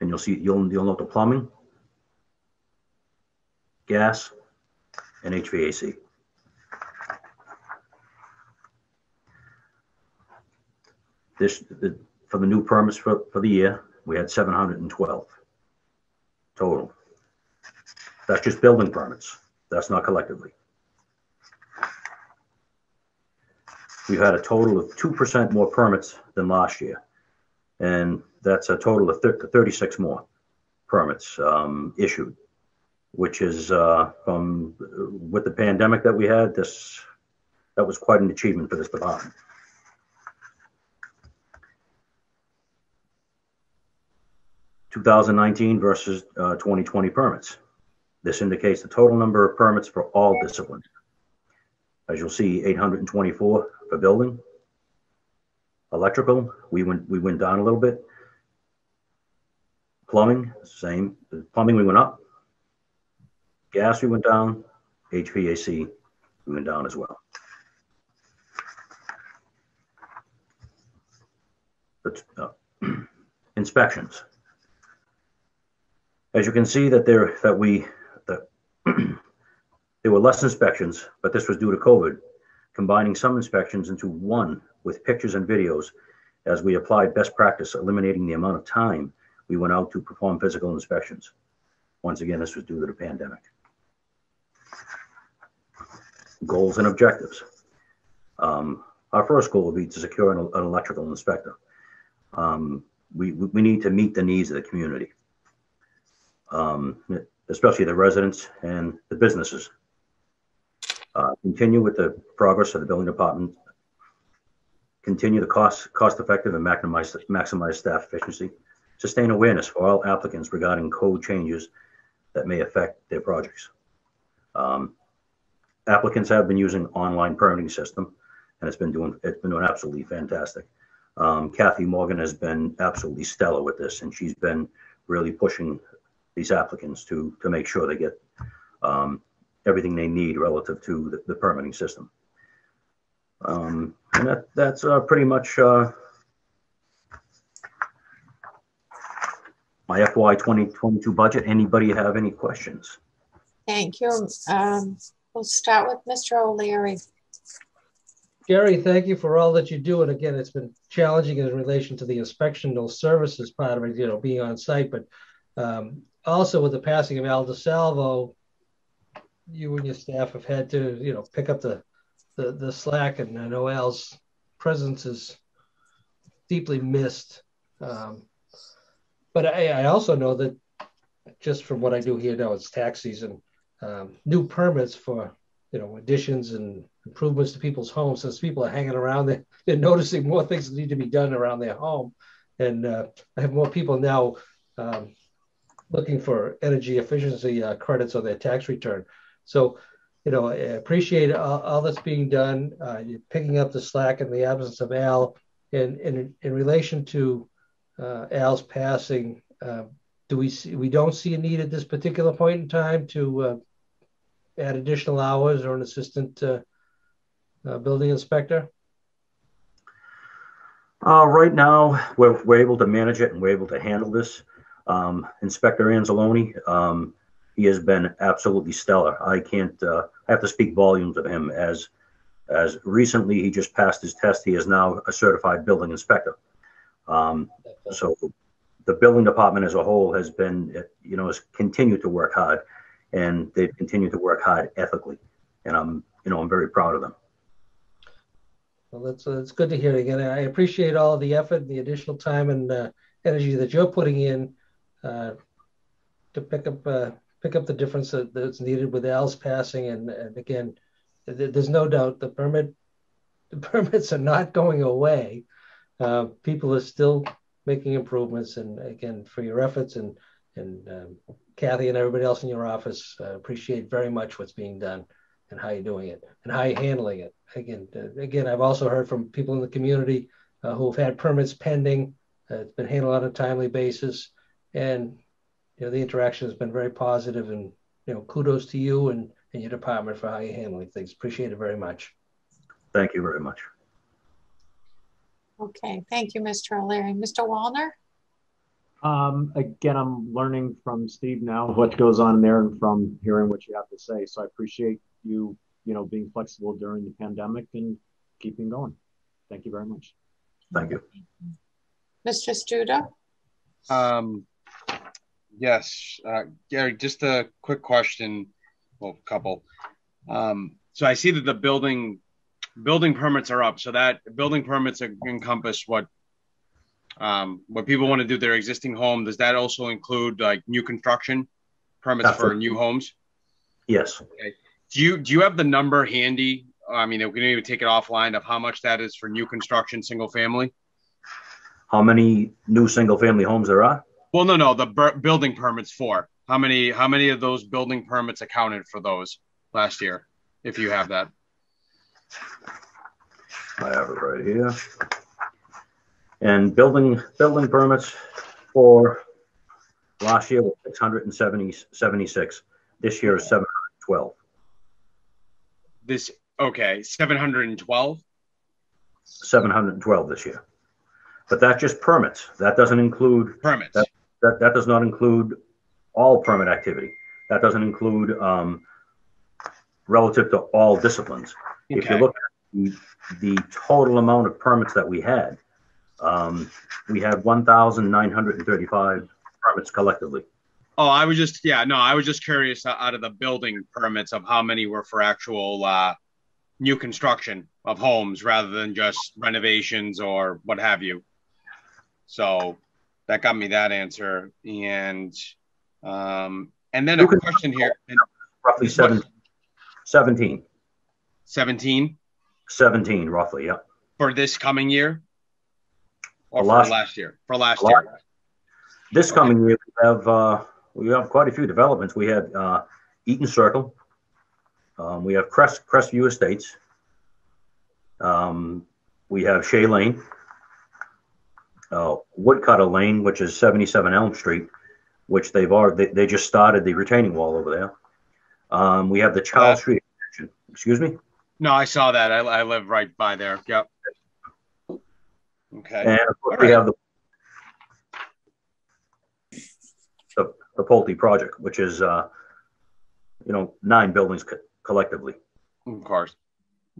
And you'll see, you'll, you'll note the plumbing, gas, and HVAC. This, the, for the new permits for, for the year, we had 712 total. That's just building permits. That's not collectively. We've had a total of 2% more permits than last year. And that's a total of 36 more permits um, issued, which is uh, from with the pandemic that we had, this that was quite an achievement for this department. Two thousand nineteen versus uh, twenty twenty permits. This indicates the total number of permits for all disciplines. As you'll see, 824 for building. Electrical, we went we went down a little bit. Plumbing, same. Plumbing, we went up. Gas, we went down. HVAC, we went down as well. But, uh, <clears throat> inspections. As you can see that there that we <clears throat> there were less inspections, but this was due to COVID, combining some inspections into one with pictures and videos as we applied best practice, eliminating the amount of time we went out to perform physical inspections. Once again, this was due to the pandemic. Goals and objectives. Um, our first goal will be to secure an, an electrical inspector. Um, we, we need to meet the needs of the community. Um, especially the residents and the businesses. Uh, continue with the progress of the building department. Continue the cost cost effective and maximize maximize staff efficiency. Sustain awareness for all applicants regarding code changes that may affect their projects. Um, applicants have been using online permitting system, and it's been doing it's been doing absolutely fantastic. Um, Kathy Morgan has been absolutely stellar with this, and she's been really pushing these applicants to to make sure they get um, everything they need relative to the, the permitting system. Um, and that, that's uh, pretty much uh, my FY 2022 budget. Anybody have any questions? Thank you. Um, we'll start with Mr. O'Leary. Gary, thank you for all that you do. And again, it's been challenging in relation to the inspectional services part of it, you know, being on site, but um, also with the passing of Al DeSalvo, you and your staff have had to, you know, pick up the the, the slack, and I know Al's presence is deeply missed. Um, but I, I, also know that just from what I do here now, it's tax season. Um, new permits for you know additions and improvements to people's homes. Since people are hanging around, they're, they're noticing more things that need to be done around their home, and uh, I have more people now um, looking for energy efficiency uh, credits on their tax return. So, you know, I appreciate all, all that's being done. Uh, you're picking up the slack in the absence of Al. And in, in relation to uh, Al's passing, uh, do we see, we don't see a need at this particular point in time to uh, add additional hours or an assistant uh, building inspector? right now, we're, we're able to manage it and we're able to handle this. Um, Inspector Anzalone, um, he has been absolutely stellar. I can't, uh, I have to speak volumes of him as, as recently he just passed his test. He is now a certified building inspector. Um, so the building department as a whole has been, you know, has continued to work hard and they've continued to work hard ethically. And I'm, you know, I'm very proud of them. Well, that's, uh, it's good to hear it again. I appreciate all the effort, the additional time and uh, energy that you're putting in uh, to pick up uh, pick up the difference that, that's needed with Al's passing. And, and again, th- there's no doubt the permit the <laughs> permits are not going away. Uh, people are still making improvements. And again, for your efforts and and um, Kathy and everybody else in your office, uh, appreciate very much what's being done and how you're doing it and how you're handling it. Again, uh, again, I've also heard from people in the community uh, who've had permits pending. Uh, it's been handled on a timely basis, and you know the interaction has been very. And you know, kudos to you and, and your department for how you're handling things. Appreciate it very much. Thank you very much. Okay, thank you, Mr. O'Leary. Mr. Wallner? Um, again, I'm learning from Steve now what goes on there and from hearing what you have to say. So I appreciate you, you know, being flexible during the pandemic and keeping going. Thank you very much. Thank you. Mr. Stuto? Um, yes, uh, Gary, just a quick question, well, a couple. Um, so I see that the building building permits are up. So that building permits encompass what um, what people want to do their existing home. Does that also include like new construction permits for new homes? Yes. Okay. Do you do you have the number handy? I mean, we can even take it offline of how much that is for new construction, single family. How many new single family homes there are? Well, no, no, the building permits for how many? How many of those building permits accounted for those last year? If you have that. I have it right here. And building building permits for last year was 676. This year is 712. This okay, 712. 712 this year. But that's just permits. That doesn't include permits. That, that, that does not include all permit activity. That doesn't include um, relative to all disciplines. If you look at the, the, total amount of permits that we had, um, we had 1,935 permits collectively. Oh, I was just, yeah, no, I was just curious out of the building permits of how many were for actual uh, new construction of homes rather than just renovations or what have you. So that got me that answer. And um, and then a question here. Roughly seven, 17. 17? 17, roughly, yeah. For this coming year? Or for last, last year? For last year. This coming year, we have uh, we have quite a few developments. We had uh, Eaton Circle. Um, we have Crest Crestview Estates. Um, we have Shea Lane. Uh, Woodcutter Lane, which is 77 Elm Street, which they've already they, they just started the retaining wall over there. Um, we have the Charles uh, Street extension. Excuse me. No, I saw that. I, I live right by there. Yep. Okay. And of course, All we right. have the, the the Pulte project, which is uh, you know nine buildings co collectively. Of course.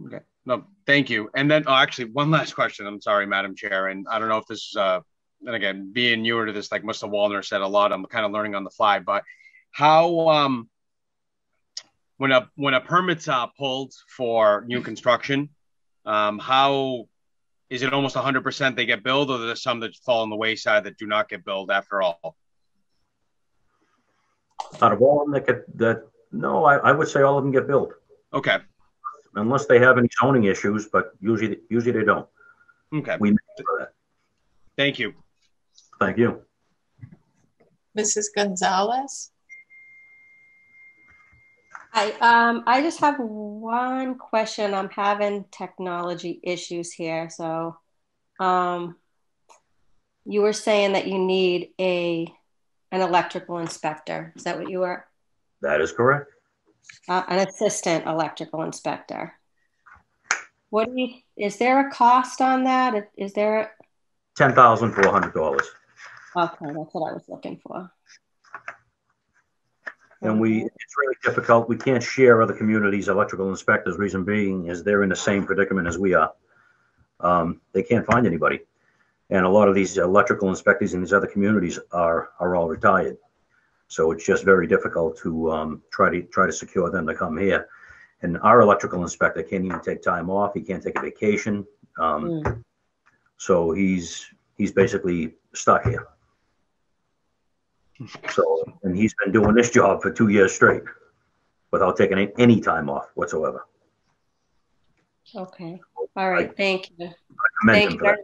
Okay. No, thank you. And then, oh, actually, one last question. I'm sorry, Madam Chair, and I don't know if this is uh, and again, being newer to this, like Mr. Wallner said a lot, I'm kind of learning on the fly. But how um when a when a permit's uh, pulled for new construction, um, how is it almost 100% they get billed, or there's some that fall on the wayside that do not get billed after all? Out of all of them that get that, no, I, I would say all of them get billed. Okay. Unless they have any zoning issues, but usually usually they don't. Okay. We Thank you. Thank you. Mrs. Gonzalez. Hi, um, I just have one question. I'm having technology issues here. So, um, you were saying that you need a an electrical inspector. Is that what you were? That is correct. Uh, an assistant electrical inspector. What do you? Is there a cost on that? Is there? a- Ten thousand four hundred dollars. Okay, that's what I was looking for and we it's really difficult. We can't share other communities' electrical inspectors. Reason being is they're in the same predicament as we are. Um, they can't find anybody, and a lot of these electrical inspectors in these other communities are are all retired. So it's just very difficult to um, try to try to secure them to come here. And our electrical inspector can't even take time off. He can't take a vacation. Um, mm. So he's he's basically stuck here. So, and he's been doing this job for two years straight without taking any time off whatsoever. Okay. All right. Thank you. Thank you.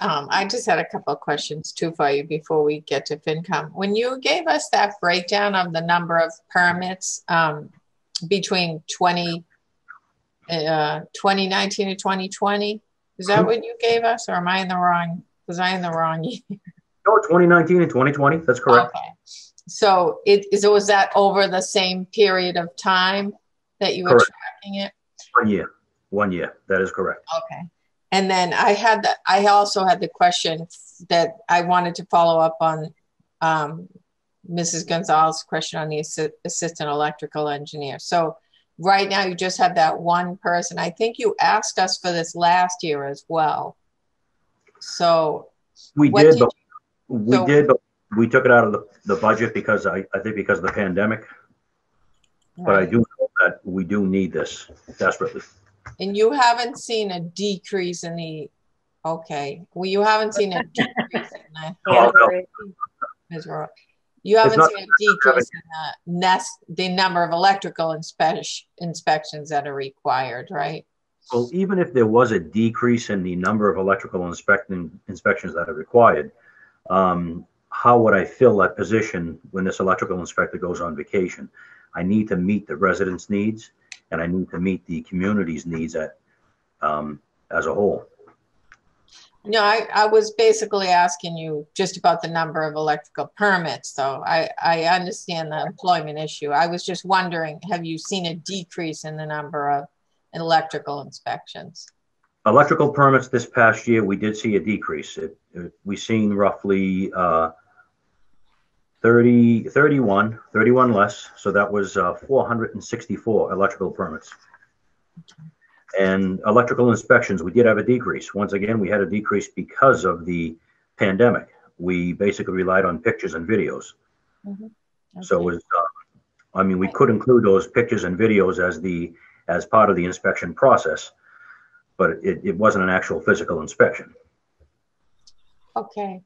Um, I just had a couple of questions too for you before we get to FinCom. When you gave us that breakdown of the number of permits um, between 20, uh, 2019 and 2020, is that what you gave us or am I in the wrong, was I in the wrong year? No, 2019 and 2020. That's correct. Okay. So it is, was that over the same period of time that you were Correct. tracking it? One year. One year. That is correct. Okay. And then I had that, I also had the question that I wanted to follow up on um, Mrs. Gonzalez's question on the assi- assistant electrical engineer. So right now you just have that one person. I think you asked us for this last year as well. So We did, did but we so- did, but we took it out of the, the budget because I, I think because of the pandemic. But I do know that we do need this desperately. And you haven't seen a decrease in the, okay, well, you haven't seen a <laughs> decrease in the. No, no. Ms. Roy, You haven't not- seen a decrease in the nest, the number of electrical inspection, inspections that are required, right? Well, even if there was a decrease in the number of electrical inspecting, inspections that are required, um, how would I fill that position when this electrical inspector goes on vacation? I need to meet the residents' needs and I need to meet the community's needs at, um, as a whole. No, I, I was basically asking you just about the number of electrical permits, though. I, I understand the employment issue. I was just wondering, have you seen a decrease in the number of electrical inspections? Electrical permits this past year, we did see a decrease. It, it, we seen roughly, uh, 30, 31, 31 less. So that was, uh, 464 electrical permits. And electrical inspections, we did have a decrease. Once again, we had a decrease because of the pandemic. We basically relied on pictures and videos. So it was, uh, I mean, we could include those pictures and videos as the, as part of the inspection process, but it, it wasn't an actual physical inspection. Okay.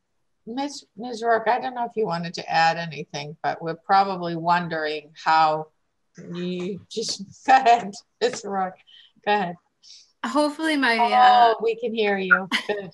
Ms. Ms. Rourke, I don't know if you wanted to add anything, but we're probably wondering how you just, go ahead, Ms. Rourke, go ahead. Hopefully my, uh, Oh, we can hear you. Good.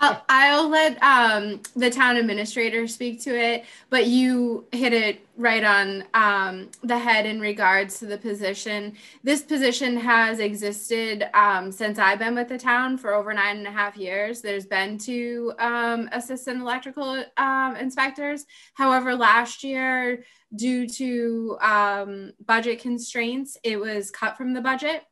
I'll, I'll let um, the town administrator speak to it, but you hit it right on um, the head in regards to the position. This position has existed um, since I've been with the town for over nine and a half years. There's been two um, assistant electrical um, inspectors. However, last year, due to um, budget constraints, it was cut from the budget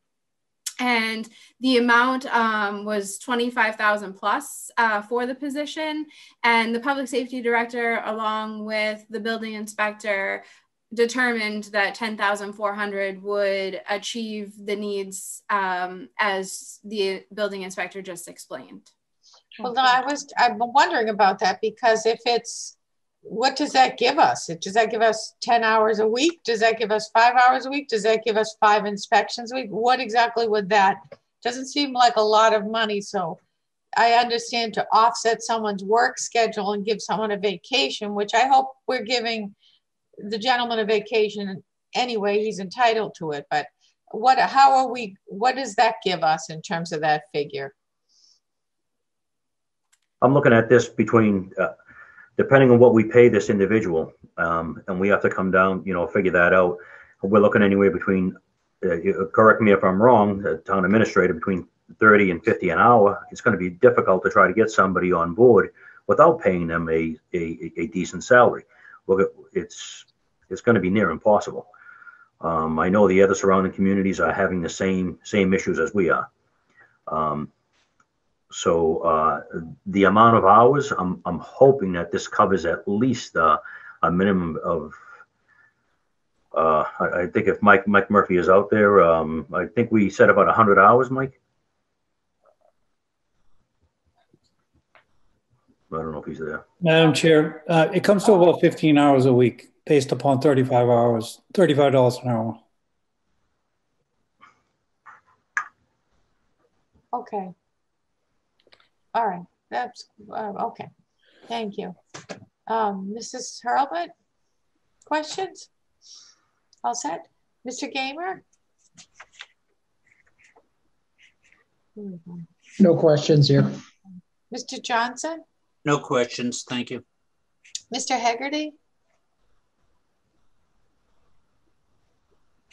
and the amount um, was 25,000 plus uh, for the position. And the public safety director, along with the building inspector, determined that 10,400 would achieve the needs um, as the building inspector just explained. Well, no, I was, I'm wondering about that because if it's, what does that give us? Does that give us 10 hours a week? Does that give us five hours a week? Does that give us five inspections a week? What exactly would that, doesn't seem like a lot of money. So I understand to offset someone's work schedule and give someone a vacation, which I hope we're giving the gentleman a vacation anyway, he's entitled to it. But what, how are we, what does that give us in terms of that figure? I'm looking at this between, uh, depending on what we pay this individual, um, and we have to come down, you know, figure that out. We're looking anywhere between, uh, correct me if I'm wrong, the town administrator, between 30 and 50 an hour. It's going to be difficult to try to get somebody on board without paying them a, a, a decent salary. Well, it's, it's going to be near impossible. Um, I know the other surrounding communities are having the same, same issues as we are. Um, so uh, the amount of hours, I'm, I'm hoping that this covers at least uh, a minimum of. Uh, I, I think if Mike Mike Murphy is out there, um, I think we said about 100 hours, Mike. I don't know if he's there. Madam Chair, uh, it comes to about 15 hours a week based upon 35 hours, $35 an hour. Okay. All right, that's, uh, okay, thank you. Um, Mrs. Hurlbut, questions? All set? Mr. Gamer? No questions here. Mr. Johnson? No questions, thank you. Mr. Hegarty?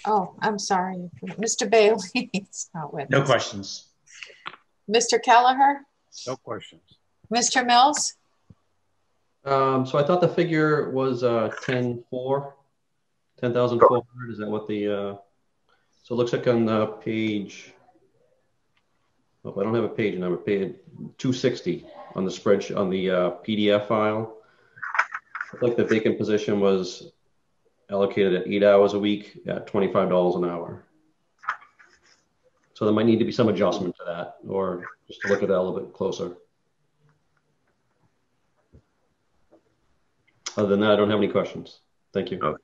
Oh, I'm sorry. Mr. Bailey <laughs> is not with No us. questions. Mr. Kelleher? No questions. Mr. Mills? Um, so I thought the figure was uh, 10 4, 10,400. Is that what the, uh, so it looks like on the page, oh, I don't have a page number, page 260 on the spreadsheet, on the uh, PDF file. Looks like the vacant position was allocated at eight hours a week at $25 an hour. So there might need to be some adjustment to that or just to look at that a little bit closer. Other than that, I don't have any questions. Thank you. Okay.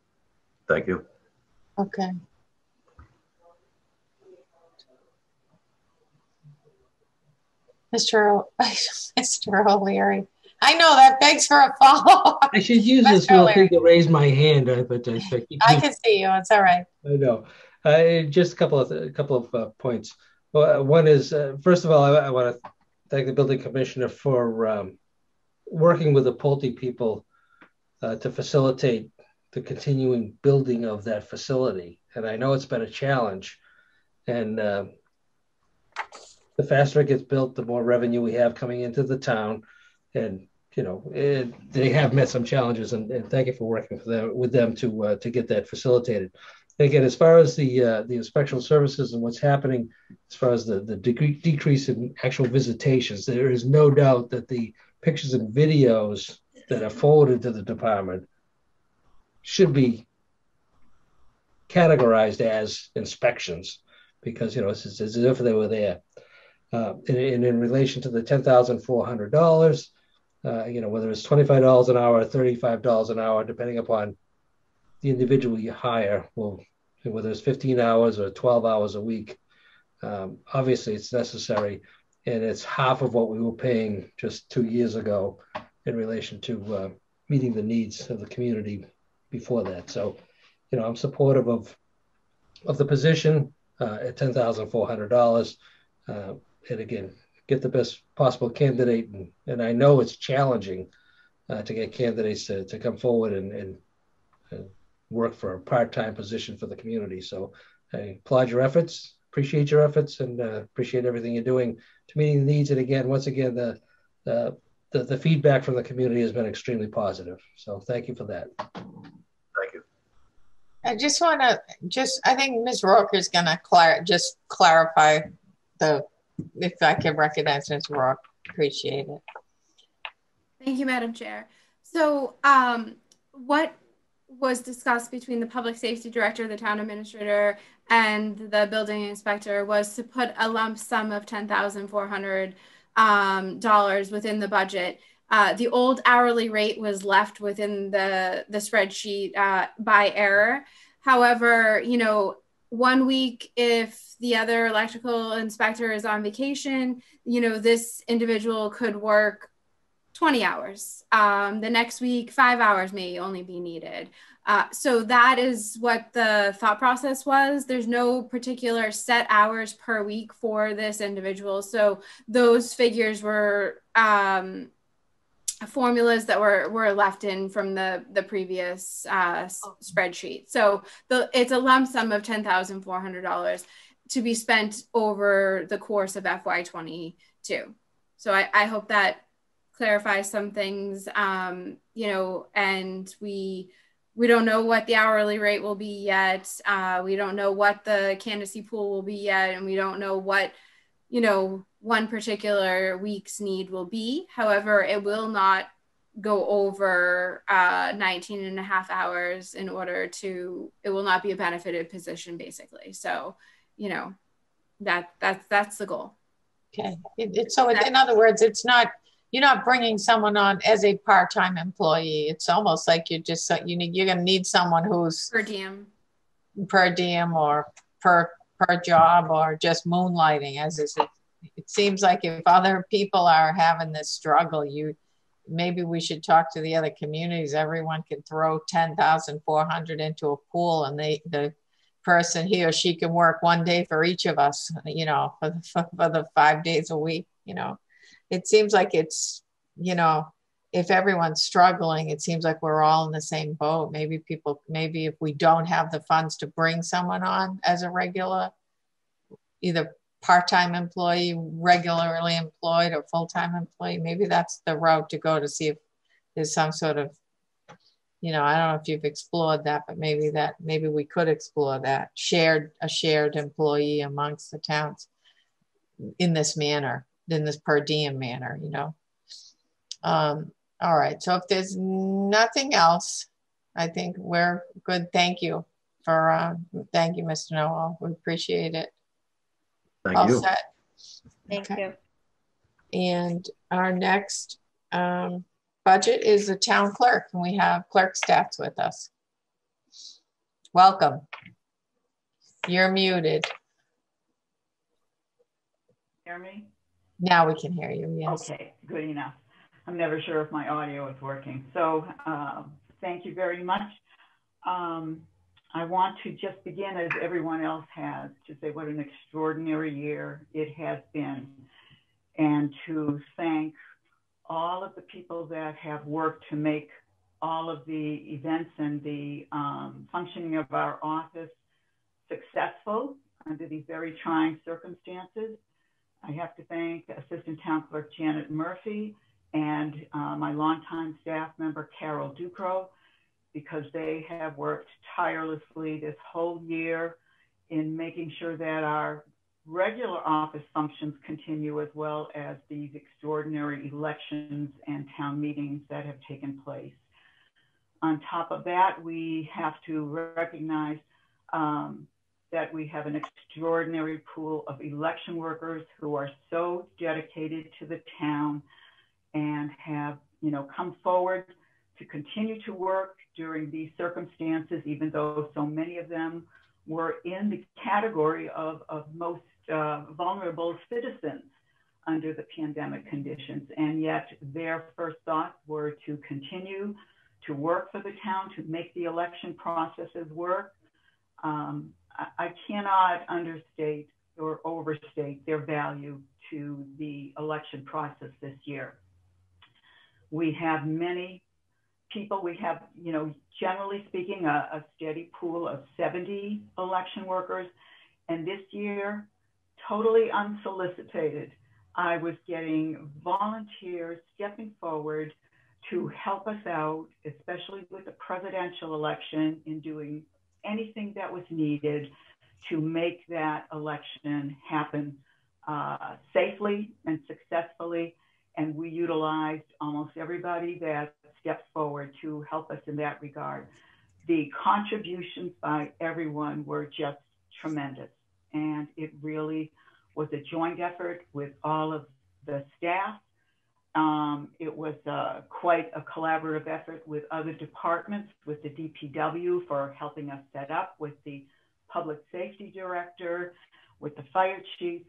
Thank you. Okay. Mr. O- <laughs> Mr. O'Leary. I know that begs for a follow-up. I should use Mr. this little O'Leary. thing to raise my hand, but I, I I can see you. It's all right. I know. Uh, just a couple of a couple of uh, points. Well, uh, one is uh, first of all, I, I want to thank the building commissioner for um, working with the Pulte people uh, to facilitate the continuing building of that facility. And I know it's been a challenge, and uh, the faster it gets built, the more revenue we have coming into the town. And you know, it, they have met some challenges, and, and thank you for working for them, with them to to get that facilitated. Again, as far as the uh, the inspection services and what's happening, as far as the the decre- decrease in actual visitations, there is no doubt that the pictures and videos that are forwarded to the department should be categorized as inspections because you know it's, it's as if they were there. Uh, and, and in relation to the ten thousand four hundred dollars, uh, you know whether it's twenty five dollars an hour, or thirty five dollars an hour, depending upon the individual you hire, well, whether it's fifteen hours or twelve hours a week, um, obviously it's necessary, and it's half of what we were paying just two years ago in relation to uh, meeting the needs of the community before that. So, you know, I'm supportive of of the position uh, at ten thousand four hundred dollars, uh, and again, get the best possible candidate. And, and I know it's challenging uh, to get candidates to, to come forward and, and, and work for a part time position for the community. So, I applaud your efforts, appreciate your efforts, and uh, appreciate everything you're doing to meeting the needs. And again, once again, the the the, the feedback from the community has been extremely positive. So thank you for that. Thank you. I just want to just, I think Ms. Rourke is going to clar- just clarify the, if I can recognize Ms. Rourke, appreciate it. Thank you, Madam Chair. So, um, what was discussed between the public safety director, the town administrator, and the building inspector was to put a lump sum of ten thousand four hundred um, dollars within the budget. Uh, the old hourly rate was left within the the spreadsheet uh, by error. However, you know, one week if the other electrical inspector is on vacation, you know, this individual could work 20 hours. Um, the next week, five hours may only be needed. Uh, so that is what the thought process was. There's no particular set hours per week for this individual. So those figures were um, formulas that were, were left in from the, the previous uh, spreadsheet. So the, it's a lump sum of $10,400 to be spent over the course of FY22. So I, I hope that clarify some things um, you know and we we don't know what the hourly rate will be yet. Uh, we don't know what the candidacy pool will be yet and we don't know what you know one particular week's need will be. However it will not go over uh, 19 and a half hours in order to it will not be a benefited position basically. So you know that that's that's the goal. Okay. It, it, so in other words, it's not, you're not bringing someone on as a part-time employee. It's almost like you're just, you need, you're going to need someone who's per diem, per diem or per, per job or just moonlighting as is it. It seems like if other people are having this struggle, you, maybe we should talk to the other communities. Everyone can throw 10,400 into a pool and they, the person he or she can work one day for each of us, you know, for, for, for the five days a week, you know. It seems like it's, you know, if everyone's struggling, it seems like we're all in the same boat. Maybe people, maybe if we don't have the funds to bring someone on as a regular, either part-time employee, regularly employed or full-time employee, maybe that's the route to go to see if there's some sort of, you know, I don't know if you've explored that, but maybe that, maybe we could explore that shared, a shared employee amongst the towns in this manner, in this per diem manner, you know. Um, all right. So if there's nothing else, I think we're good. Thank you for, uh, thank you, Mr. Noel. We appreciate it. Thank All you. set. Thank Okay. you. And our next um, budget is the town clerk, and we have clerk stats with us. Welcome. You're muted. Hear me? Now we can hear you, yes. Okay, good enough. I'm never sure if my audio is working. So um, thank you very much. Um, I want to just begin, as everyone else has, to say what an extraordinary year it has been, and to thank all of the people that have worked to make all of the events and the um, functioning of our office successful under these very trying circumstances. I have to thank Assistant Town Clerk Janet Murphy and uh, my longtime staff member Carol Ducro because they have worked tirelessly this whole year in making sure that our regular office functions continue as well as these extraordinary elections and town meetings that have taken place. On top of that, we have to recognize um, that we have an extraordinary pool of election workers who are so dedicated to the town and have, you know, come forward to continue to work during these circumstances, even though so many of them were in the category of, of most uh, vulnerable citizens under the pandemic conditions. And yet their first thoughts were to continue to work for the town, to make the election processes work. Um, I, cannot understate or overstate their value to the election process this year. We have many people. We have, you know, generally speaking, a, a steady pool of 70 election workers. And this year, totally unsolicited, I was getting volunteers stepping forward to help us out, especially with the presidential election, in doing anything that was needed to make that election happen uh, safely and successfully. And we utilized almost everybody that stepped forward to help us in that regard. The contributions by everyone were just tremendous. And it really was a joint effort with all of the staff. Um, it was uh, quite a collaborative effort with other departments, with the DPW for helping us set up, with the public safety director, with the fire chief.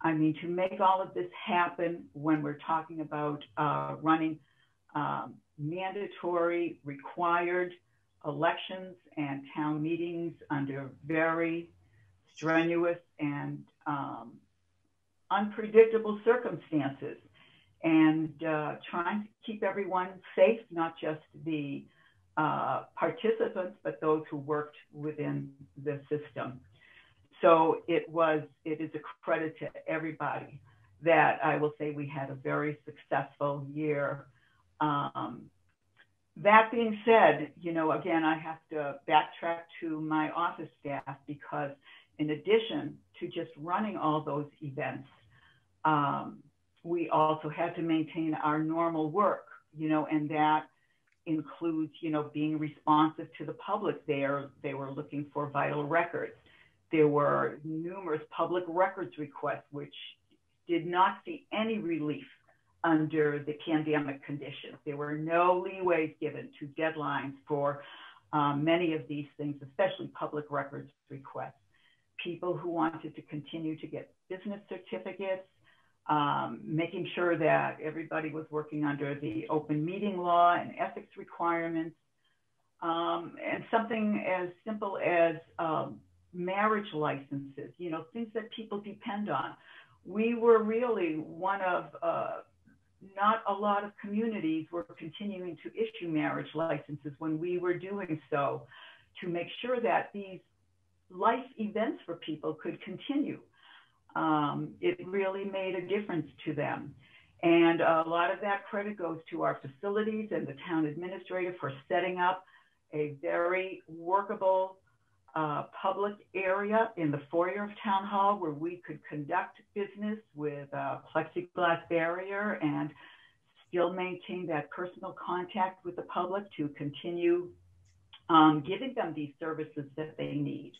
I mean, to make all of this happen when we're talking about uh, running um, mandatory, required elections and town meetings under very strenuous and um, unpredictable circumstances and uh, trying to keep everyone safe, not just the uh, participants, but those who worked within the system. So it was, it is a credit to everybody that I will say we had a very successful year. Um, that being said, you know, again, I have to backtrack to my office staff because in addition to just running all those events, um, we also had to maintain our normal work, you know, and that includes, you know, being responsive to the public there. They were looking for vital records. There were numerous public records requests, which did not see any relief under the pandemic conditions. There were no leeways given to deadlines for um, many of these things, especially public records requests. People who wanted to continue to get business certificates, um, making sure that everybody was working under the open meeting law and ethics requirements, um, and something as simple as um, marriage licenses, you know, things that people depend on. We were really one of uh, not a lot of communities were continuing to issue marriage licenses when we were doing so to make sure that these life events for people could continue. Um, it really made a difference to them. And a lot of that credit goes to our facilities and the town administrator for setting up a very workable uh, public area in the foyer of Town Hall where we could conduct business with a plexiglass barrier and still maintain that personal contact with the public to continue um, giving them these services that they need.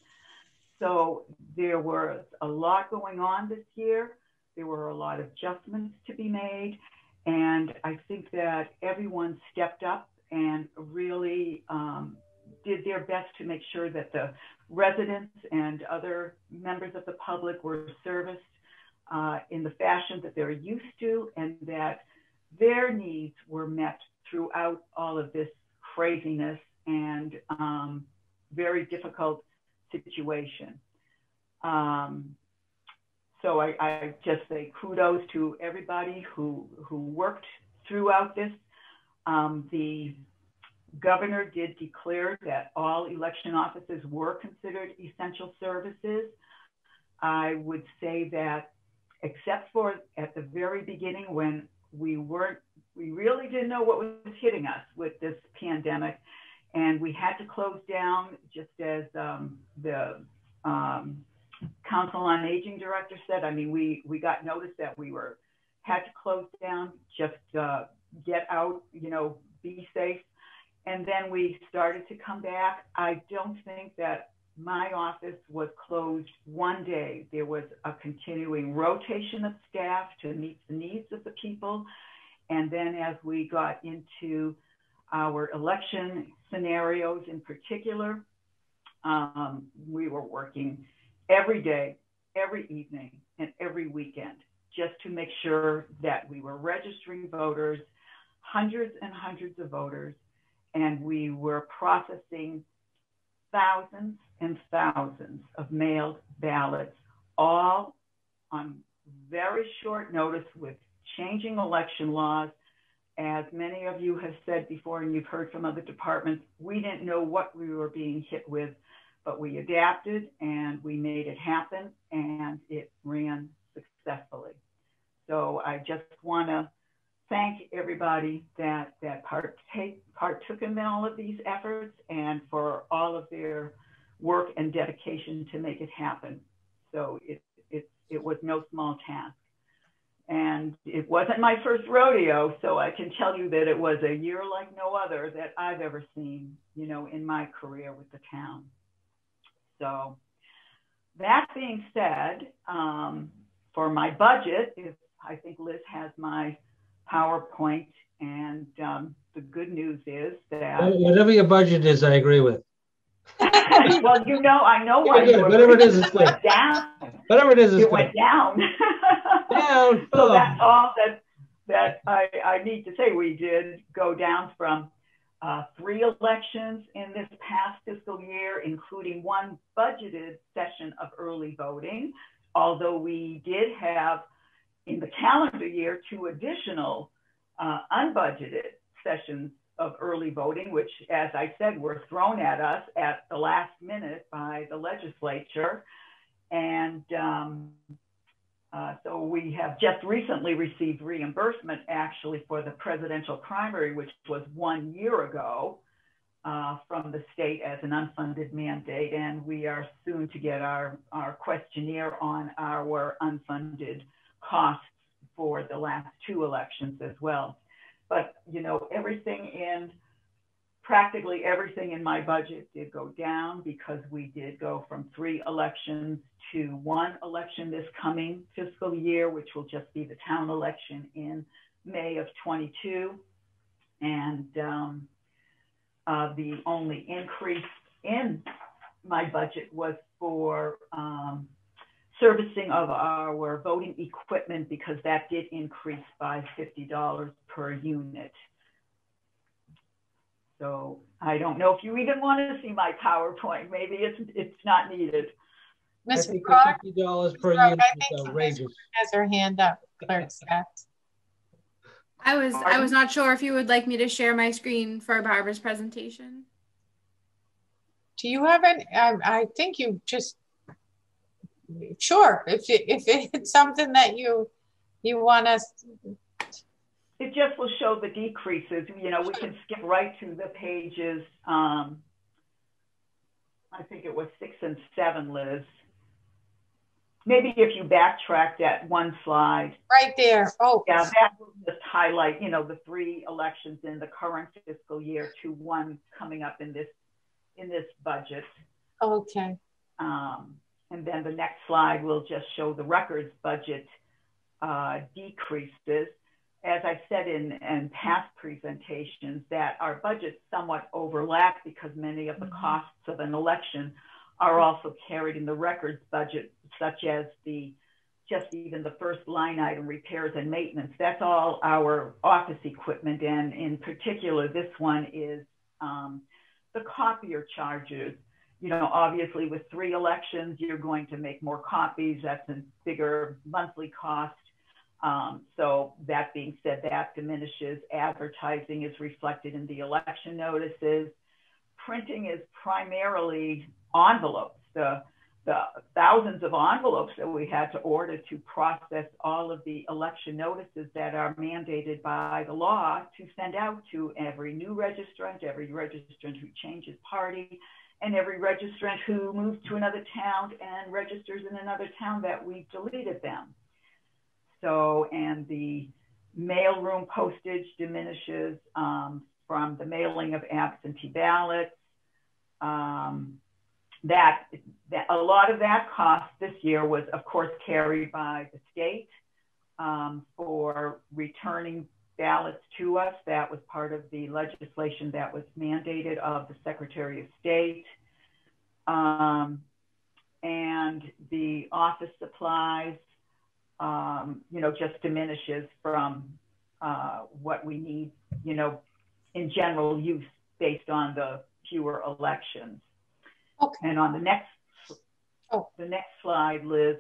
So there was a lot going on this year. There were a lot of adjustments to be made. And I think that everyone stepped up and really um, did their best to make sure that the residents and other members of the public were serviced uh, in the fashion that they're used to and that their needs were met throughout all of this craziness and um, very difficult situation. Um, so I, I, just say kudos to everybody who, who worked throughout this. Um, the governor did declare that all election offices were considered essential services. I would say that except for at the very beginning when we weren't, we really didn't know what was hitting us with this pandemic and we had to close down just as um, the um, council on aging director said i mean we we got notice that we were had to close down just uh, get out you know be safe and then we started to come back. I don't think that my office was closed one day. There was a continuing rotation of staff to meet the needs of the people. And then as we got into our election scenarios in particular, um, we were working every day, every evening, and every weekend just to make sure that we were registering voters, hundreds and hundreds of voters, and we were processing thousands and thousands of mailed ballots, all on very short notice with changing election laws. As many of you have said before, and you've heard from other departments, we didn't know what we were being hit with, but we adapted and we made it happen, and it ran successfully. So I just want to thank everybody that that partake, partook in all of these efforts and for all of their work and dedication to make it happen. So it it it was no small task. And it wasn't my first rodeo, so I can tell you that it was a year like no other that I've ever seen, you know, in my career with the town. So that being said, um, for my budget, if I think Liz has my PowerPoint. And um, the good news is that whatever your budget is, I agree with. <laughs> well, you know, I know why. Yeah, whatever it is, it's went down. Whatever it is, it went down. down. so that's all that that I, I need to say. We did go down from uh, three elections in this past fiscal year, including one budgeted session of early voting. Although we did have in the calendar year two additional uh, unbudgeted sessions of early voting, which, as I said, were thrown at us at the last minute by the legislature. And um, uh, so we have just recently received reimbursement actually for the presidential primary, which was one year ago uh, from the state as an unfunded mandate. And we are soon to get our, our questionnaire on our unfunded costs for the last two elections as well. But, you know, everything in practically everything in my budget did go down because we did go from three elections to one election this coming fiscal year, which will just be the town election in May of 22. And um, uh, the only increase in my budget was for um, servicing of our voting equipment because that did increase by $50 per unit. So I don't know if you even want to see my PowerPoint. Maybe it's it's not needed. Ms. Brock, $50 per unit I think outrageous. has her hand up, clerk Stats. I was I was not sure if you would like me to share my screen for Barbara's presentation. Do you have any, I, um, I think you just, sure, if, you- if it's something that you, you want us, It just will show the decreases, you know, we can skip right to the pages, um, I think it was six and seven, Liz. Maybe if you backtrack that one slide. right there, oh, Yeah, that will just highlight, you know, the three elections in the current fiscal year to one coming up in this, in this budget. okay. Um, and then the next slide will just show the records budget uh, decreases. As I said in, in past presentations, that our budgets somewhat overlap because many of the costs of an election are also carried in the records budget, such as the just even the first line item repairs and maintenance. That's all our office equipment, and in particular, this one is um, the copier charges you know, obviously with three elections, you're going to make more copies. That's a bigger monthly cost. Um, so that being said, that diminishes. Advertising is reflected in the election notices. Printing is primarily envelopes. The, the thousands of envelopes that we had to order to process all of the election notices that are mandated by the law to send out to every new registrant, every registrant who changes party, and every registrant who moves to another town and registers in another town that we've deleted them. So, and the mailroom postage diminishes um, from the mailing of absentee ballots. Um, that, that a lot of that cost this year was, of course, carried by the state um, for returning ballots to us. That was part of the legislation that was mandated of the Secretary of State. Um, and the office supplies, um, you know, just diminishes from uh, what we need, you know, in general use based on the fewer elections. Okay. And on the next, Oh. the next slide, Liz,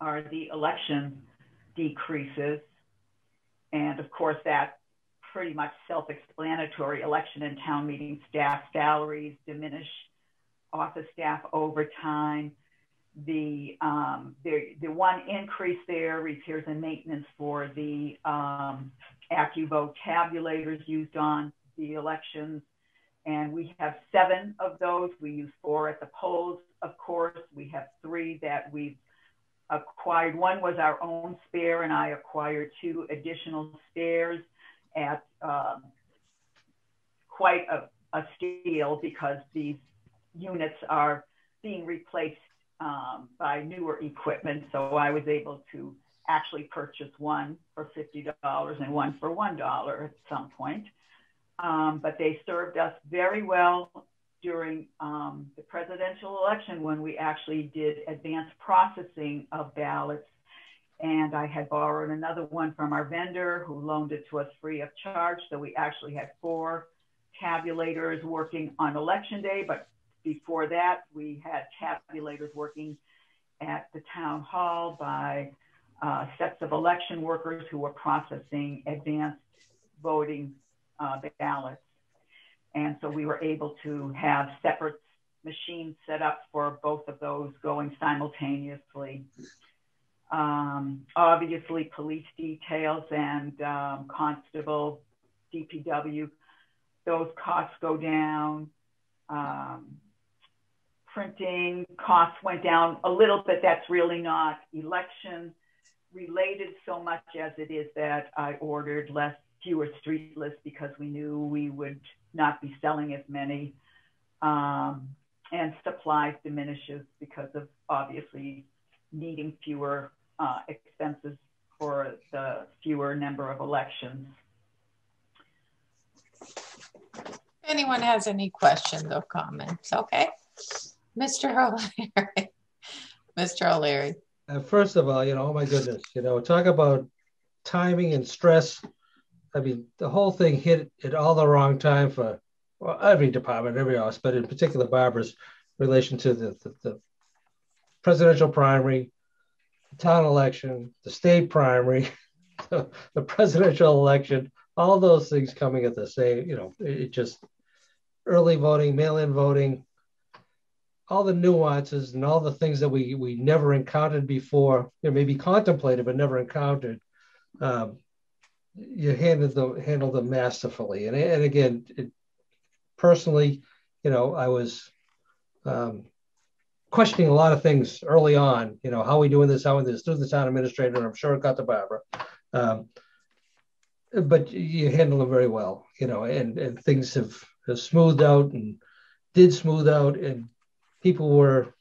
are the election decreases. And of course, that pretty much self-explanatory. Election and town meeting staff salaries diminish, office staff overtime. The, um, the, the one increase there, repairs and maintenance for the um, AccuVote tabulators used on the elections. And we have seven of those. We use four at the polls, of course. We have three that we've acquired. One was our own spare, and I acquired two additional spares at um, quite a, a steal because these units are being replaced um, by newer equipment. So I was able to actually purchase one for $50 and one for $1 at some point. Um, but they served us very well during um, the presidential election when we actually did advanced processing of ballots. And I had borrowed another one from our vendor who loaned it to us free of charge. So we actually had four tabulators working on election day. But before that, we had tabulators working at the town hall by uh, sets of election workers who were processing advanced voting uh, ballots. And so we were able to have separate machines set up for both of those going simultaneously. Um, obviously, police details and um, constable, DPW, those costs go down. Um, printing costs went down a little bit. That's really not election related so much as it is that I ordered less fewer street lists because we knew we would not be selling as many. Um, and supplies diminishes because of obviously needing fewer uh, expenses for the fewer number of elections. If anyone has any questions or comments, okay? Mr. O'Leary. <laughs> Mr. O'Leary. Uh, first of all, you know, oh my goodness, you know, talk about timing and stress. I mean, the whole thing hit at all the wrong time for well, every department, every office, but in particular Barbara's relation to the, the, the presidential primary, the town election, the state primary, <laughs> the presidential election, all those things coming at the same, you know, it just early voting, mail-in voting, all the nuances and all the things that we we never encountered before, you know, maybe contemplated but never encountered. Um, you handled them handled them masterfully, and and again, it, personally, you know, I was um, questioning a lot of things early on. You know, how are we doing this? How are this? Through the town administrator, and I'm sure it got to Barbara. Um, but you handled them very well, you know, and, and things have, have smoothed out and did smooth out, and people were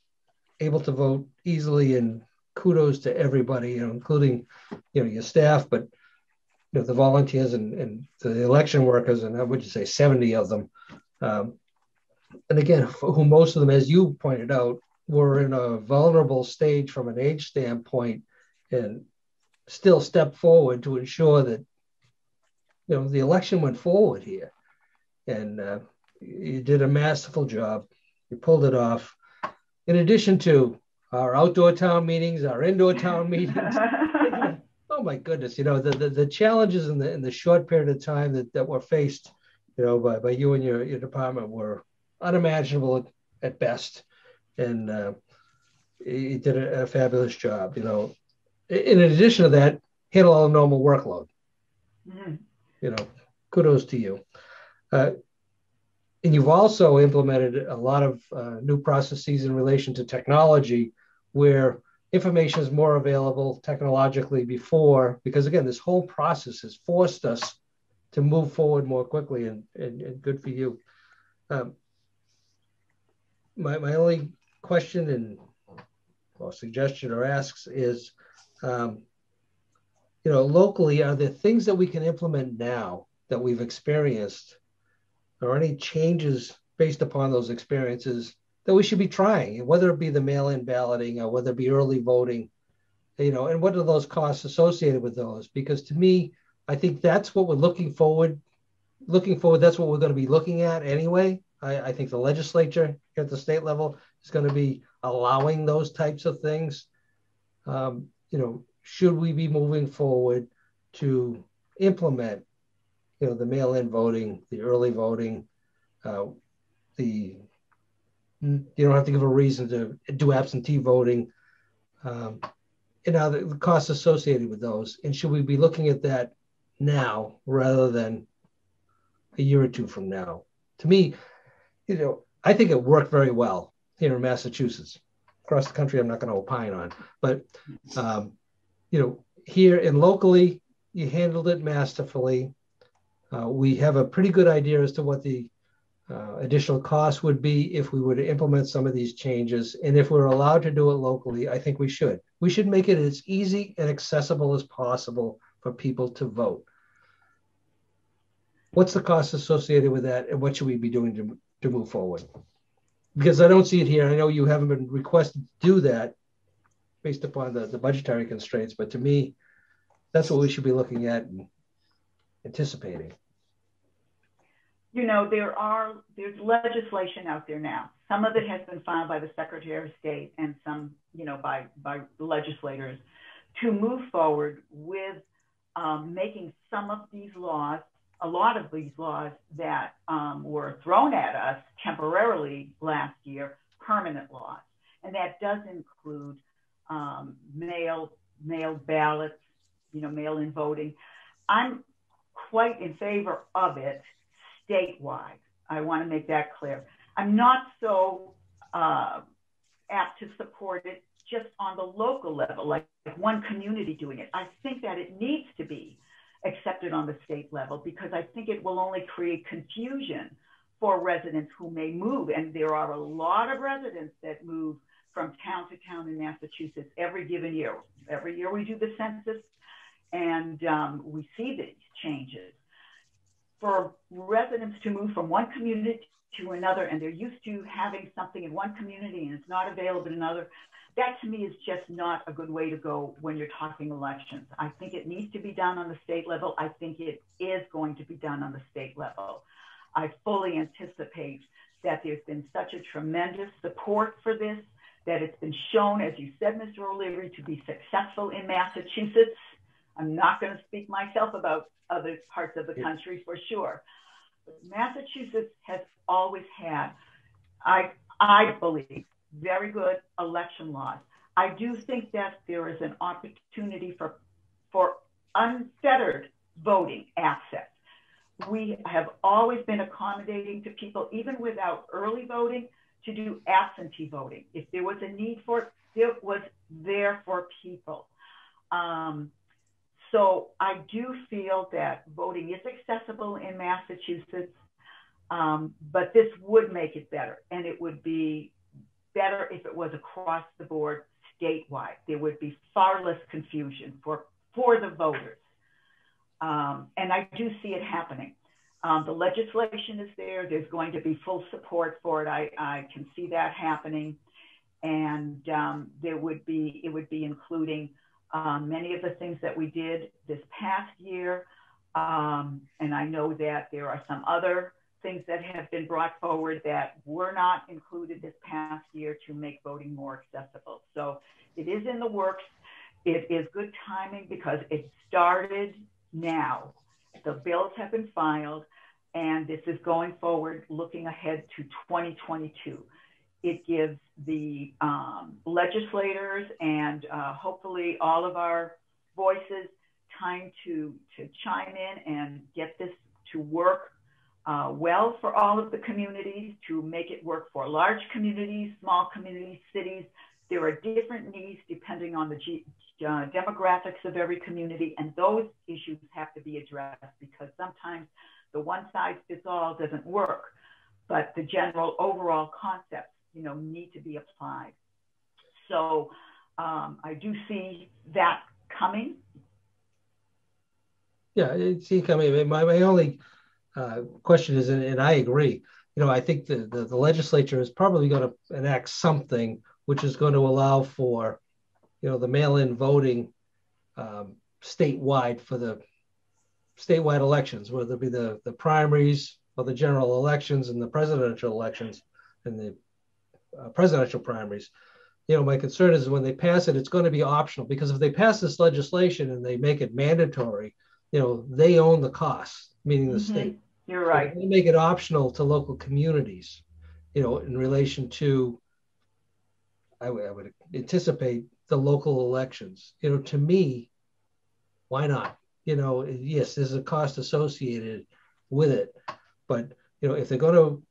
able to vote easily. And kudos to everybody, you know, including you know your staff, but you know the volunteers and, and the election workers, and I would say 70 of them. Um, and again, who most of them, as you pointed out, were in a vulnerable stage from an age standpoint, and still step forward to ensure that you know the election went forward here, and uh, you did a masterful job. You pulled it off. In addition to our outdoor town meetings, our indoor town meetings. <laughs> oh my goodness, you know the, the, the challenges in the in the short period of time that, that were faced, you know, by, by you and your, your department were unimaginable at, at best, and uh, you did a, a, fabulous job. You know, in addition to that, handle all the normal workload. Mm-hmm. You know, kudos to you. Uh, and you've also implemented a lot of uh, new processes in relation to technology where information is more available technologically before, because again, this whole process has forced us to move forward more quickly and, and, and good for you. Um, my, my only question and or suggestion or asks is, um, you know, locally, are there things that we can implement now that we've experienced or any changes based upon those experiences that we should be trying, whether it be the mail-in balloting or whether it be early voting, you know, and what are those costs associated with those? Because to me, I think that's what we're looking forward, looking forward. That's what we're going to be looking at anyway. I, I think the legislature at the state level is going to be allowing those types of things. Um, you know, should we be moving forward to implement, you know, the mail-in voting, the early voting, uh, the you don't have to give a reason to do absentee voting. Um, and now the, the costs associated with those. And should we be looking at that now rather than a year or two from now? To me, you know, I think it worked very well here in Massachusetts. Across the country, I'm not going to opine on, but um, you know, here and locally, you handled it masterfully. Uh, we have a pretty good idea as to what the uh, additional costs would be if we were to implement some of these changes. And if we're allowed to do it locally, I think we should. We should make it as easy and accessible as possible for people to vote. What's the cost associated with that, and what should we be doing to, to move forward? Because I don't see it here. I know you haven't been requested to do that based upon the, the budgetary constraints, but to me, that's what we should be looking at and anticipating you know, there are there's legislation out there now. Some of it has been filed by the Secretary of State and some, you know, by by legislators to move forward with um, making some of these laws, a lot of these laws that um, were thrown at us temporarily last year, permanent laws, and that does include um, mail mail ballots, you know, mail-in voting. I'm quite in favor of it statewide. I want to make that clear. I'm not so uh, apt to support it just on the local level, like one community doing it. I think that it needs to be accepted on the state level because I think it will only create confusion for residents who may move. And there are a lot of residents that move from town to town in Massachusetts every given year. Every year we do the census and um, we see these changes for residents to move from one community to another and they're used to having something in one community and it's not available in another, that to me is just not a good way to go when you're talking elections. I think it needs to be done on the state level. I think it is going to be done on the state level. I fully anticipate that there's been such a tremendous support for this, that it's been shown, as you said, Mr. O'Leary, to be successful in Massachusetts. I'm not going to speak myself about other parts of the country for sure. But Massachusetts has always had, I, I believe, very good election laws. I do think that there is an opportunity for, for unfettered voting access. We have always been accommodating to people, even without early voting, to do absentee voting. If there was a need for it, it was there for people. Um, so I do feel that voting is accessible in Massachusetts, um, but this would make it better. And it would be better if it was across the board statewide. There would be far less confusion for, for the voters. Um, and I do see it happening. Um, the legislation is there. There's going to be full support for it. I, I can see that happening. And um, there would be, it would be including um, many of the things that we did this past year. Um, and I know that there are some other things that have been brought forward that were not included this past year to make voting more accessible. So it is in the works. It is good timing because it started now. The bills have been filed and this is going forward looking ahead to 2022. It gives the um, legislators and uh, hopefully all of our voices time to, to chime in and get this to work uh, well for all of the communities, to make it work for large communities, small communities, cities. There are different needs depending on the G, uh, demographics of every community, and those issues have to be addressed because sometimes the one size fits all doesn't work, but the general overall concepts you know, need to be applied. So um, I do see that coming. Yeah, it's coming. My, my only uh, question is, and, and, I agree, you know, I think the, the, the legislature is probably going to enact something which is going to allow for, you know, the mail-in voting um, statewide for the statewide elections, whether it be the, the primaries or the general elections and the presidential elections and the uh, presidential primaries. You know, my concern is when they pass it, it's going to be optional because if they pass this legislation and they make it mandatory, you know, they own the cost, meaning the mm-hmm. state. You're right. So they make it optional to local communities, you know, in relation to, I, w- I would anticipate the local elections. You know, to me, why not? You know, yes, there's a cost associated with it, but you know, if they're going to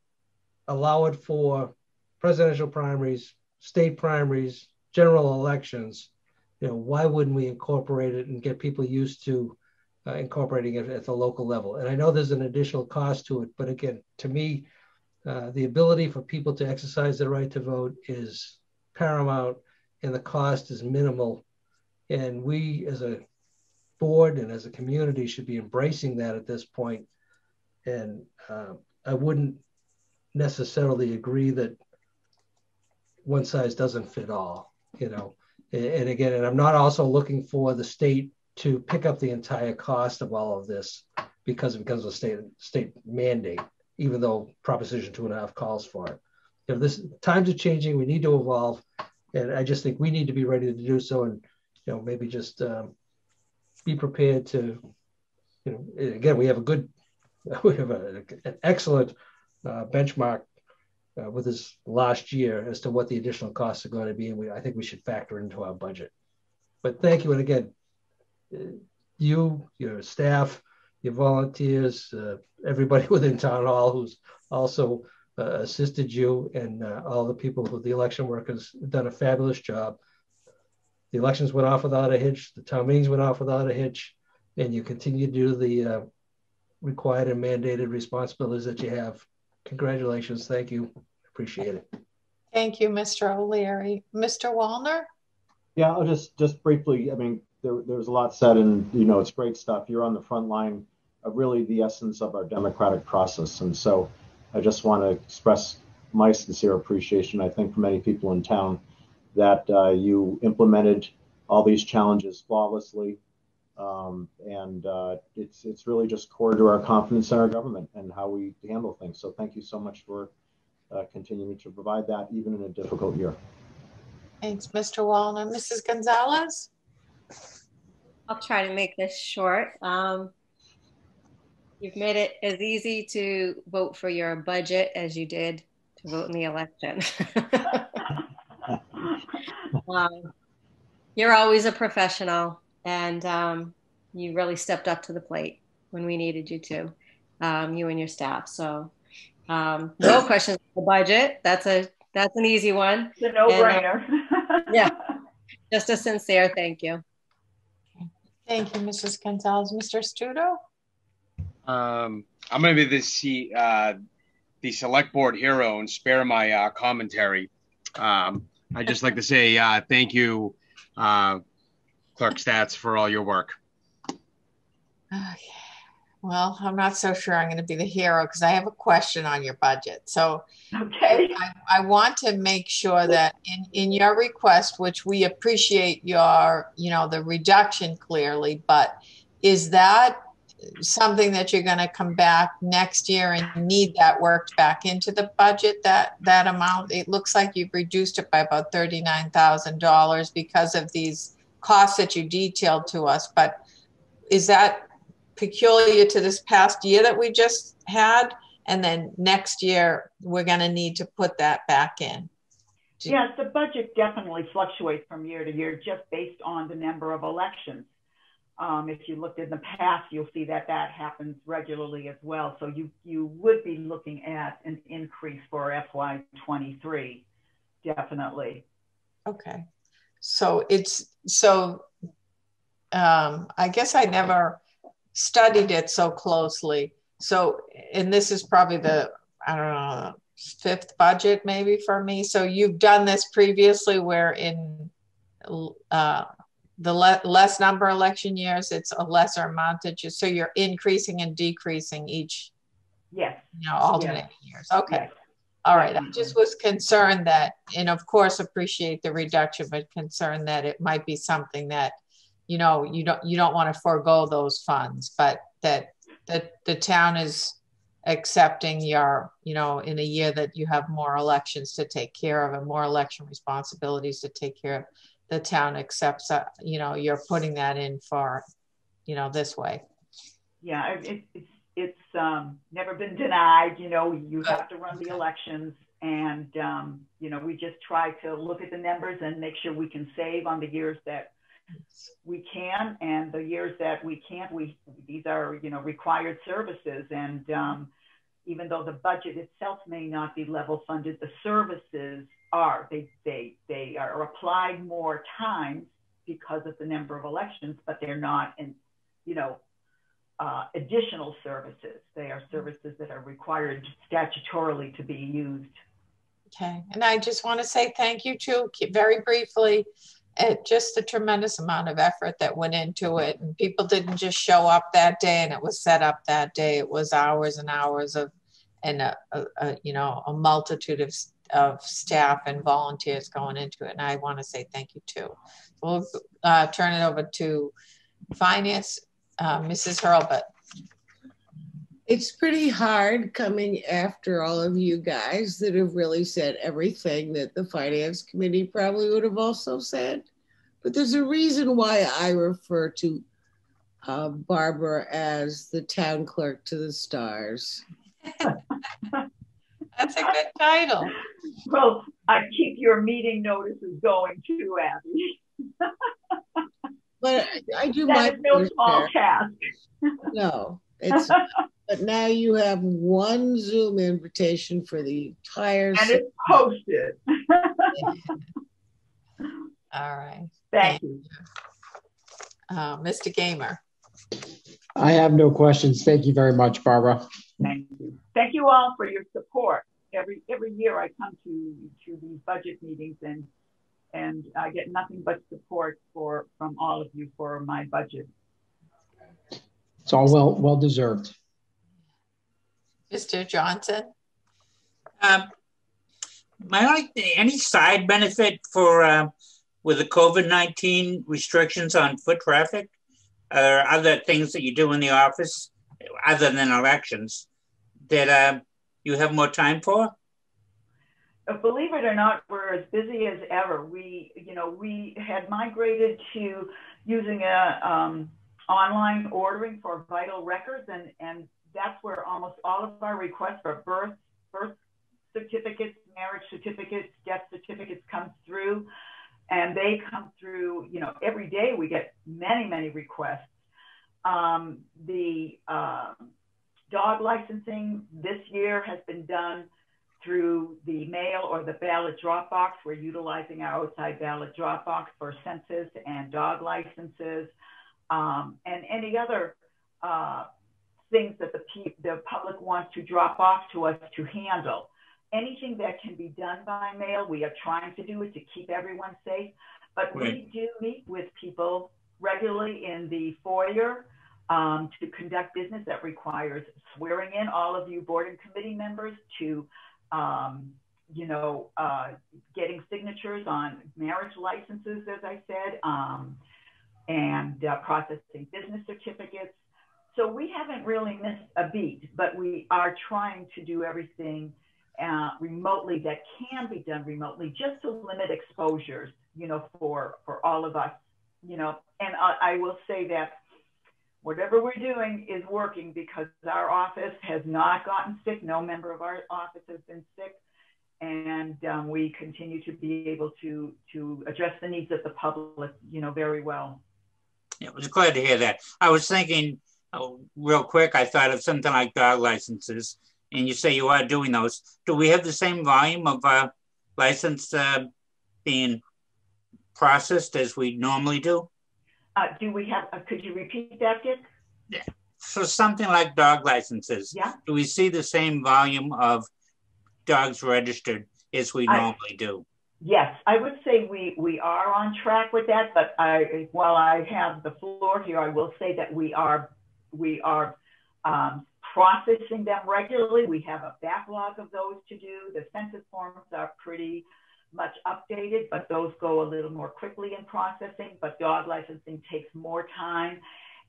allow it for presidential primaries, state primaries, general elections, you know, why wouldn't we incorporate it and get people used to uh, incorporating it at the local level? And I know there's an additional cost to it, but again, to me, uh, the ability for people to exercise their right to vote is paramount and the cost is minimal. And we as a board and as a community should be embracing that at this point. And uh, I wouldn't necessarily agree that one size doesn't fit all, you know. And again, and I'm not also looking for the state to pick up the entire cost of all of this because it becomes a state state mandate, even though Proposition two and a half calls for it. You know, this times are changing. We need to evolve, and I just think we need to be ready to do so. And you know, maybe just um, be prepared to, you know, again, we have a good, <laughs> we have a, an excellent uh, benchmark uh, with this last year as to what the additional costs are going to be, and we, I think we should factor into our budget. But thank you, and again, uh, you, your staff, your volunteers, uh, everybody <laughs> within town hall who's also uh, assisted you, and uh, all the people who the election workers done a fabulous job. The elections went off without a hitch. The town meetings went off without a hitch, and you continue to do the uh, required and mandated responsibilities that you have Congratulations. Thank you. Appreciate it. Thank you, Mr. O'Leary. Mr. Wallner? Yeah, I'll just just briefly. I mean, there, there was a lot said, and you know, it's great stuff. You're on the front line of really the essence of our democratic process, and so I just want to express my sincere appreciation. I think for many people in town that uh, you implemented all these challenges flawlessly um, and uh, it's it's really just core to our confidence in our government and how we handle things. So thank you so much for uh, continuing to provide that even in a difficult year. Thanks, Mr. Wallner. Mrs. Gonzalez? I'll try to make this short. Um, you've made it as easy to vote for your budget as you did to vote in the election. <laughs> um, you're always a professional, and um, you really stepped up to the plate when we needed you to, um, you and your staff. So, um, no <clears throat> questions on the budget. That's a that's an easy one. It's a no-brainer. Uh, yeah, just a sincere thank you. Thank you, Mrs. Gonzalez. Mr. Stuto? Um, I'm going to be the C, uh, the select board hero and spare my uh, commentary. Um, I'd just like to say uh, thank you, uh, Clerk Stats, for all your work. Okay. Well, I'm not so sure I'm going to be the hero because I have a question on your budget. So, okay, I, I want to make sure that in in your request, which we appreciate your, you know, the reduction clearly, but is that something that you're going to come back next year and need that worked back into the budget? That that amount? It looks like you've reduced it by about thirty nine thousand dollars because of these costs that you detailed to us, but is that peculiar to this past year that we just had? And then next year we're going to need to put that back in. Yes the budget definitely fluctuates from year to year just based on the number of elections. Um, if you looked in the past you'll see that that happens regularly as well. So you you would be looking at an increase for fy23 definitely. Okay so it's so um, i guess i never studied it so closely. So, and this is probably the, I don't know, fifth budget maybe for me. So you've done this previously where in uh, the le- less number election years, it's a lesser amount that you, so you're increasing and decreasing each, yes, you know, alternate yes. years. Okay. Yes. All right. I just was concerned that, and of course, appreciate the reduction, but concerned that it might be something that you know you don't you don't want to forego those funds but that that the town is accepting your you know in a year that you have more elections to take care of and more election responsibilities to take care of the town accepts uh, you know you're putting that in for you know this way yeah it, it's it's um, never been denied you know you have to run the elections and um, you know we just try to look at the numbers and make sure we can save on the years that we can, and the years that we can't, we these are you know required services, and um, even though the budget itself may not be level funded, the services are. They they they are applied more times because of the number of elections, but they're not in you know uh, additional services. They are services that are required statutorily to be used. Okay, and I just want to say thank you too, very briefly just a tremendous amount of effort that went into it and people didn't just show up that day and it was set up that day it was hours and hours of and a, a, a you know a multitude of, of staff and volunteers going into it and i want to say thank you too we'll uh, turn it over to finance uh, mrs hurlbut it's pretty hard coming after all of you guys that have really said everything that the finance committee probably would have also said. But there's a reason why I refer to uh, Barbara as the town clerk to the stars. <laughs> That's a good title. Well, I keep your meeting notices going too, Abby. <laughs> but <laughs> I do that my is no small task. <laughs> no, it's <laughs> but now you have one Zoom invitation for the entire and it's posted. All right. Thank, you. Uh, Mr. Gamer. I have no questions. Thank you very much, Barbara. Thank you. Thank you all for your support. Every every year I come to to these budget meetings and and I get nothing but support for from all of you for my budget. It's all well well deserved. Mr. Johnston. Um, my only any side benefit for uh, with the COVID nineteen restrictions on foot traffic, or other things that you do in the office other than elections that uh, you have more time for? Believe it or not, we're as busy as ever. We, you know, we had migrated to using a um, online ordering for vital records, and and that's where almost all of our requests for birth birth certificates, marriage certificates, death certificates come through, and they come through. You know, every day we get many many requests. Um, the uh, dog licensing this year has been done through the mail or the ballot drop box. We're utilizing our outside ballot drop box for census and dog licenses um, and any other uh, things that the, the public wants to drop off to us to handle. Anything that can be done by mail, we are trying to do it to keep everyone safe. But we do meet with people regularly in the foyer um, to conduct business that requires swearing in all of you board and committee members to you know, uh, getting signatures on marriage licenses, as I said, um, and uh, processing business certificates. So we haven't really missed a beat, but we are trying to do everything uh, remotely that can be done remotely, just to limit exposures, you know, for for all of us, you know. And I, I will say that whatever we're doing is working because our office has not gotten sick. No member of our office has been sick. And um, we continue to be able to, to address the needs of the public, you know, very well. Yeah, I was glad to hear that. I was thinking oh, real quick, I thought of something like dog licenses. And you say you are doing those. Do we have the same volume of uh, license uh, being processed as we normally do? Uh, do we have, uh, could you repeat that, Dick? Yeah. For something like dog licenses, yeah. do we see the same volume of dogs registered as we I, normally do? Yes, I would say we, we are on track with that, but I, while I have the floor here, I will say that we are, we are um, processing them regularly. We have a backlog of those to do. The census forms are pretty much updated, but those go a little more quickly in processing. But dog licensing takes more time.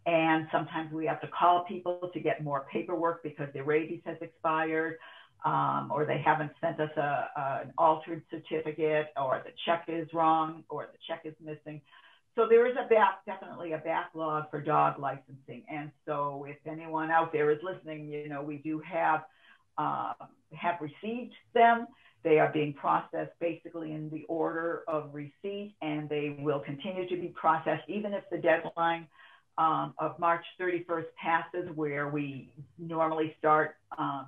And sometimes we have to call people to get more paperwork because their rabies has expired, um, or they haven't sent us a, a, an altered certificate, or the check is wrong, or the check is missing. So there is a back, definitely a backlog for dog licensing. And so if anyone out there is listening, you know, we do have uh, have received them they are being processed basically in the order of receipt, and they will continue to be processed even if the deadline um, of March 31st passes, where we normally start um,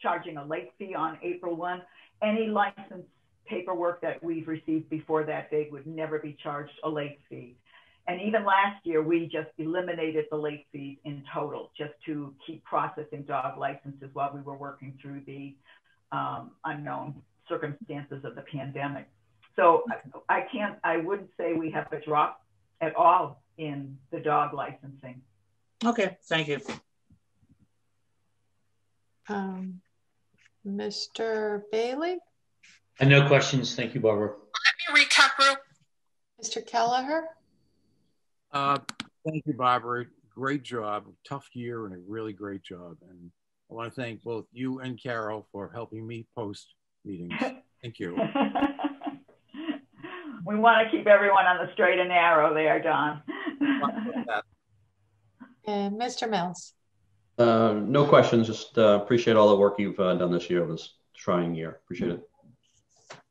charging a late fee on April 1. Any license paperwork that we've received before that date would never be charged a late fee. And even last year, we just eliminated the late fees in total just to keep processing dog licenses while we were working through the um, unknown circumstances of the pandemic. So I can't, I wouldn't say we have a drop at all in the dog licensing. Okay, thank you. Um, Mr. Bailey? And no questions. Thank you, Barbara. Let me recap real. Mr. Kelleher? Uh, thank you, Barbara. Great job. Tough year and a really great job. And I want to thank both you and Carol for helping me post meetings. <laughs> Thank you. <laughs> we want to keep everyone on the straight and narrow there, Don. <laughs> and Mr. Mills. Uh, no questions. Just uh, appreciate all the work you've uh, done this year. It was a trying year. Appreciate it.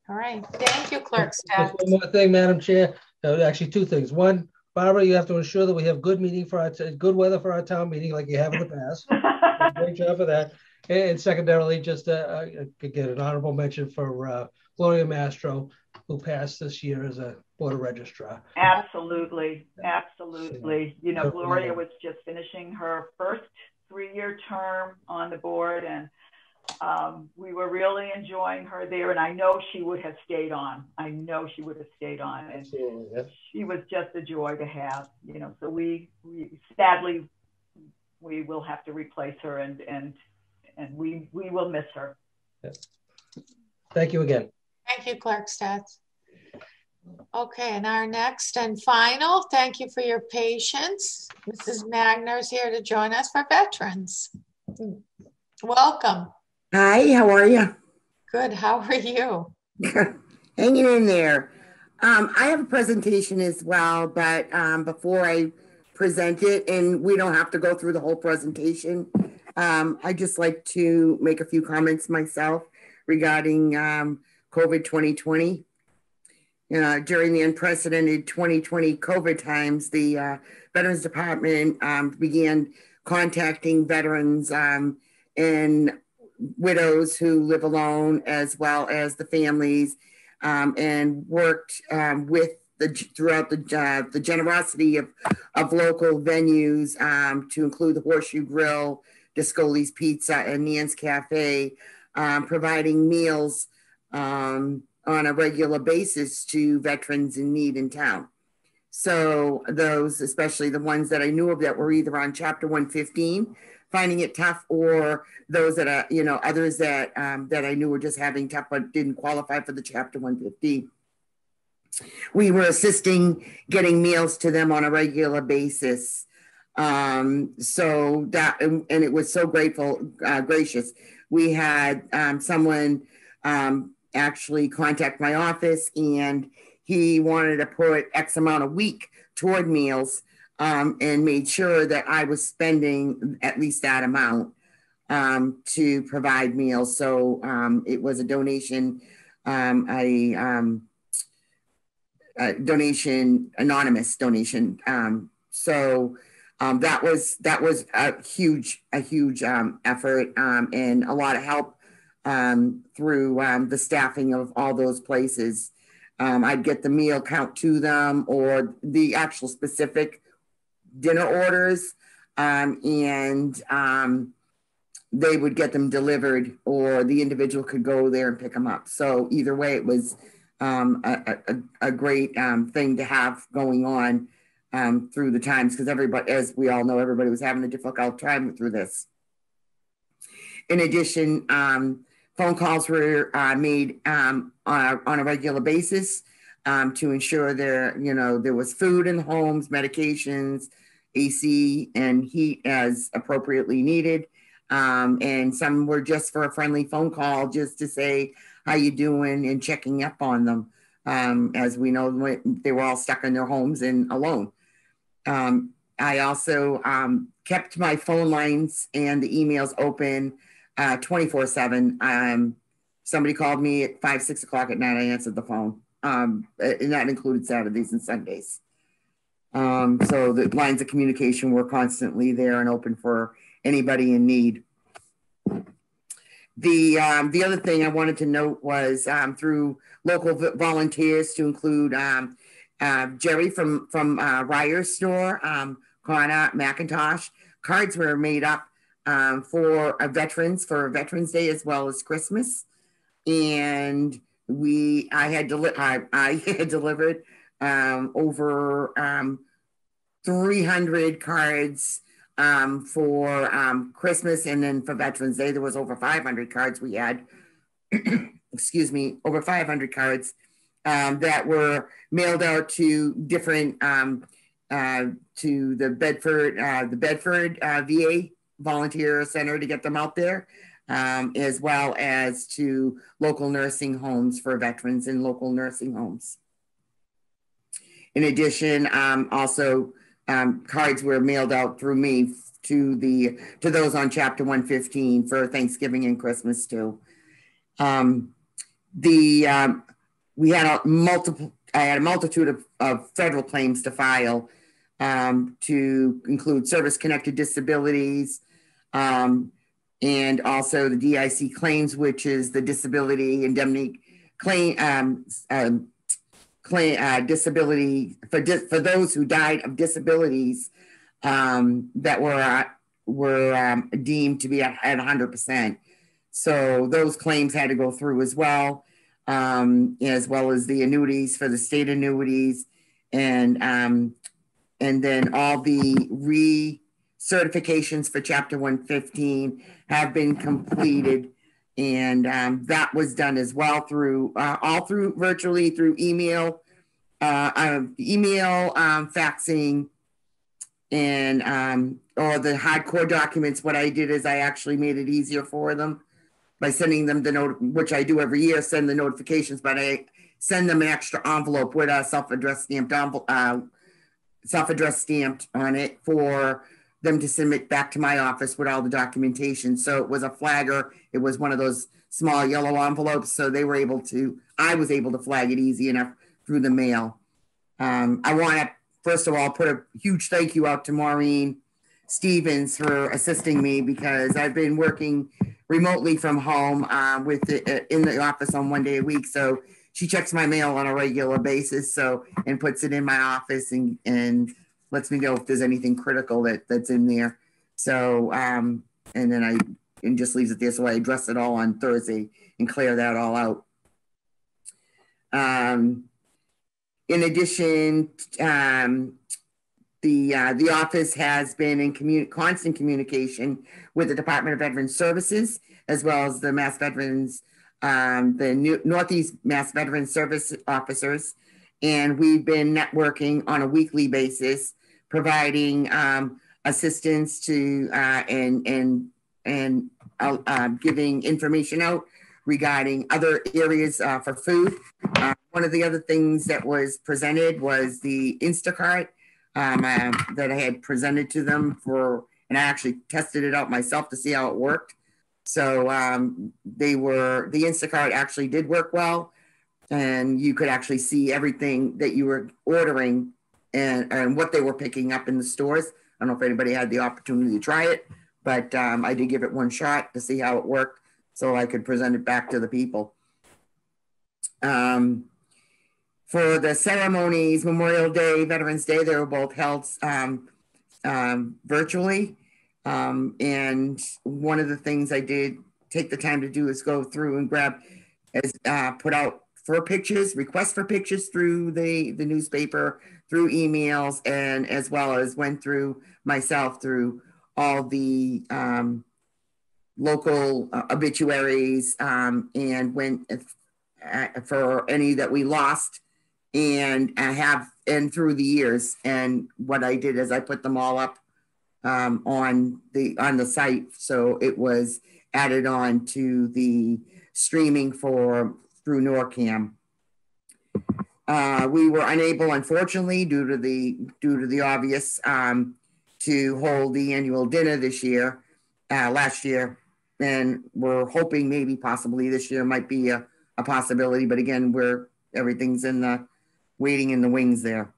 All right. Thank you, Clerk Stats. One more thing, Madam Chair. Uh, actually, two things. One, Barbara, you have to ensure that we have good meeting for our good weather for our town meeting, like you have in the past. <laughs> Great job for that. And secondarily, just uh, again, an honorable mention for uh, Gloria Mastro, who passed this year as a board of registrar. Absolutely, absolutely. You know, Gloria was just finishing her first three-year term on the board, and um, we were really enjoying her there. And I know she would have stayed on. I know she would have stayed on, and Absolutely, she was just a joy to have. You know, so we, we sadly we will have to replace her and and and we we will miss her. Yes. Thank you again. Thank you, Clerk Stats. Okay, and our next and final, thank you for your patience. Mrs. Magner is here to join us for veterans. Welcome. Hi, how are you? Good. How are you? <laughs> Hanging in there. Um, I have a presentation as well, but um, before I present it, and we don't have to go through the whole presentation, um, I just like to make a few comments myself regarding um, COVID 2020. Uh, during the unprecedented 2020 COVID times, the uh, Veterans Department um, began contacting veterans um, and widows who live alone, as well as the families, um, and worked um, with the throughout the uh, the generosity of of local venues um, to include the Horseshoe Grill, Discoli's Pizza, and Nan's Cafe, um, providing meals um, on a regular basis to veterans in need in town. So those, especially the ones that I knew of that were either on Chapter 115, finding it tough, or those that are, you know, others that um, that I knew were just having tough but didn't qualify for the Chapter 150. We were assisting getting meals to them on a regular basis. Um, so that, and, and, it was so grateful, uh, gracious. We had um, someone um, actually contact my office and he wanted to put X amount a week toward meals um, and made sure that I was spending at least that amount um, to provide meals. So um, it was a donation, um, a, um, a, donation, anonymous donation. Um, so that was that was a huge a huge effort and a lot of help through the staffing of all those places. Um, I'd get the meal count to them or the actual specific dinner orders, um, and um, they would get them delivered, or the individual could go there and pick them up. So either way, it was um, a, a, a, great um, thing to have going on um, through the times because everybody, as we all know, everybody was having a difficult time through this. In addition, phone calls were uh, made um, on, a, on, a, regular basis um, to ensure there, you know, there was food in the homes, medications, AC, and heat as appropriately needed. Um, and some were just for a friendly phone call, just to say how you doing and checking up on them. Um, as we know, they were all stuck in their homes and alone. Um, I also um, kept my phone lines and the emails open uh, 24 7. Um, somebody called me at five, six o'clock at night. I answered the phone. Um, and that included Saturdays and Sundays. Um, so the lines of communication were constantly there and open for anybody in need. The, um, the other thing I wanted to note was um, through local volunteers to include um, uh, Jerry from, from uh, Ryer's store, um, Connor McIntosh. Cards were made up um, for veterans for Veterans Day as well as Christmas. And we, I had, deli- I, I <laughs> had delivered um, over um, 300 cards um, for um, Christmas. And then for Veterans Day, there was over 500 cards we had, <clears throat> excuse me, over 500 cards um, that were mailed out to different, uh, to the Bedford, uh, the Bedford uh, VA volunteer center to get them out there, um, as well as to local nursing homes for veterans in local nursing homes. In addition, um, also um, cards were mailed out through me to the to those on Chapter 115 for Thanksgiving and Christmas too. Um, the um, we had a multiple. I had a multitude of, of federal claims to file um, to include service-connected disabilities, um, and also the DIC claims, which is the disability indemnity claim, um, claim uh, disability for for those who died of disabilities um, that were uh, were um, deemed to be at, at 100%. So those claims had to go through as well, um, as well as the annuities for the state annuities, and um, and then all the re certifications for Chapter 115 have been completed. And um, that was done as well through, uh, all through virtually through email, uh, uh, email, um, faxing, and um, or the hardcore documents. What I did is I actually made it easier for them by sending them the note, which I do every year, send the notifications, but I send them an extra envelope with a self-addressed stamped envelope, uh, self-addressed stamped on it for them to submit back to my office with all the documentation. So it was a flagger. It was one of those small yellow envelopes. So they were able to, I was able to flag it easy enough through the mail. Um, I want to, first of all, put a huge thank you out to Maureen Stevens for assisting me because I've been working remotely from home uh, with the, uh, in the office on one day a week. So she checks my mail on a regular basis. So and puts it in my office and and lets me know if there's anything critical that that's in there. So um, and then I and just leaves it there. So I address it all on Thursday and clear that all out. Um, in addition, um, the uh, the office has been in commun- constant communication with the Department of Veterans Services as well as the Mass Veterans, um, the New- Northeast Mass Veterans Service officers, and we've been networking on a weekly basis, providing um, assistance to uh, and and and uh, uh, giving information out regarding other areas uh, for food. Uh, one of the other things that was presented was the Instacart um, uh, that I had presented to them for, and I actually tested it out myself to see how it worked. So um, they were, the Instacart actually did work well. And you could actually see everything that you were ordering and, and what they were picking up in the stores. I don't know if anybody had the opportunity to try it, but um, I did give it one shot to see how it worked so I could present it back to the people. Um, for the ceremonies, Memorial Day, Veterans Day, they were both held um, um, virtually. Um, and one of the things I did take the time to do is go through and grab, as uh, put out for pictures, requests for pictures through the, the newspaper, through emails, and as well as went through myself through all the um, local uh, obituaries um, and went uh, for any that we lost and I have and through the years. And what I did is I put them all up um, on the on the site, so it was added on to the streaming for through NORCAM. Uh, we were unable, unfortunately, due to the due to the obvious, um, to hold the annual dinner this year, uh, last year, and we're hoping maybe possibly this year might be a, a possibility. But again, we're everything's in the waiting in the wings there.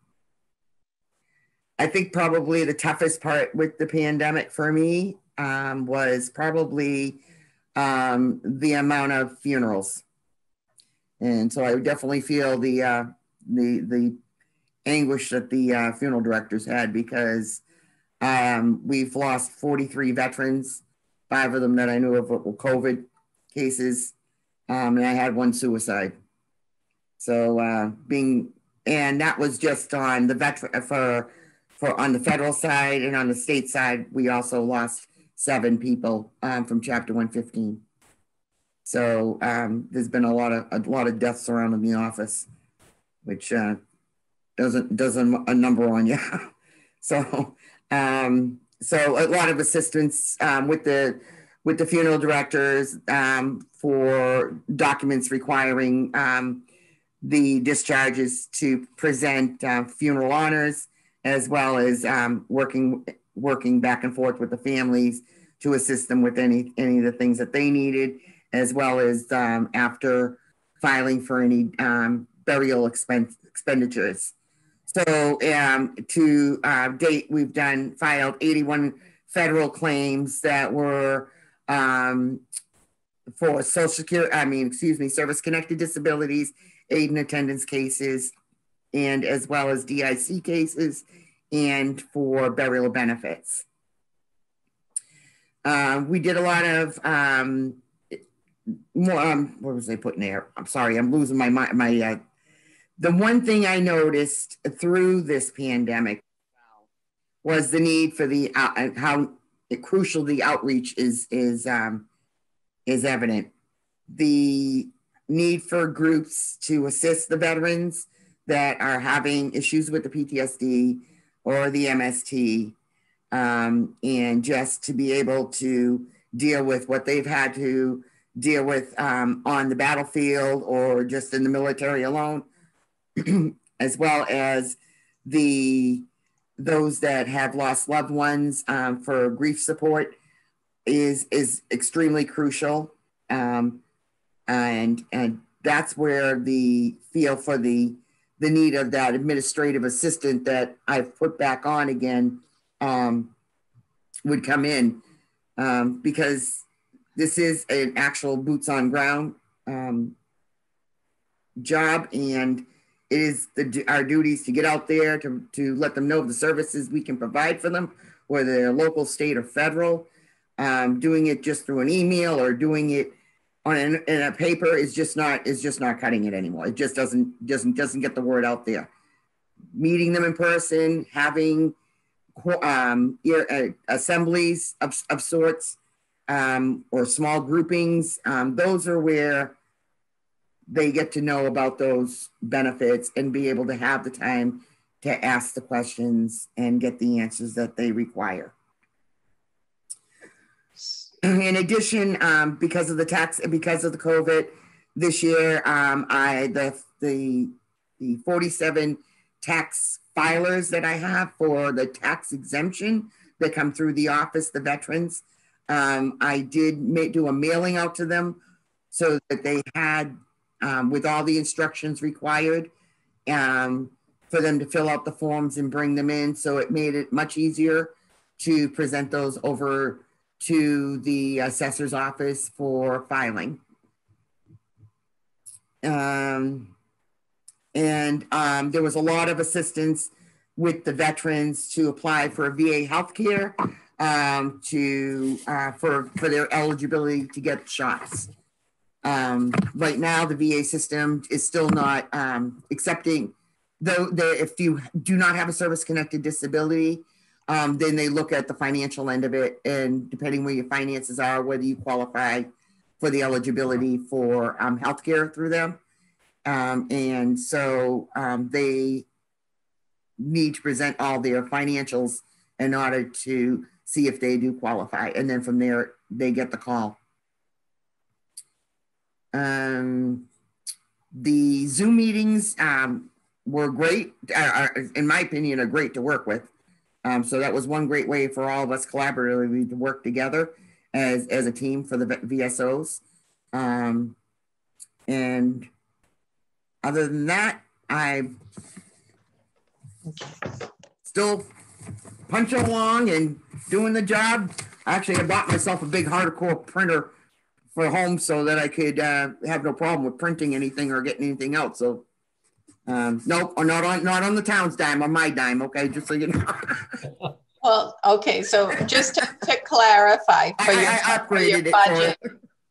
I think probably the toughest part with the pandemic for me um, was probably um, the amount of funerals, and so I definitely feel the uh, the the anguish that the uh, funeral directors had because um, we've lost 43 veterans, five of them that I knew of were COVID cases, um, and I had one suicide. So uh, being and that was just on the veteran for for on the federal side and on the state side we also lost seven people um, from chapter 115 so um, there's been a lot of a lot of deaths surrounding the office which uh, doesn't doesn't a number on you. <laughs> So um, so a lot of assistance um, with the with the funeral directors um, for documents requiring um, the discharges to present uh, funeral honors, as well as um, working working back and forth with the families to assist them with any any of the things that they needed, as well as um, after filing for any um, burial expense expenditures. So um, to uh, date, we've done filed 81 federal claims that were um, for Social Security, I mean, excuse me, service connected disabilities aid and attendance cases, and as well as DIC cases and for burial benefits. Uh, we did a lot of um, more. Um, what was I putting there? I'm sorry, I'm losing my my. my uh, the one thing I noticed through this pandemic was the need for the uh, how crucial the outreach is is um, is evident. The need for groups to assist the veterans that are having issues with the PTSD or the MST, um, and just to be able to deal with what they've had to deal with um, on the battlefield or just in the military alone, <clears throat> as well as the those that have lost loved ones um, for grief support is is extremely crucial, um, and and that's where the feel for the the need of that administrative assistant that I've put back on again um, would come in um, because this is an actual boots on ground um, job and it is the, our duties to get out there to, to let them know of the services we can provide for them, whether they're local, state, or federal. Um, doing it just through an email or doing it on an, in a paper is just not is just not cutting it anymore. It just doesn't doesn't doesn't get the word out there. Meeting them in person, having um, uh, assemblies of, of sorts um, or small groupings. Um, those are where they get to know about those benefits and be able to have the time to ask the questions and get the answers that they require. In addition, um, because of the tax, because of the COVID this year, um, I the the the 47 tax filers that I have for the tax exemption that come through the office, the veterans. Um, I did do a mailing out to them so that they had, um, with all the instructions required, um, for them to fill out the forms and bring them in. So it made it much easier to present those over to the assessor's office for filing. Um, and um, there was a lot of assistance with the veterans to apply for VA health care um, to uh, for for their eligibility to get shots. Um, right now, the VA system is still not um, accepting. Though, if you do not have a service-connected disability, um, then they look at the financial end of it, and depending where your finances are, whether you qualify for the eligibility for um, health care through them. Um, and so um, they need to present all their financials in order to see if they do qualify. And then from there, they get the call. Um, the Zoom meetings um, were great, uh, in my opinion, are great to work with. Um, so that was one great way for all of us collaboratively to work together as, as a team for the VSOs. Um, and other than that, I still punching along and doing the job. Actually, I bought myself a big hardcore printer for home so that I could uh, have no problem with printing anything or getting anything out. So, um, nope, or not on not on the town's dime, on my dime. Okay, just so you know. <laughs> well, okay, so just to, to clarify for your, I for your budget,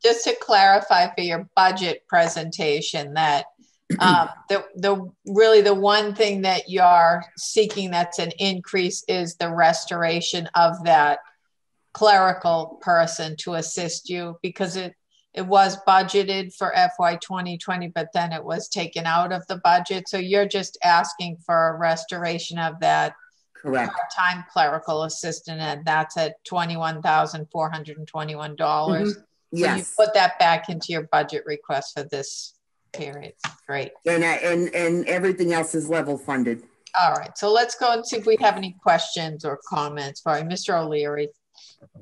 just to clarify for your budget presentation that <clears throat> um, the the really the one thing that you're seeking that's an increase is the restoration of that clerical person to assist you because it it was budgeted for FY 2020 but then it was taken out of the budget so you're just asking for a restoration of that correct part-time clerical assistant and that's at $21,421 Mhm. Yes. so you put that back into your budget request for this period. Great. And, I- and, and everything else is level funded. All right. So let's go and see if we have any questions or comments for Mr. O'Leary.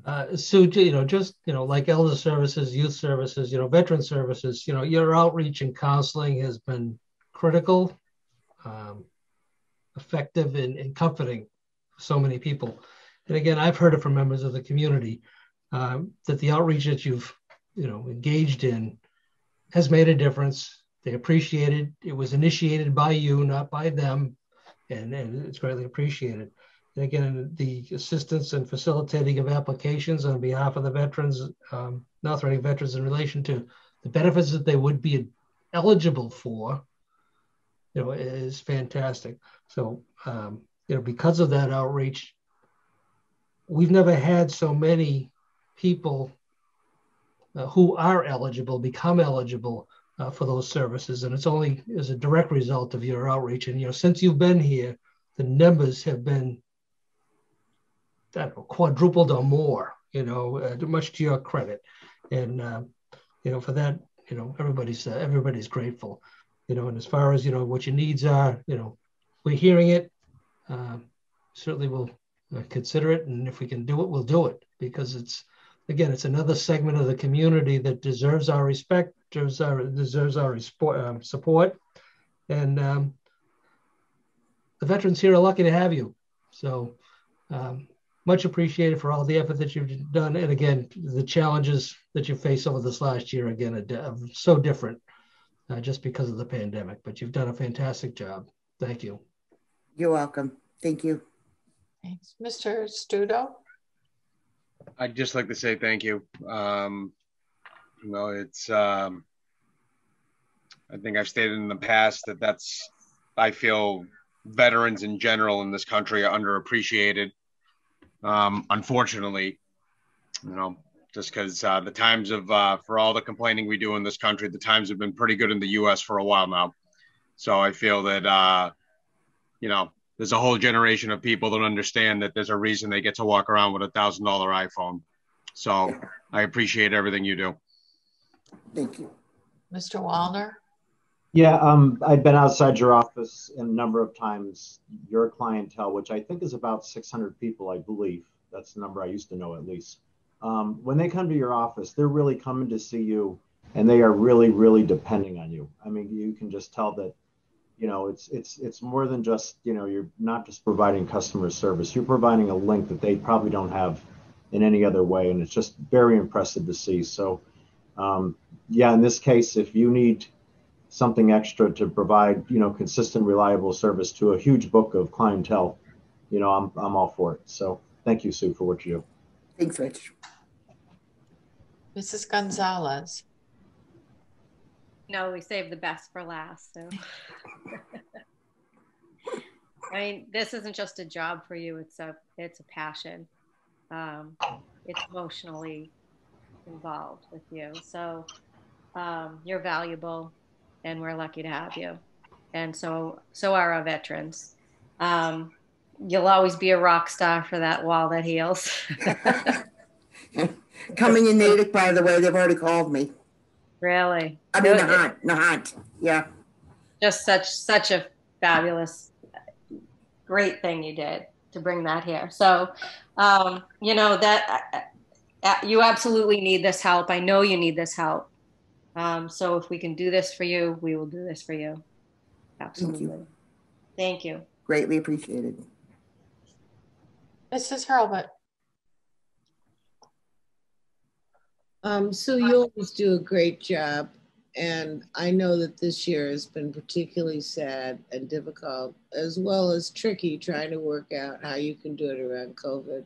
Uh, Sue, you know, just, you know, like elder services, youth services, you know, veteran services, you know, your outreach and counseling has been critical, um, effective and, and comforting for so many people. And again, I've heard it from members of the community um, that the outreach that you've, you know, engaged in has made a difference. They appreciate it. It was initiated by you, not by them, and, and it's greatly appreciated. And again, the assistance and facilitating of applications on behalf of the veterans, um, North Reading veterans in relation to the benefits that they would be eligible for, you know, is fantastic. So, um, you know, because of that outreach, we've never had so many people uh, who are eligible become eligible uh, for those services. And it's only as a direct result of your outreach. And, you know, since you've been here, the numbers have been quadrupled or more, you know, uh, much to your credit. And, uh, you know, for that, you know, everybody's uh, everybody's grateful, you know. And as far as you know, what your needs are, you know, we're hearing it. Uh, certainly, we'll uh, consider it, and if we can do it, we'll do it because it's again, it's another segment of the community that deserves our respect, deserves our deserves our um, support, and um, the veterans here are lucky to have you. So. Um, much appreciated for all the effort that you've done. And again, the challenges that you face over this last year, again, are so different uh, just because of the pandemic, but you've done a fantastic job. Thank you. You're welcome. Thank you. Thanks. Mr. Stuto? I'd just like to say thank you. Um, you know, it's, um, I think I've stated in the past that that's, I feel veterans in general in this country are underappreciated um, unfortunately, you know, just because uh, the times of uh, for all the complaining we do in this country, the times have been pretty good in the U.S. for a while now. So I feel that uh, you know there's a whole generation of people that understand that there's a reason they get to walk around with a thousand dollar iPhone. So I appreciate everything you do. Thank you, Mr. Wallner. Yeah, um, I've been outside your office a number of times. Your clientele, which I think is about 600 people, I believe. That's the number I used to know at least. Um, when they come to your office, they're really coming to see you, and they are really, really depending on you. I mean, you can just tell that, you know, it's it's it's more than just you know you're not just providing customer service. You're providing a link that they probably don't have in any other way, and it's just very impressive to see. So, um, yeah, in this case, if you need something extra to provide, you know, consistent, reliable service to a huge book of clientele, you know, I'm, I'm all for it. So thank you, Sue, for what you do. Thanks, Rich. Mrs. Gonzalez. No, we saved the best for last. So, <laughs> I mean, this isn't just a job for you; it's a it's a passion. Um, it's emotionally involved with you, so um, you're valuable and we're lucky to have you. And so, so are our veterans. Um, you'll always be a rock star for that wall that heals. <laughs> Coming in Natick, by the way, they've already called me. Really? I mean, Nahant, Nahant, yeah. Just such, such a fabulous, great thing you did to bring that here. So, um, you know, that uh, uh you absolutely need this help. I know you need this help. Um, so if we can do this for you, we will do this for you. Absolutely. Thank you. Thank you. Greatly appreciated. Mrs. Hurlbut. Um, so you always do a great job. And I know that this year has been particularly sad and difficult, as well as tricky trying to work out how you can do it around COVID.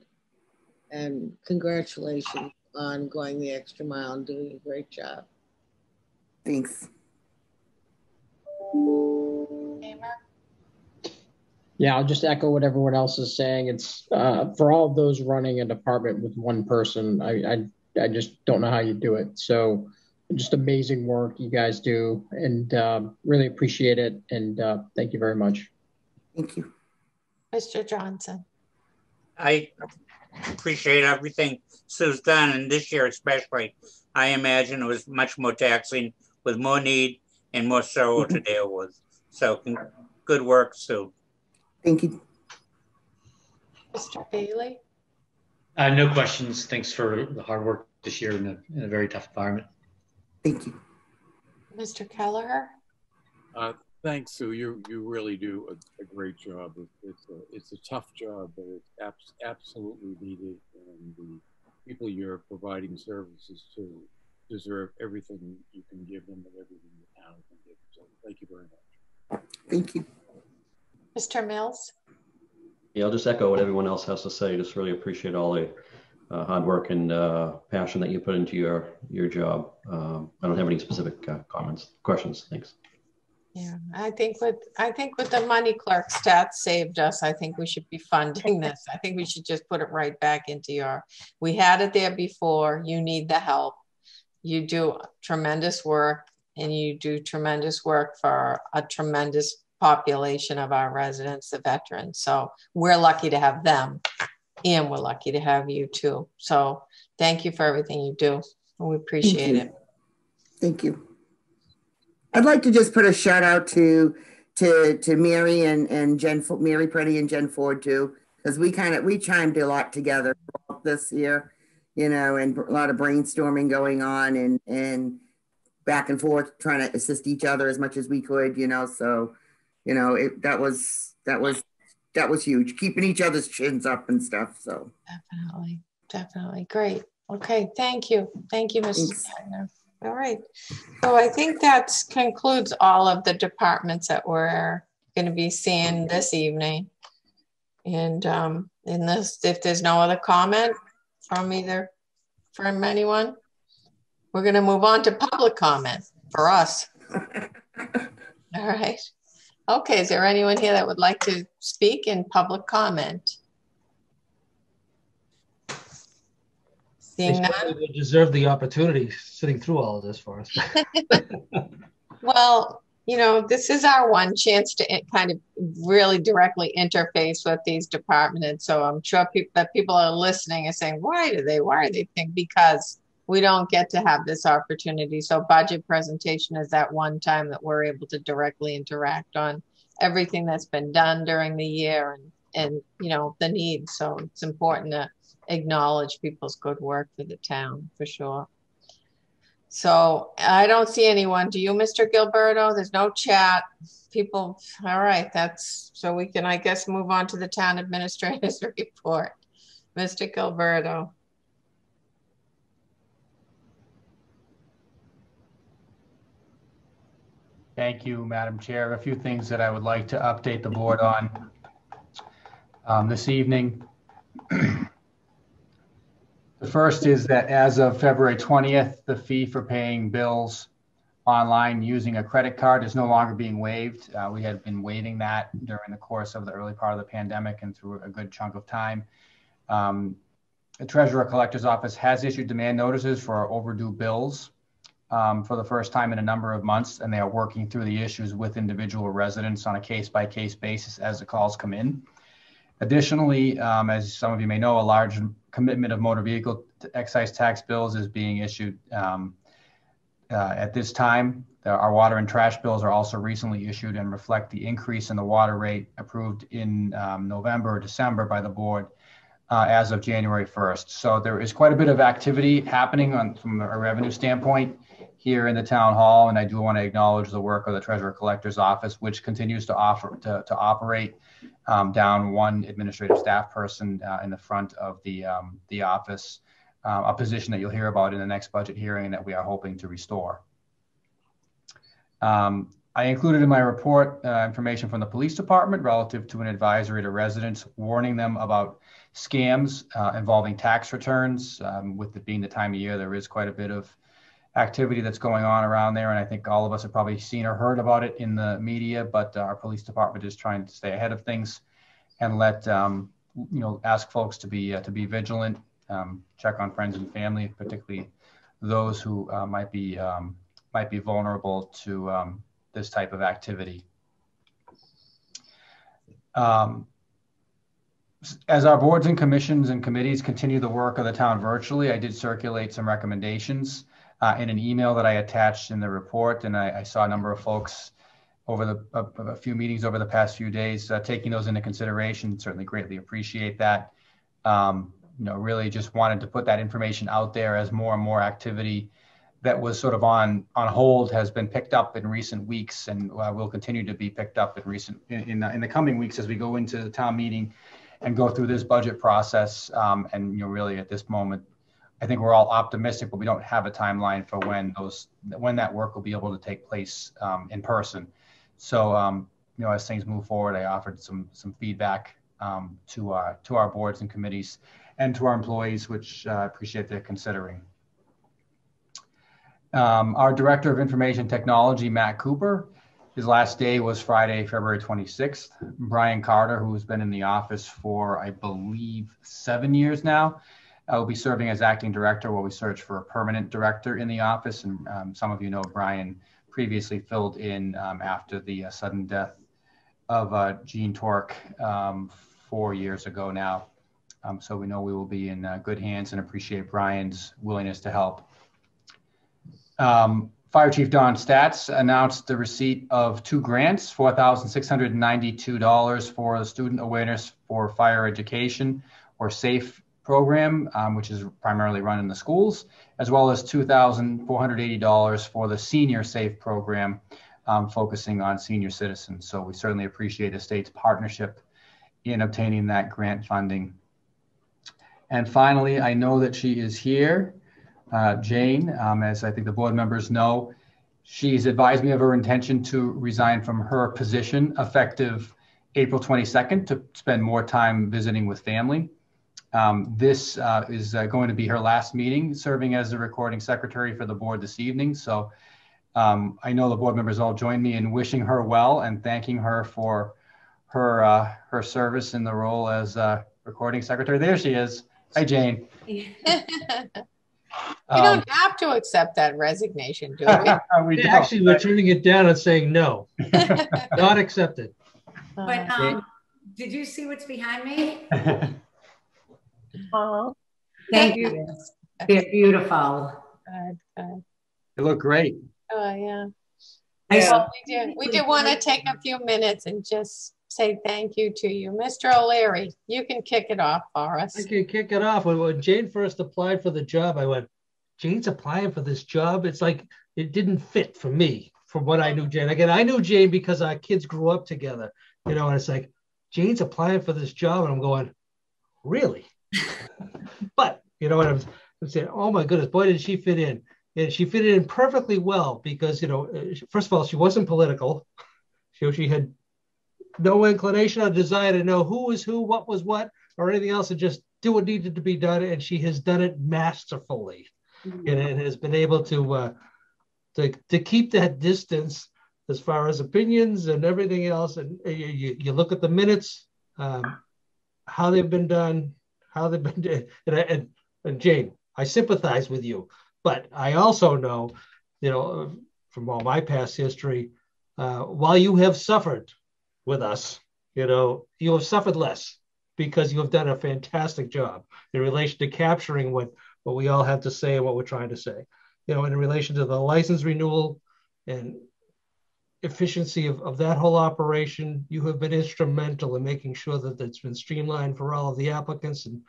And congratulations on going the extra mile and doing a great job. Thanks. Yeah, I'll just echo what everyone else is saying. It's uh, for all of those running a department with one person. I, I I just don't know how you do it. So just amazing work you guys do, and uh, really appreciate it. And uh, thank you very much. Thank you, Mr. Johnston. I appreciate everything Sue's done, and this year especially. I imagine it was much more taxing with more need and more sorrow to deal with. So good work, Sue. Thank you. Mr. Bailey? Uh, no questions. Thanks for the hard work this year in a, in a very tough environment. Thank you. Mr. Kelleher? Uh, thanks, Sue. You you really do a, a great job. It's a it's a tough job, but it's abs- absolutely needed, and the people you're providing services to deserve everything you can give them and everything the town can give. So thank you very much. Thank you. Mr. Mills? Yeah, I'll just echo what everyone else has to say. Just really appreciate all the uh, hard work and uh, passion that you put into your your job. Um, I don't have any specific uh, comments, questions. Thanks. Yeah, I think with I think with the money clerk stats saved us. I think we should be funding this. I think we should just put it right back into your. We had it there before. You need the help you do tremendous work and you do tremendous work for a tremendous population of our residents, the veterans. So we're lucky to have them and we're lucky to have you too. So thank you for everything you do. We appreciate it. Thank you. I'd like to just put a shout out to to to Mary and and Jen Mary Prenney and Jen Ford too, because we kind of we chimed a lot together this year, you know, and a lot of brainstorming going on and and back and forth trying to assist each other as much as we could, you know. So, you know, it that was that was that was huge, keeping each other's chins up and stuff. So definitely, definitely great. Okay, thank you, thank you, Mrs. Wagner. All right. So I think that concludes all of the departments that we're going to be seeing this evening. And um, in this, if there's no other comment from either from anyone, we're going to move on to public comment for us. <laughs> all right. Okay. Is there anyone here that would like to speak in public comment? Seeing none. They deserve the opportunity sitting through all of this for us. <laughs> well, you know, this is our one chance to kind of really directly interface with these departments. So I'm sure people that people are listening and saying, why do they, why do they think? Because we don't get to have this opportunity. So budget presentation is that one time that we're able to directly interact on everything that's been done during the year and, and you know, the needs. So it's important to acknowledge people's good work for the town for sure. So I don't see anyone. Do you, Mr. Gilleberto? There's no chat. People, all right, that's so we can, I guess, move on to the town administrator's <laughs> report. Mr. Gilleberto. Thank you, Madam Chair. A few things that I would like to update the board on um, this evening. <clears throat> The first is that as of February 20th, the fee for paying bills online using a credit card is no longer being waived. Uh, we had been waiving that during the course of the early part of the pandemic and through a good chunk of time. Um, the Treasurer Collector's Office has issued demand notices for overdue bills um, for the first time in a number of months, and they are working through the issues with individual residents on a case by case basis as the calls come in. Additionally, um, as some of you may know, a large commitment of motor vehicle excise tax bills is being issued um, uh, at this time. Our water and trash bills are also recently issued and reflect the increase in the water rate approved in um, November or December by the board uh, as of January 1st. So there is quite a bit of activity happening on, from a revenue standpoint here in the town hall. And I do want to acknowledge the work of the treasurer collector's office, which continues to offer to, to operate um, down one administrative staff person uh, in the front of the, um, the office, uh, a position that you'll hear about in the next budget hearing that we are hoping to restore. Um, I included in my report uh, information from the police department relative to an advisory to residents warning them about scams uh, involving tax returns. Um, with it being the time of year, there is quite a bit of activity that's going on around there. And I think all of us have probably seen or heard about it in the media, but uh, our police department is trying to stay ahead of things and let, um, you know, ask folks to be, uh, to be vigilant, um, check on friends and family, particularly those who uh, might be, um, might be vulnerable to um, this type of activity. Um, as our boards and commissions and committees continue the work of the town virtually, I did circulate some recommendations uh, in an email that I attached in the report. And I, I saw a number of folks over the a, a, few meetings over the past few days uh, taking those into consideration. Certainly greatly appreciate that. Um, you know, really just wanted to put that information out there as more and more activity that was sort of on on hold has been picked up in recent weeks and uh, will continue to be picked up in recent in, in, in, the coming weeks as we go into the town meeting and go through this budget process um, and you know really at this moment I think we're all optimistic, but we don't have a timeline for when those when that work will be able to take place um, in person. So um, you know, as things move forward, I offered some some feedback um, to our to our boards and committees and to our employees, which uh, I appreciate their considering. Um, our Director of Information Technology, Matt Cooper, his last day was Friday, February 26th. Brian Carter, who has been in the office for, I believe, seven years now, I will be serving as acting director while we search for a permanent director in the office. And um, some of you know Brian previously filled in um, after the uh, sudden death of uh, Gene Tork um, four years ago now. Um, so we know we will be in uh, good hands and appreciate Brian's willingness to help. Um, Fire Chief Don Stats announced the receipt of two grants, $4,692 for the Student Awareness for Fire Education or SAFE program, um, which is primarily run in the schools, as well as $2,480 for the Senior SAFE program, um, focusing on senior citizens. So we certainly appreciate the state's partnership in obtaining that grant funding. And finally, I know that she is here. Uh, Jane, um, as I think the board members know, she's advised me of her intention to resign from her position effective April 22nd to spend more time visiting with family. Um, this uh, is uh, going to be her last meeting serving as the recording secretary for the board this evening. So um, I know the board members all join me in wishing her well and thanking her for her uh, her service in the role as uh, recording secretary. There she is. Hi, Jane. <laughs> We Um, don't have to accept that resignation, do <laughs> we? <laughs> we don't. Actually, we're turning it down and saying no, not accepted. But um, did you see what's behind me? Oh, Thank you. They're beautiful. good, good. You look great. Oh, yeah. I Well, we do, we do want to take a few minutes and just say thank you to you. Mr. O'Leary, you can kick it off for us. I can kick it off. When, when Jane first applied for the job, I went, Jane's applying for this job. It's like it didn't fit for me from what I knew Jane. Again, I knew Jane because our kids grew up together, you know, and it's like, Jane's applying for this job. And I'm going, really? <laughs> but, you know what I'm, I'm saying? Oh my goodness, boy, did she fit in. And she fit in perfectly well because, you know, uh, first of all, she wasn't political. <laughs> She, she had no inclination or desire to know who was who, what was what, or anything else, and just do what needed to be done. And she has done it masterfully, and, and has been able to uh, to to keep that distance as far as opinions and everything else. And uh, you, you, you look at the minutes, um, how they've been done, how they've been, done. and, and and Jane, I sympathize with you, but I also know, you know, from all my past history, uh, while you have suffered with us, you know, you have suffered less because you have done a fantastic job in relation to capturing what, what we all have to say and what we're trying to say. You know, in relation to the license renewal and efficiency of, of that whole operation, you have been instrumental in making sure that it's been streamlined for all of the applicants and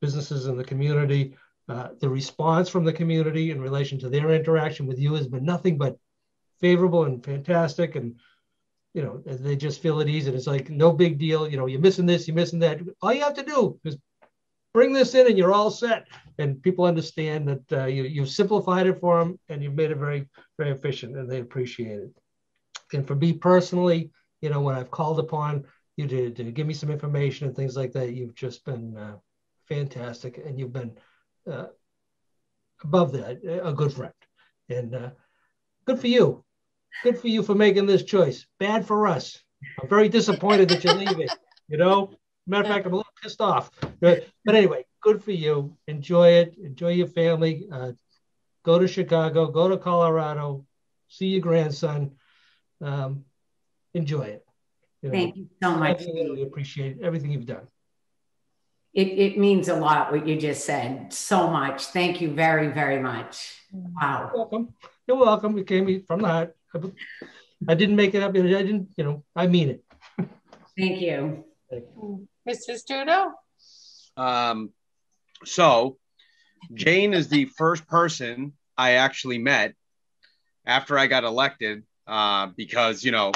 businesses in the community. Uh, the response from the community in relation to their interaction with you has been nothing but favorable and fantastic. And you know, they just feel at ease and it's like no big deal. You know, you're missing this, you're missing that. All you have to do is bring this in and you're all set. And people understand that uh, you, you've simplified it for them and you've made it very, very efficient and they appreciate it. And for me personally, you know, when I've called upon you to, to give me some information and things like that, you've just been uh, fantastic and you've been uh, above that, a good friend. And uh, good for you. Good for you for making this choice. Bad for us. I'm very disappointed that you're leaving. You know, matter of fact, I'm a little pissed off. But, but anyway, good for you. Enjoy it. Enjoy your family. Uh, go to Chicago. Go to Colorado. See your grandson. Um, enjoy it. You know, Thank you so much. I really appreciate everything you've done. It, it means a lot what you just said. So much. Thank you very, very much. Wow. You're welcome. You're welcome. It came from the heart. I didn't make it up. I didn't, you know, I mean it. Thank you. Mr. Stuto? Um, so Jane is the first person I actually met after I got elected uh, because, you know,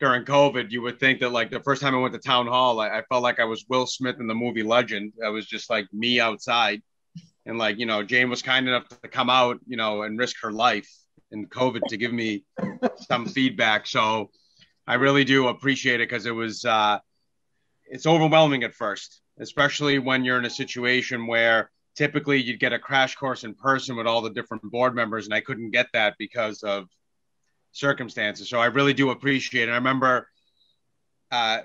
during COVID, you would think that like the first time I went to town hall, I, I felt like I was Will Smith in the movie Legend. I was just like me outside. And like, you know, Jane was kind enough to come out, you know, and risk her life in COVID to give me some feedback. So I really do appreciate it because it was, uh, it's overwhelming at first, especially when you're in a situation where typically you'd get a crash course in person with all the different board members. And I couldn't get that because of circumstances. So I really do appreciate it. I remember uh,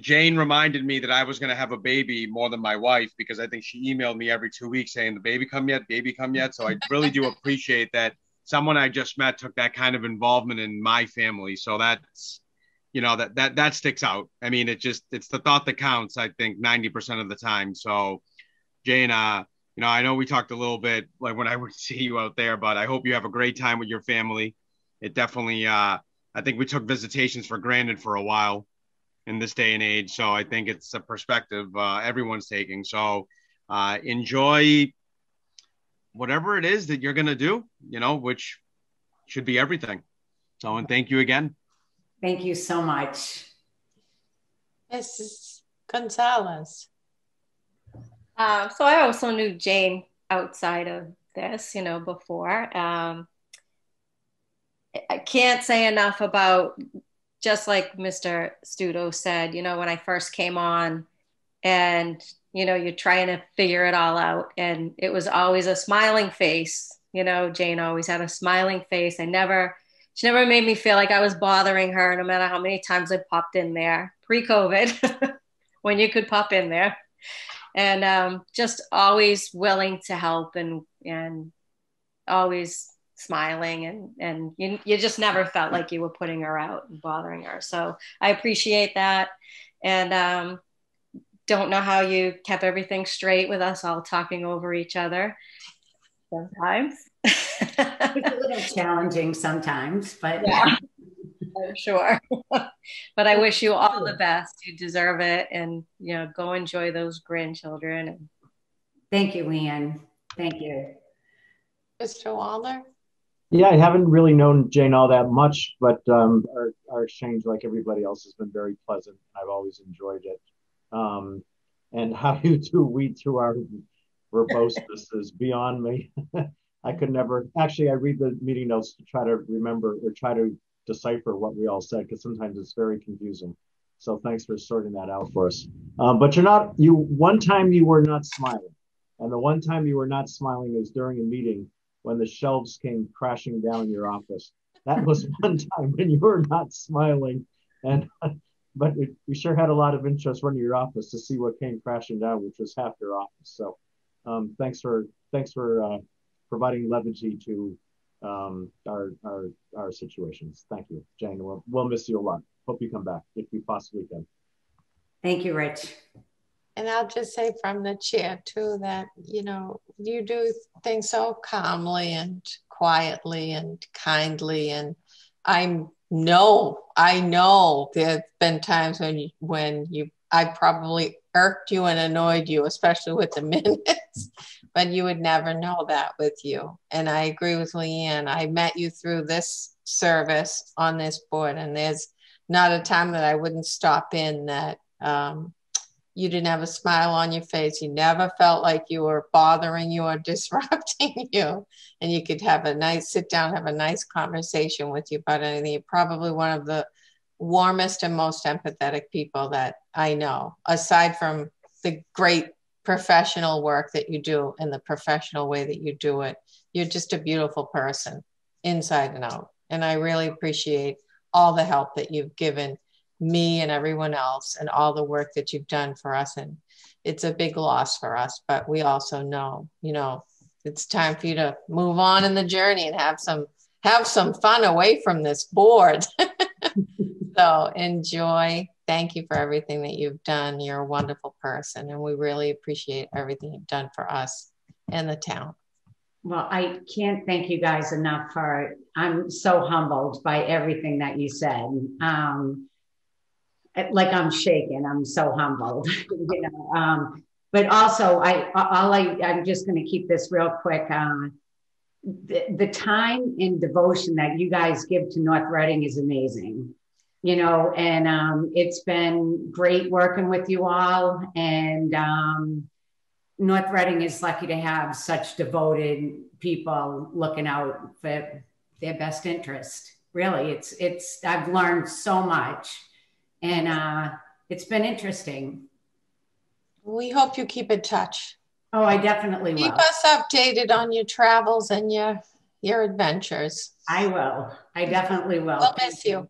Jane reminded me that I was going to have a baby more than my wife because I think she emailed me every two weeks saying the baby come yet, baby come yet. So I really do <laughs> appreciate that someone I just met took that kind of involvement in my family. So that's you know that that that sticks out. I mean, it just it's the thought that counts. I think ninety percent of the time. So Jane, uh, you know, I know we talked a little bit like when I would <laughs> see you out there, but I hope you have a great time with your family. It definitely, uh, I think we took visitations for granted for a while in this day and age. So I think it's a perspective uh, everyone's taking. So uh, enjoy whatever it is that you're going to do, you know, which should be everything. So, and thank you again. Thank you so much. Mrs. Gonzalez. Uh, so I also knew Jane outside of this, you know, before. Um, I can't say enough about just like Mr. Stuto said, you know, when I first came on and, you know, you're trying to figure it all out. And it was always a smiling face. You know, Jane always had a smiling face. I never, she never made me feel like I was bothering her, no matter how many times I popped in there pre COVID <laughs> when you could pop in there. And um, just always willing to help and, and always smiling and and you, you just never felt like you were putting her out and bothering her. So i appreciate that. And um, don't know how you kept everything straight with us all talking over each other. Sometimes. It's a little challenging sometimes but <laughs> yeah i'm sure. <laughs> But i wish you all the best. You deserve it. And you know go enjoy those grandchildren. And thank you leanne. Thank you. Mr Wallner yeah, I haven't really known Jane all that much, but um, our, our exchange, like everybody else, has been very pleasant. I've always enjoyed it. Um, and <laughs> how you two weed through our verboseness is beyond me. <laughs> I could never, actually, I read the meeting notes to try to remember or try to decipher what we all said, because sometimes it's very confusing. So thanks for sorting that out for us. Um, but you're not, you, one time you were not smiling. And the one time you were not smiling is during a meeting when the shelves came crashing down your office. That was <laughs> one time when you were not smiling. And <laughs> but it, we sure had a lot of interest running your office to see what came crashing down, which was half your office. So um, thanks for thanks for uh, providing levity to um, our, our our situations. Thank you, Jane. We'll, we'll miss you a lot. Hope you come back if you possibly can. Thank you, Rich. And I'll just say from the chair too that, you know, you do things so calmly and quietly and kindly. And I know, I know there's been times when you, when you, I probably irked you and annoyed you, especially with the <laughs> minutes, but you would never know that with you. And I agree with Leanne. I met you through this service on this board, and there's not a time that I wouldn't stop in that um, you didn't have a smile on your face. You never felt like you were bothering you or <laughs> disrupting you. And you could have a nice sit down, have a nice conversation with you about anything. Uh, you're probably one of the warmest and most empathetic people that I know, aside from the great professional work that you do and the professional way that you do it. You're just a beautiful person inside and out. And I really appreciate all the help that you've given me and everyone else and all the work that you've done for us. And it's a big loss for us, but we also know, you know, it's time for you to move on in the journey and have some have some fun away from this board. <laughs> so enjoy. Thank you for everything that you've done. You're a wonderful person, and we really appreciate everything you've done for us and the town. Well, I can't thank you guys enough for. I'm so humbled by everything that you said. Um, like I'm shaken. I'm so humbled, <laughs> you know. Um, but also, I all I I'm just going to keep this real quick. Um, the, the time and devotion that you guys give to North Reading is amazing, you know, and um, it's been great working with you all. And um, North Reading is lucky to have such devoted people looking out for their best interest. Really, it's it's I've learned so much and uh, it's been interesting. We hope you keep in touch. Oh, I definitely will. Keep us updated on your travels and your your adventures. I will. I definitely will. We'll miss you.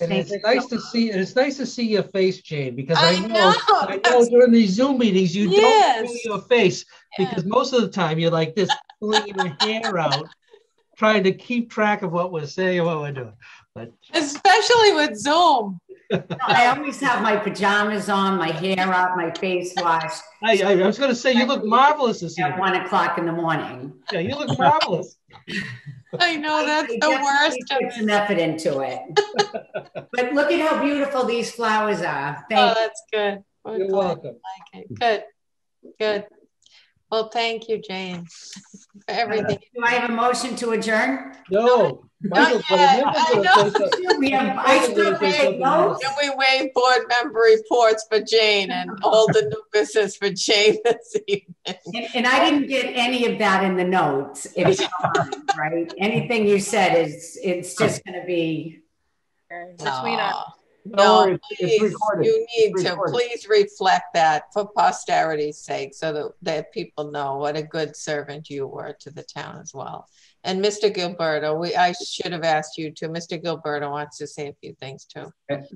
And it's nice to see. It's nice to see your face, Jane, because I, I know, know, I know during these Zoom meetings you yes. don't show your face yes. because most of the time you're like this, pulling your hair out, trying to keep track of what we're saying, and what we're doing. But especially with Zoom. I always have my pajamas on, my hair up, my face washed. I, I, I was going to say, you look marvelous this At one o'clock in the morning. Yeah, you look marvelous. <laughs> I know that's the definitely worst. Put some effort into it. <laughs> But look at how beautiful these flowers are. Oh, Thank you. that's good. We're You're glad welcome. you like it. Good, good. Well, thank you, Jane, <laughs> for uh, everything. Do I have a motion to adjourn? No. Michael, yet. I know. <laughs> We have Michael's ice gonna say cream, something no? else. Can we waive board member reports for Jane and hold the new business for Jane <laughs> this evening? And, and I didn't get any of that in the notes, if you <laughs> right? Anything you said is, it's just gonna be, Between us. No, No, it's, it's please, you need to, please reflect that for posterity's sake, so that, that people know what a good servant you were to the town as well. And Mr. Gilleberto, we, I should have asked you to, Mr. Gilleberto wants to say a few things too.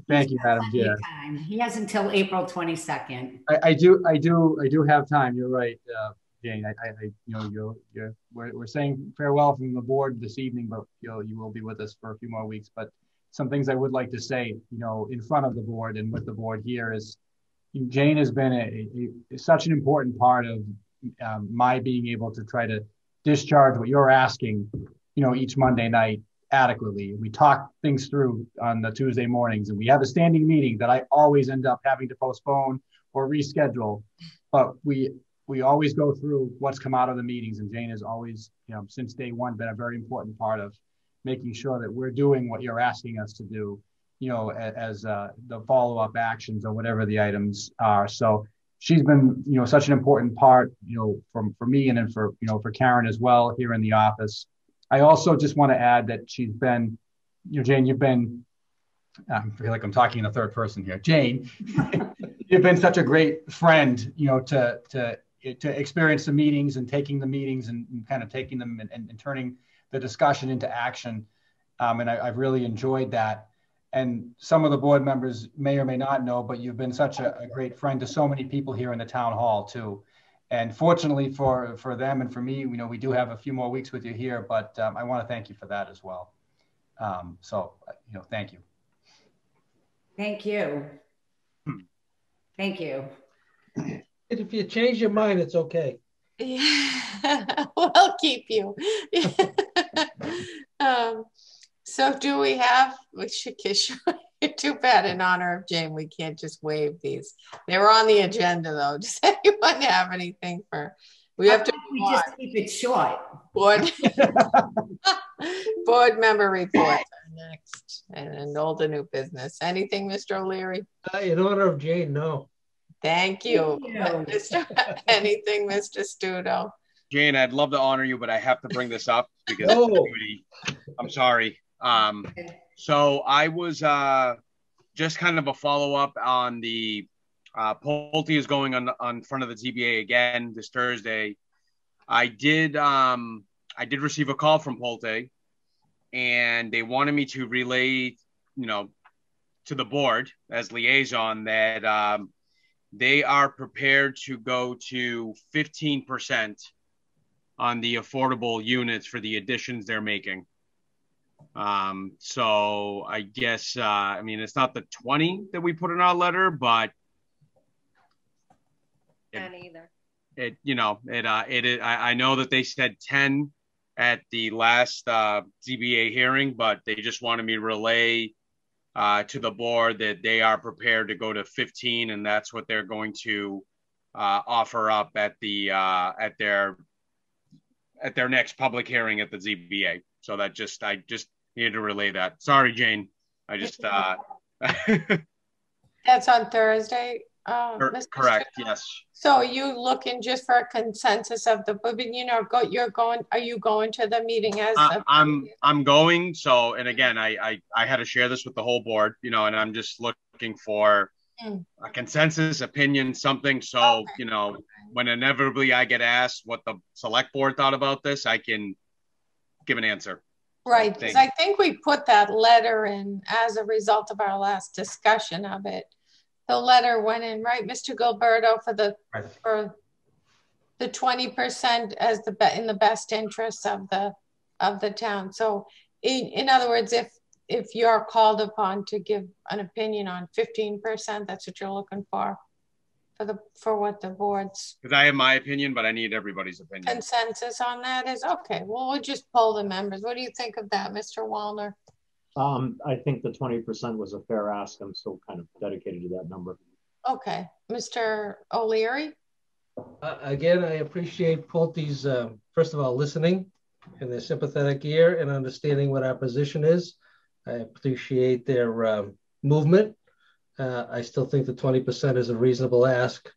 Thank you, Madam Chair. time. he has until April twenty-second. I, I do, I do, I do have time. You're right, uh, Jane. I, I, I- you know, you're, you're, we're, we're saying farewell from the board this evening, but you'll, you will be with us for a few more weeks. But some things I would like to say, you know, in front of the board and with the board here is Jane has been a, a, such an important part of um, my being able to try to discharge what you're asking, you know, each Monday night adequately. We talk things through on the Tuesday mornings and we have a standing meeting that I always end up having to postpone or reschedule. But we we always go through what's come out of the meetings and Jane has always, you know, since day one been a very important part of making sure that we're doing what you're asking us to do, you know, a- as uh, the follow-up actions or whatever the items are. So she's been, you know, such an important part, you know, from for me and then for you know for Karen as well here in the office. I also just want to add that she's been, you know, Jane, you've been. I feel like I'm talking in the third person here. Jane, <laughs> you've been such a great friend, you know, to to to experience the meetings and taking the meetings and, and kind of taking them and, and, and turning the discussion into action. Um, and I, I've really enjoyed that. And some of the board members may or may not know, but you've been such a, a great friend to so many people here in the town hall too. And fortunately for for them and for me, you know, we do have a few more weeks with you here, but um, I want to thank you for that as well. Um, so, you know, thank you. Thank you. <clears throat> Thank you. And If you change your mind, it's okay. Yeah, <laughs> we'll keep you. <laughs> um, so do we have, we should kiss <laughs> Too bad in honor of Jane, we can't just waive these. They were on the agenda though. <laughs> Does anyone have anything for, we have to. We just keep it short. Board, <laughs> board member reports are next and then old and new business. Anything, Mr. O'Leary? Uh, In honor of Jane, no. Thank you. Thank Mr. Anything, Mr. Stuto? Jane, I'd love to honor you, but I have to bring this up because No. I'm sorry. Um, so I was uh, just kind of a follow up on the uh, Pulte is going on on front of the ZBA again this Thursday. I did um, I did receive a call from Pulte, and they wanted me to relay, you know, to the board as liaison that um, they are prepared to go to 15% on the affordable units for the additions they're making. Um, so I guess, uh, I mean, it's not the 20 that we put in our letter, but Can't either. it, you know, it, uh, it, it I, I know that they said 10 at the last, uh, ZBA hearing, but they just wanted me to relay, uh, to the board that they are prepared to go to 15 and that's what they're going to, uh, offer up at the, uh, at their, at their next public hearing at the ZBA. So that just, I just needed to relay that. Sorry, Jane. I just, uh, <laughs> That's on Thursday. Oh, cor- Mr. correct. Yes. So are you looking just for a consensus of the, but you know, go, you're going, are you going to the meeting as? I'm, I'm going. So, and again, I, I I had to share this with the whole board, you know, and I'm just looking for Mm. a consensus, opinion, something. So, you know, when inevitably I get asked what the select board thought about this, I can give an answer. Right, because I think we put that letter in as a result of our last discussion of it. The letter went in, right, Mr. Gilleberto, for the, Right. for the twenty percent as the, in the best interests of the, of the town. So in, in other words, if, if you're called upon to give an opinion on 15%, that's what you're looking for? For the, for what the board's Because I have my opinion, but I need everybody's opinion. consensus on that is, okay, well, we'll just poll the members. What do you think of that, Mr. Wallner? Um, I think the 20% was a fair ask. I'm still kind of dedicated to that number. Okay, Mr. O'Leary? Uh, again, I appreciate Pulte's, uh, first of all, listening and their sympathetic ear and understanding what our position is. I appreciate their um, movement. Uh, I still think the 20% is a reasonable ask.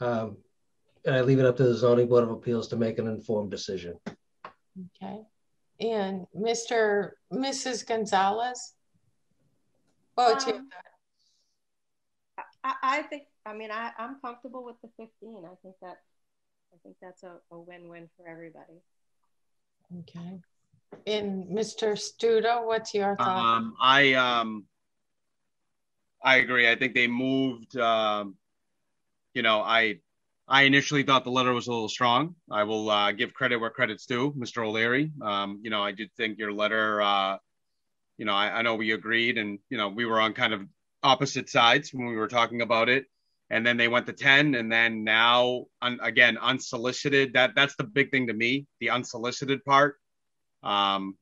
Um, and I leave it up to the Zoning Board of Appeals to make an informed decision. Okay. And Mr. Mrs. Gonzalez? Oh, it's you. Um, I, I think, I mean, I, I'm comfortable with the 15. I think that, I think that's a, a win-win for everybody. Okay. And Mr. Stuto, what's your thought? Um, I um, I agree. I think they moved. Um, you know, I I initially thought the letter was a little strong. I will uh, give credit where credit's due, Mr. O'Leary. Um, you know, I did think your letter. Uh, you know, I, I know we agreed, and you know, we were on kind of opposite sides when we were talking about it. And then they went to ten, and then now, un, again, unsolicited. That that's the big thing to me, the unsolicited part. Um,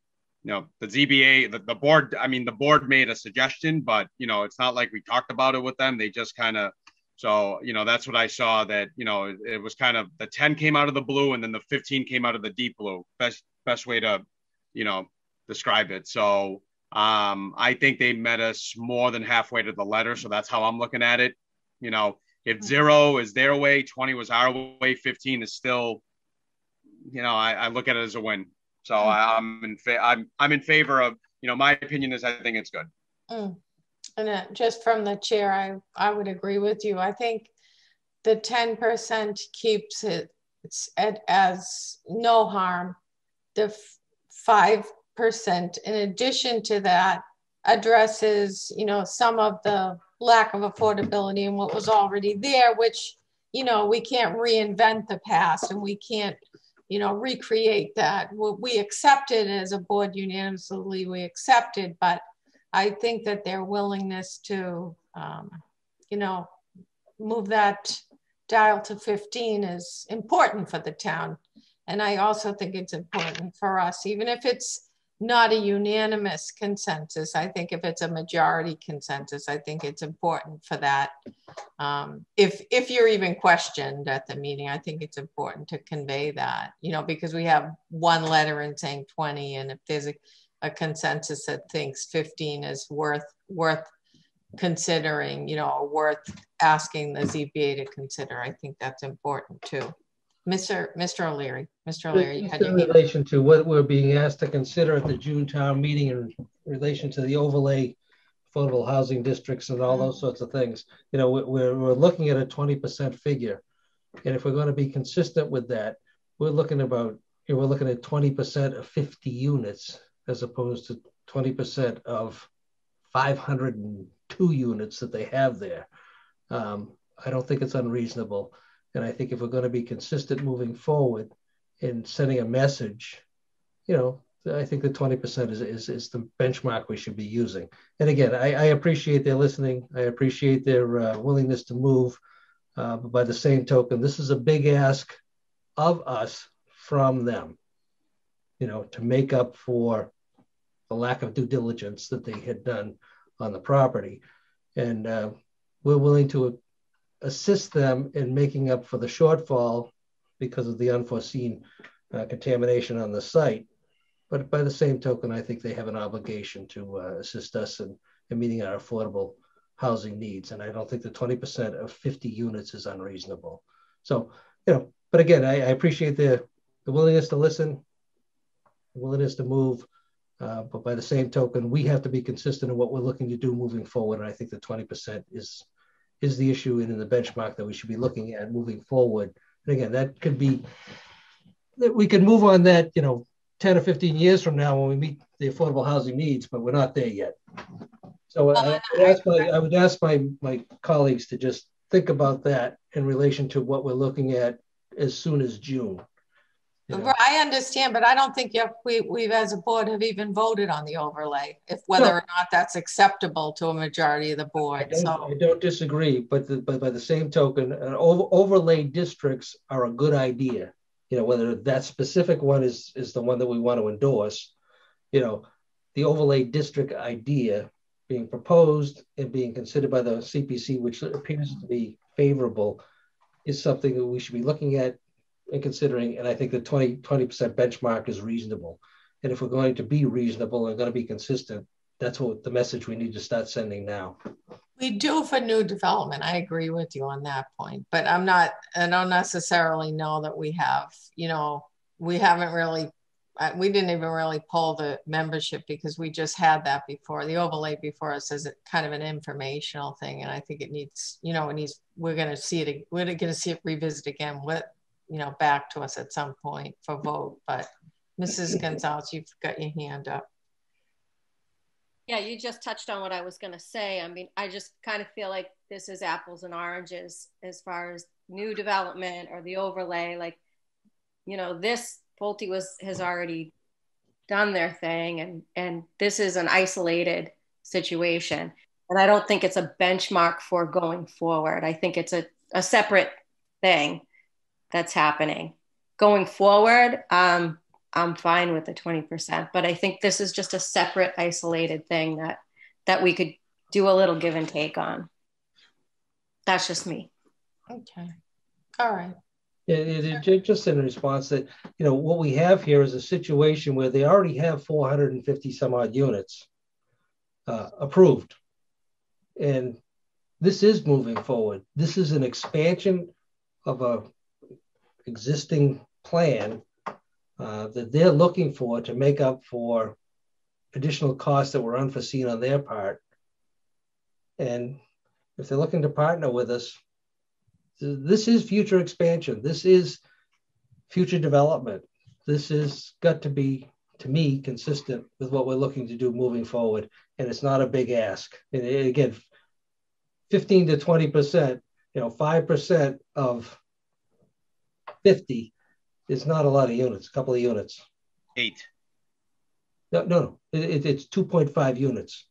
you know, the ZBA, the, the board, I mean, the board made a suggestion, but, you know, it's not like we talked about it with them. They just kind of, so, you know, that's what I saw that, you know, it, it, was kind of the 10 came out of the blue and then the 15 came out of the deep blue. Best, best way to, you know, describe it. So, um, I think they met us more than halfway to the letter. So that's how I'm looking at it. You know, if zero is their way, 20 was our way, 15 is still, you know, I, I look at it as a win. So Mm. I, I'm in fa- I'm I'm in favor of you know my opinion is I think it's good. Mm. And uh, just from the chair, I, I would agree with you. I think the 10% keeps it it's at, as no harm. The f- 5%, in addition to that, addresses, you know, some of the lack of affordability and what was already there, which, you know, we can't reinvent the past and we can't you know, recreate that. What we accepted as a board unanimously, we accepted, but I think that their willingness to, um, you know, move that dial to 15 is important for the town. And I also think it's important for us, even if it's not a unanimous consensus. I think if it's a majority consensus, I think it's important for that. Um, if if you're even questioned at the meeting, I think it's important to convey that, you know, because we have one letter in saying 20, and if there's a, a consensus that thinks 15 is worth worth considering, you know, worth asking the ZBA to consider, I think that's important too. Mr. Mr. O'Leary, Mr. O'Leary, you had in your hand. relation to what we're being asked to consider at the June town meeting in relation to the overlay affordable housing districts and all those sorts of things. You know, we're, we're looking at a 20% figure. And if we're going to be consistent with that, we're looking about, you know, we're looking at 20% of 50 units as opposed to 20% of 502 units that they have there. Um, I don't think it's unreasonable. And I think if we're going to be consistent moving forward in sending a message, you know, I think the 20% is, is, is the benchmark we should be using. And again, I, I appreciate their listening. I appreciate their uh, willingness to move. Uh, but by the same token, this is a big ask of us from them, you know, to make up for the lack of due diligence that they had done on the property. And uh, we're willing to assist them in making up for the shortfall because of the unforeseen uh, contamination on the site. But by the same token, I think they have an obligation to uh, assist us in, in meeting our affordable housing needs. And I don't think the 20% of 50 units is unreasonable. So, you know, but again, I, I appreciate the, the willingness to listen, the willingness to move. Uh, but by the same token, we have to be consistent in what we're looking to do moving forward. And I think the 20% is is the issue and in the benchmark that we should be looking at moving forward. And again, that could be that we can move on that, you know, 10 or 15 years from now when we meet the affordable housing needs, but we're not there yet. So I, I, would ask my, I would ask my, my colleagues to just think about that in relation to what we're looking at as soon as June. Right, I understand, but I don't think you we, we've as a board have even voted on the overlay, if whether No. or not that's acceptable to a majority of the I board, don't, so. I don't disagree, but, the, but by the same token, uh, over, overlay districts are a good idea. You know, whether that specific one is is the one that we want to endorse, you know, the overlay district idea being proposed and being considered by the CPC, which appears to be favorable, is something that we should be looking at and considering. And I think the 20 percent benchmark is reasonable. And if we're going to be reasonable and going to be consistent, that's what the message we need to start sending now. We do for new development. I agree with you on that point, but I'm not, I don't necessarily know that we have, you know, we haven't really, we didn't even really pull the membership because we just had that before. The overlay before us is kind of an informational thing. And I think it needs, you know, it needs, we're going to see it, we're going to see it revisit again with, you know, back to us at some point for vote. But Mrs. <laughs> Gonzalez, you've got your hand up. Yeah, you just touched on what I was going to say. I mean, I just kind of feel like this is apples and oranges as far as new development or the overlay. Like, you know, this Pulte was has already done their thing, and and this is an isolated situation. And I don't think it's a benchmark for going forward. I think it's a, a separate thing that's happening. Going forward, um, I'm fine with the 20%, but I think this is just a separate isolated thing that that we could do a little give and take on. That's just me. Okay. All right. Yeah, it, it, just in response that, you know, what we have here is a situation where they already have 450 some odd units uh, approved. And this is moving forward. This is an expansion of a existing plan uh, that they're looking for to make up for additional costs that were unforeseen on their part. And if they're looking to partner with us, this is future expansion. This is future development. This has got to be, to me, consistent with what we're looking to do moving forward. And it's not a big ask. And again, 15 to 20%, you know, 5% of 50 is not a lot of units, a couple of units. Eight. No, no, no. It, it- it's 2.5 units.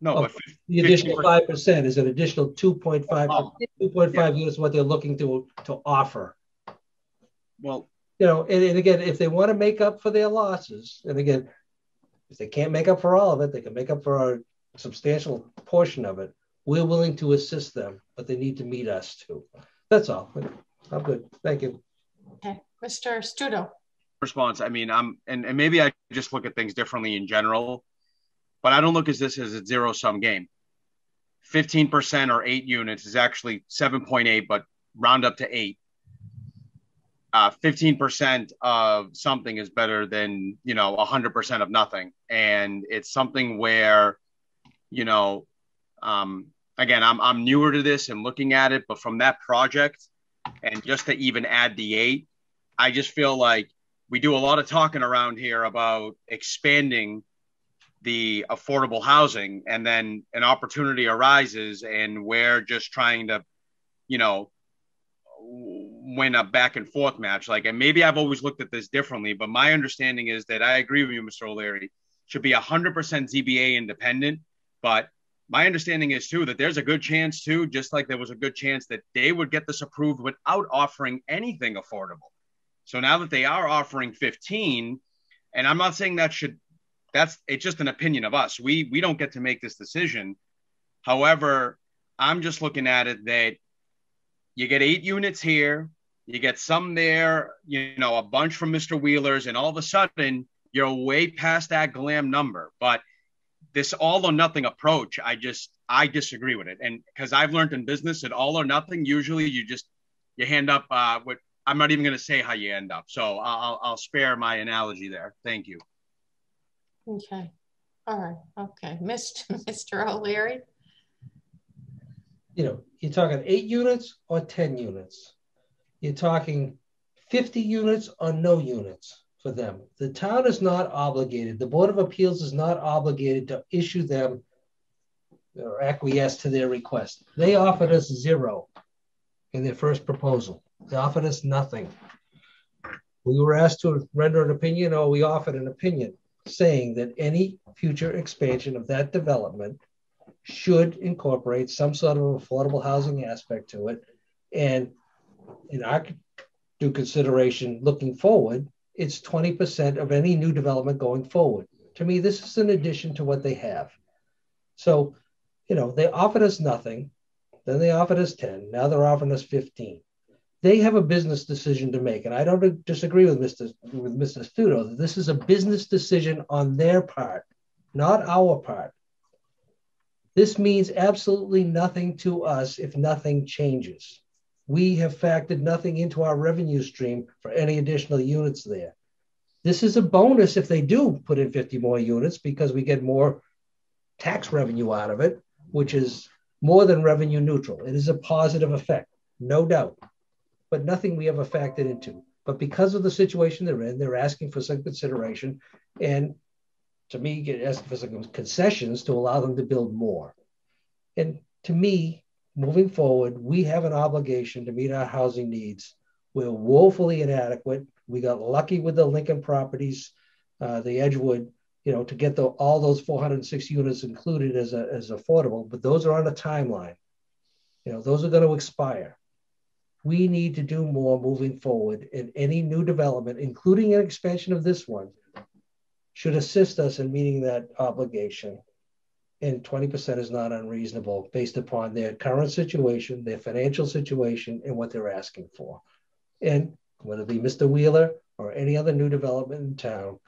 No, Oh, but The additional 5% is an additional 2.5, 2.5 units, what they're looking to, to offer. Well, You know, and, and again, if they want to make up for their losses, and again, if they can't make up for all of it, they can make up for a substantial portion of it. We're willing to assist them, but they need to meet us too. That's all. I'm good. Thank you. Okay. Mr. Stuto. response. I mean, I'm and, and maybe I just look at things differently in general, but I don't look at this as a zero sum game. 15% or eight units is actually 7.8, but round up to eight. Uh, 15% of something is better than, you know, 100% of nothing. And it's something where, you know, um, again, I'm, I'm newer to this and looking at it, but from that project and just to even add the eight, I just feel like we do a lot of talking around here about expanding the affordable housing and then an opportunity arises and we're just trying to you know win a back and forth match. Like and maybe i've always looked at this differently but my understanding is that i agree with you mr o'leary should be 100% zba independent but my understanding is too that there's a good chance too just like there was a good chance that they would get this approved without offering anything affordable. So now that they are offering 15 and i'm not saying that should that's it's just an opinion of us. We we don't get to make this decision. However i'm just looking at it that you get eight units here you get some there you know a bunch from mr wheeler's and all of a sudden you're way past that glam number. But this all or nothing approach i just i disagree with it and because i've learned in business that all or nothing usually you just you hand up uh what i'm not even going to say how you end up so i'll i'll spare my analogy there thank you Okay. All right. Okay. <laughs> Mr. Mr. O'Leary. You know, you're talking eight units or 10 units. You're talking 50 units or no units for them. The town is not obligated, the Board of Appeals is not obligated to issue them or acquiesce to their request. They offered us zero in their first proposal. They offered us nothing. We were asked to render an opinion, or we offered an opinion saying that any future expansion of that development should incorporate some sort of affordable housing aspect to it. And in our due consideration looking forward, it's 20% of any new development going forward. To me, this is an addition to what they have. So, you know, they offered us nothing, then they offered us 10, now they're offering us 15. They have a business decision to make, and I don't disagree with Mr. with Mr. Stuto. That this is a business decision on their part, not our part. This means absolutely nothing to us if nothing changes. We have factored nothing into our revenue stream for any additional units there. This is a bonus if they do put in 50 more units because we get more tax revenue out of it, which is more than revenue neutral. It is a positive effect, no doubt, but nothing we ever factored into. But because of the situation they're in, they're asking for some consideration. And to me, get asking for some concessions to allow them to build more. And to me, moving forward, we have an obligation to meet our housing needs. We're woefully inadequate. We got lucky with the Lincoln properties, uh, the Edgewood, you know, to get the, all those 406 units included as, a, as affordable, but those are on a timeline. You know, those are going to expire. We need to do more moving forward and any new development, including an expansion of this one, should assist us in meeting that obligation. And 20% is not unreasonable based upon their current situation, their financial situation, and what they're asking for. And whether it be Mr. Wheeler or any other new development in town,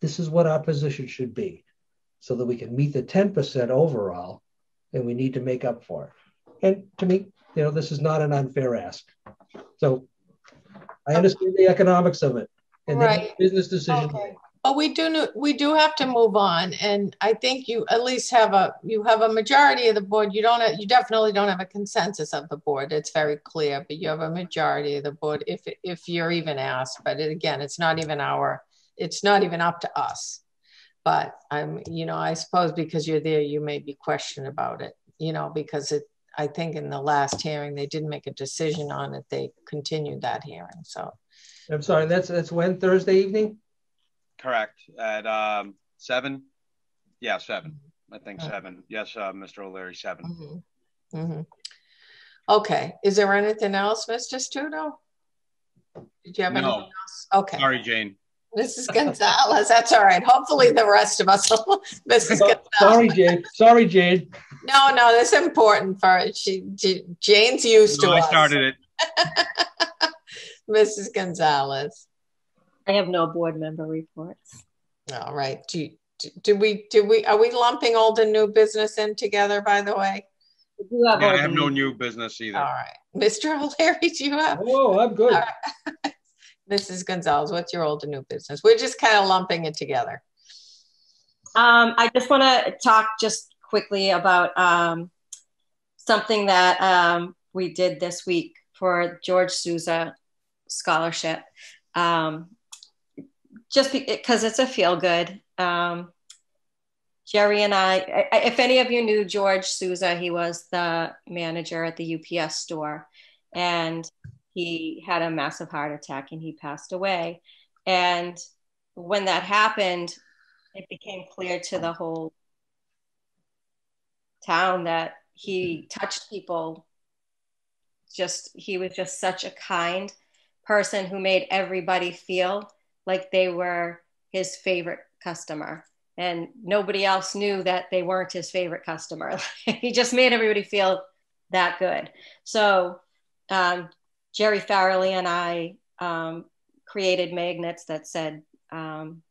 this is what our position should be so that we can meet the 10% overall and we need to make up for it. And to me, you know, this is not an unfair ask. So I understand the economics of it and Right. the business decision. Okay. But we do, we do have to move on, and I think you at least have a, you have a majority of the board, you don't, have- you definitely don't have a consensus of the board, it's very clear, but you have a majority of the board if, if you're even asked, but it- again, it's not even our, it's not even up to us. But I'm, you know, I suppose because you're there, you may be questioned about it, you know, because it, I think in the last hearing, they didn't make a decision on it, they continued that hearing, so. I'm sorry, that's that's when Thursday evening? Correct. At um, seven? Yeah, seven. I think Uh, seven. Yes, uh, Mr. O'Leary, 7 hmm Okay, is there anything else, Mr. Stuto? Did you have anything else? Okay, Sorry, Jane. Mrs. Gonzalez, that's all right. Hopefully the rest of us, will- <laughs> Mrs. So- Gonzalez. Sorry, Jane. Sorry, Jane. No, no, that's important for, she, she- Jane's used to No, I us. started it. <laughs> Mrs. Gonzalez. I have no board member reports. All right, do, you- do- do we, do we, are we lumping old and new business in together, by the way? Yeah, I have no new business either. All right, <laughs> Mr. O'Leary, do you have? Oh, I'm good. Mrs. <laughs> Gonzalez, what's your old and new business? We're just kind of lumping it together. Um, I just want to talk just quickly about um, something that um, we did this week for George Souza scholarship. Um, just because it's a feel good. Um, Jerry and I, I, if any of you knew George Souza, he was the manager at the UPS store. And he had a massive heart attack and he passed away. And when that happened, it became clear to the whole town that he touched people. Just, he was just such a kind person who made everybody feel like they were his favorite customer. And nobody else knew that they weren't his favorite customer. <laughs> he just made everybody feel that good. So, um, Jerry Farrelly and I um, created magnets that said, um,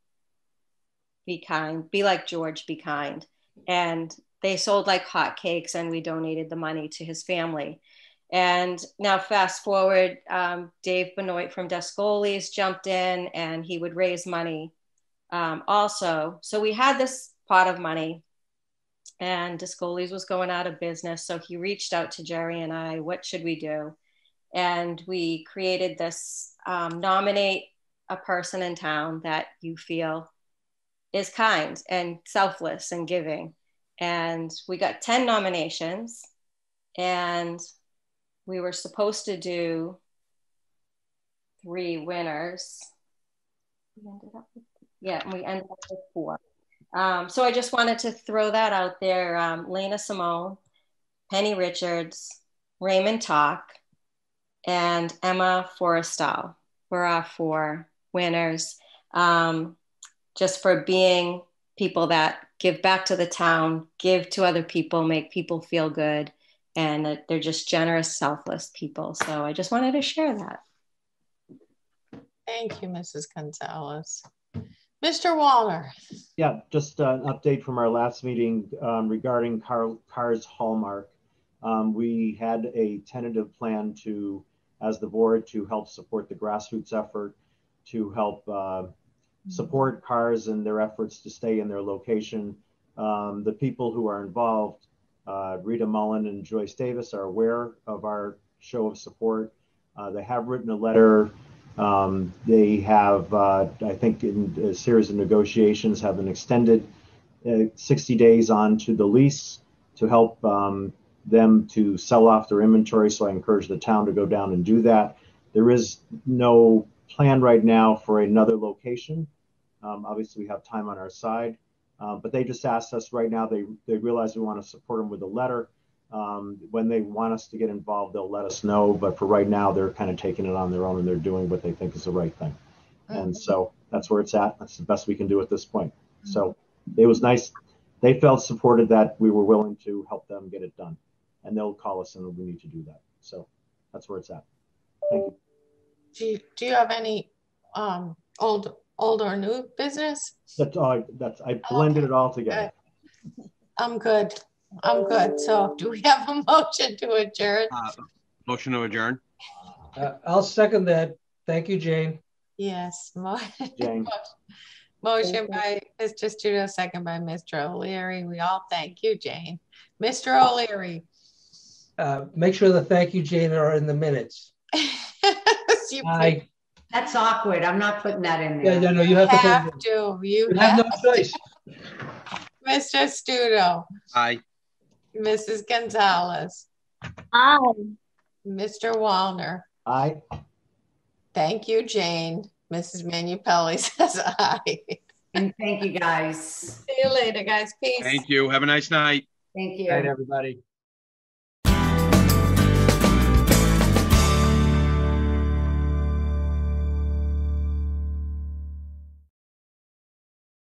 be kind, be like George, be kind. And they sold like hotcakes, and we donated the money to his family. And now, fast forward, um, Dave Benoit from Descoli's jumped in and he would raise money um, also. So we had this pot of money, and Descoli's was going out of business. So he reached out to Jerry and I, what should we do? And we created this um, nominate a person in town that you feel is kind and selfless and giving. And we got 10 nominations, and we were supposed to do three winners. we ended up with, yeah, we ended up with four. Um, so I just wanted to throw that out there. Um, Lena Simone, Penny Richards, Raymond Talk, and Emma Forrestal were our four winners. Um, just for being people that give back to the town, give to other people, make people feel good, and they're just generous, selfless people. So I just wanted to share that. Thank you, Mrs. Gonzalez. Mr. Wallner. Yeah, just uh, an update from our last meeting um, regarding car, Cars Hallmark. Um, we had a tentative plan to, as the board, to help support the grassroots effort, to help uh, support cars and their efforts to stay in their location. Um, the people who are involved, uh, Rita Mullen and Joyce Davis, are aware of our show of support. Uh, they have written a letter. Um, they have, uh, I think, in a series of negotiations, have an extended uh, 60 days on to the lease to help um, them to sell off their inventory. So I encourage the town to go down and do that. There is no plan right now for another location. Um, obviously, we have time on our side, uh, but they just asked us right now. They they realize we want to support them with a letter. Um, when they want us to get involved, they'll let us know. But for right now, they're kind of taking it on their own and they're doing what they think is the right thing. And so that's where it's at. That's the best we can do at this point. So it was nice. They felt supported that we were willing to help them get it done, and they'll call us and we need to do that. So that's where it's at. Thank you. Do you, do you have any um, old old or new business? That's all. That's I blended it all together. I'm good. I'm good. So do we have a motion to adjourn? Uh, motion to adjourn. Uh, I'll second that. Thank you, Jane. Yes. <laughs> Mo- Jane. Motion by Mr. Stuto, second by Mr. O'Leary. We all thank you, Jane. Mr. O'Leary. Uh, make sure the thank you, Jane, are in the minutes. <laughs> You I, That's awkward. I'm not putting that in there. yeah, no, you have to. have in. to. You You have have no choice. Mr. Stuto. Aye. Mrs. Gonzalez. Aye. Mr. Wallner. Aye. Thank you, Jane. Mrs. Manupelli <laughs> says aye. And thank you, guys. See you later, guys. Peace. Thank you. Have a nice night. Thank you. Good night, everybody.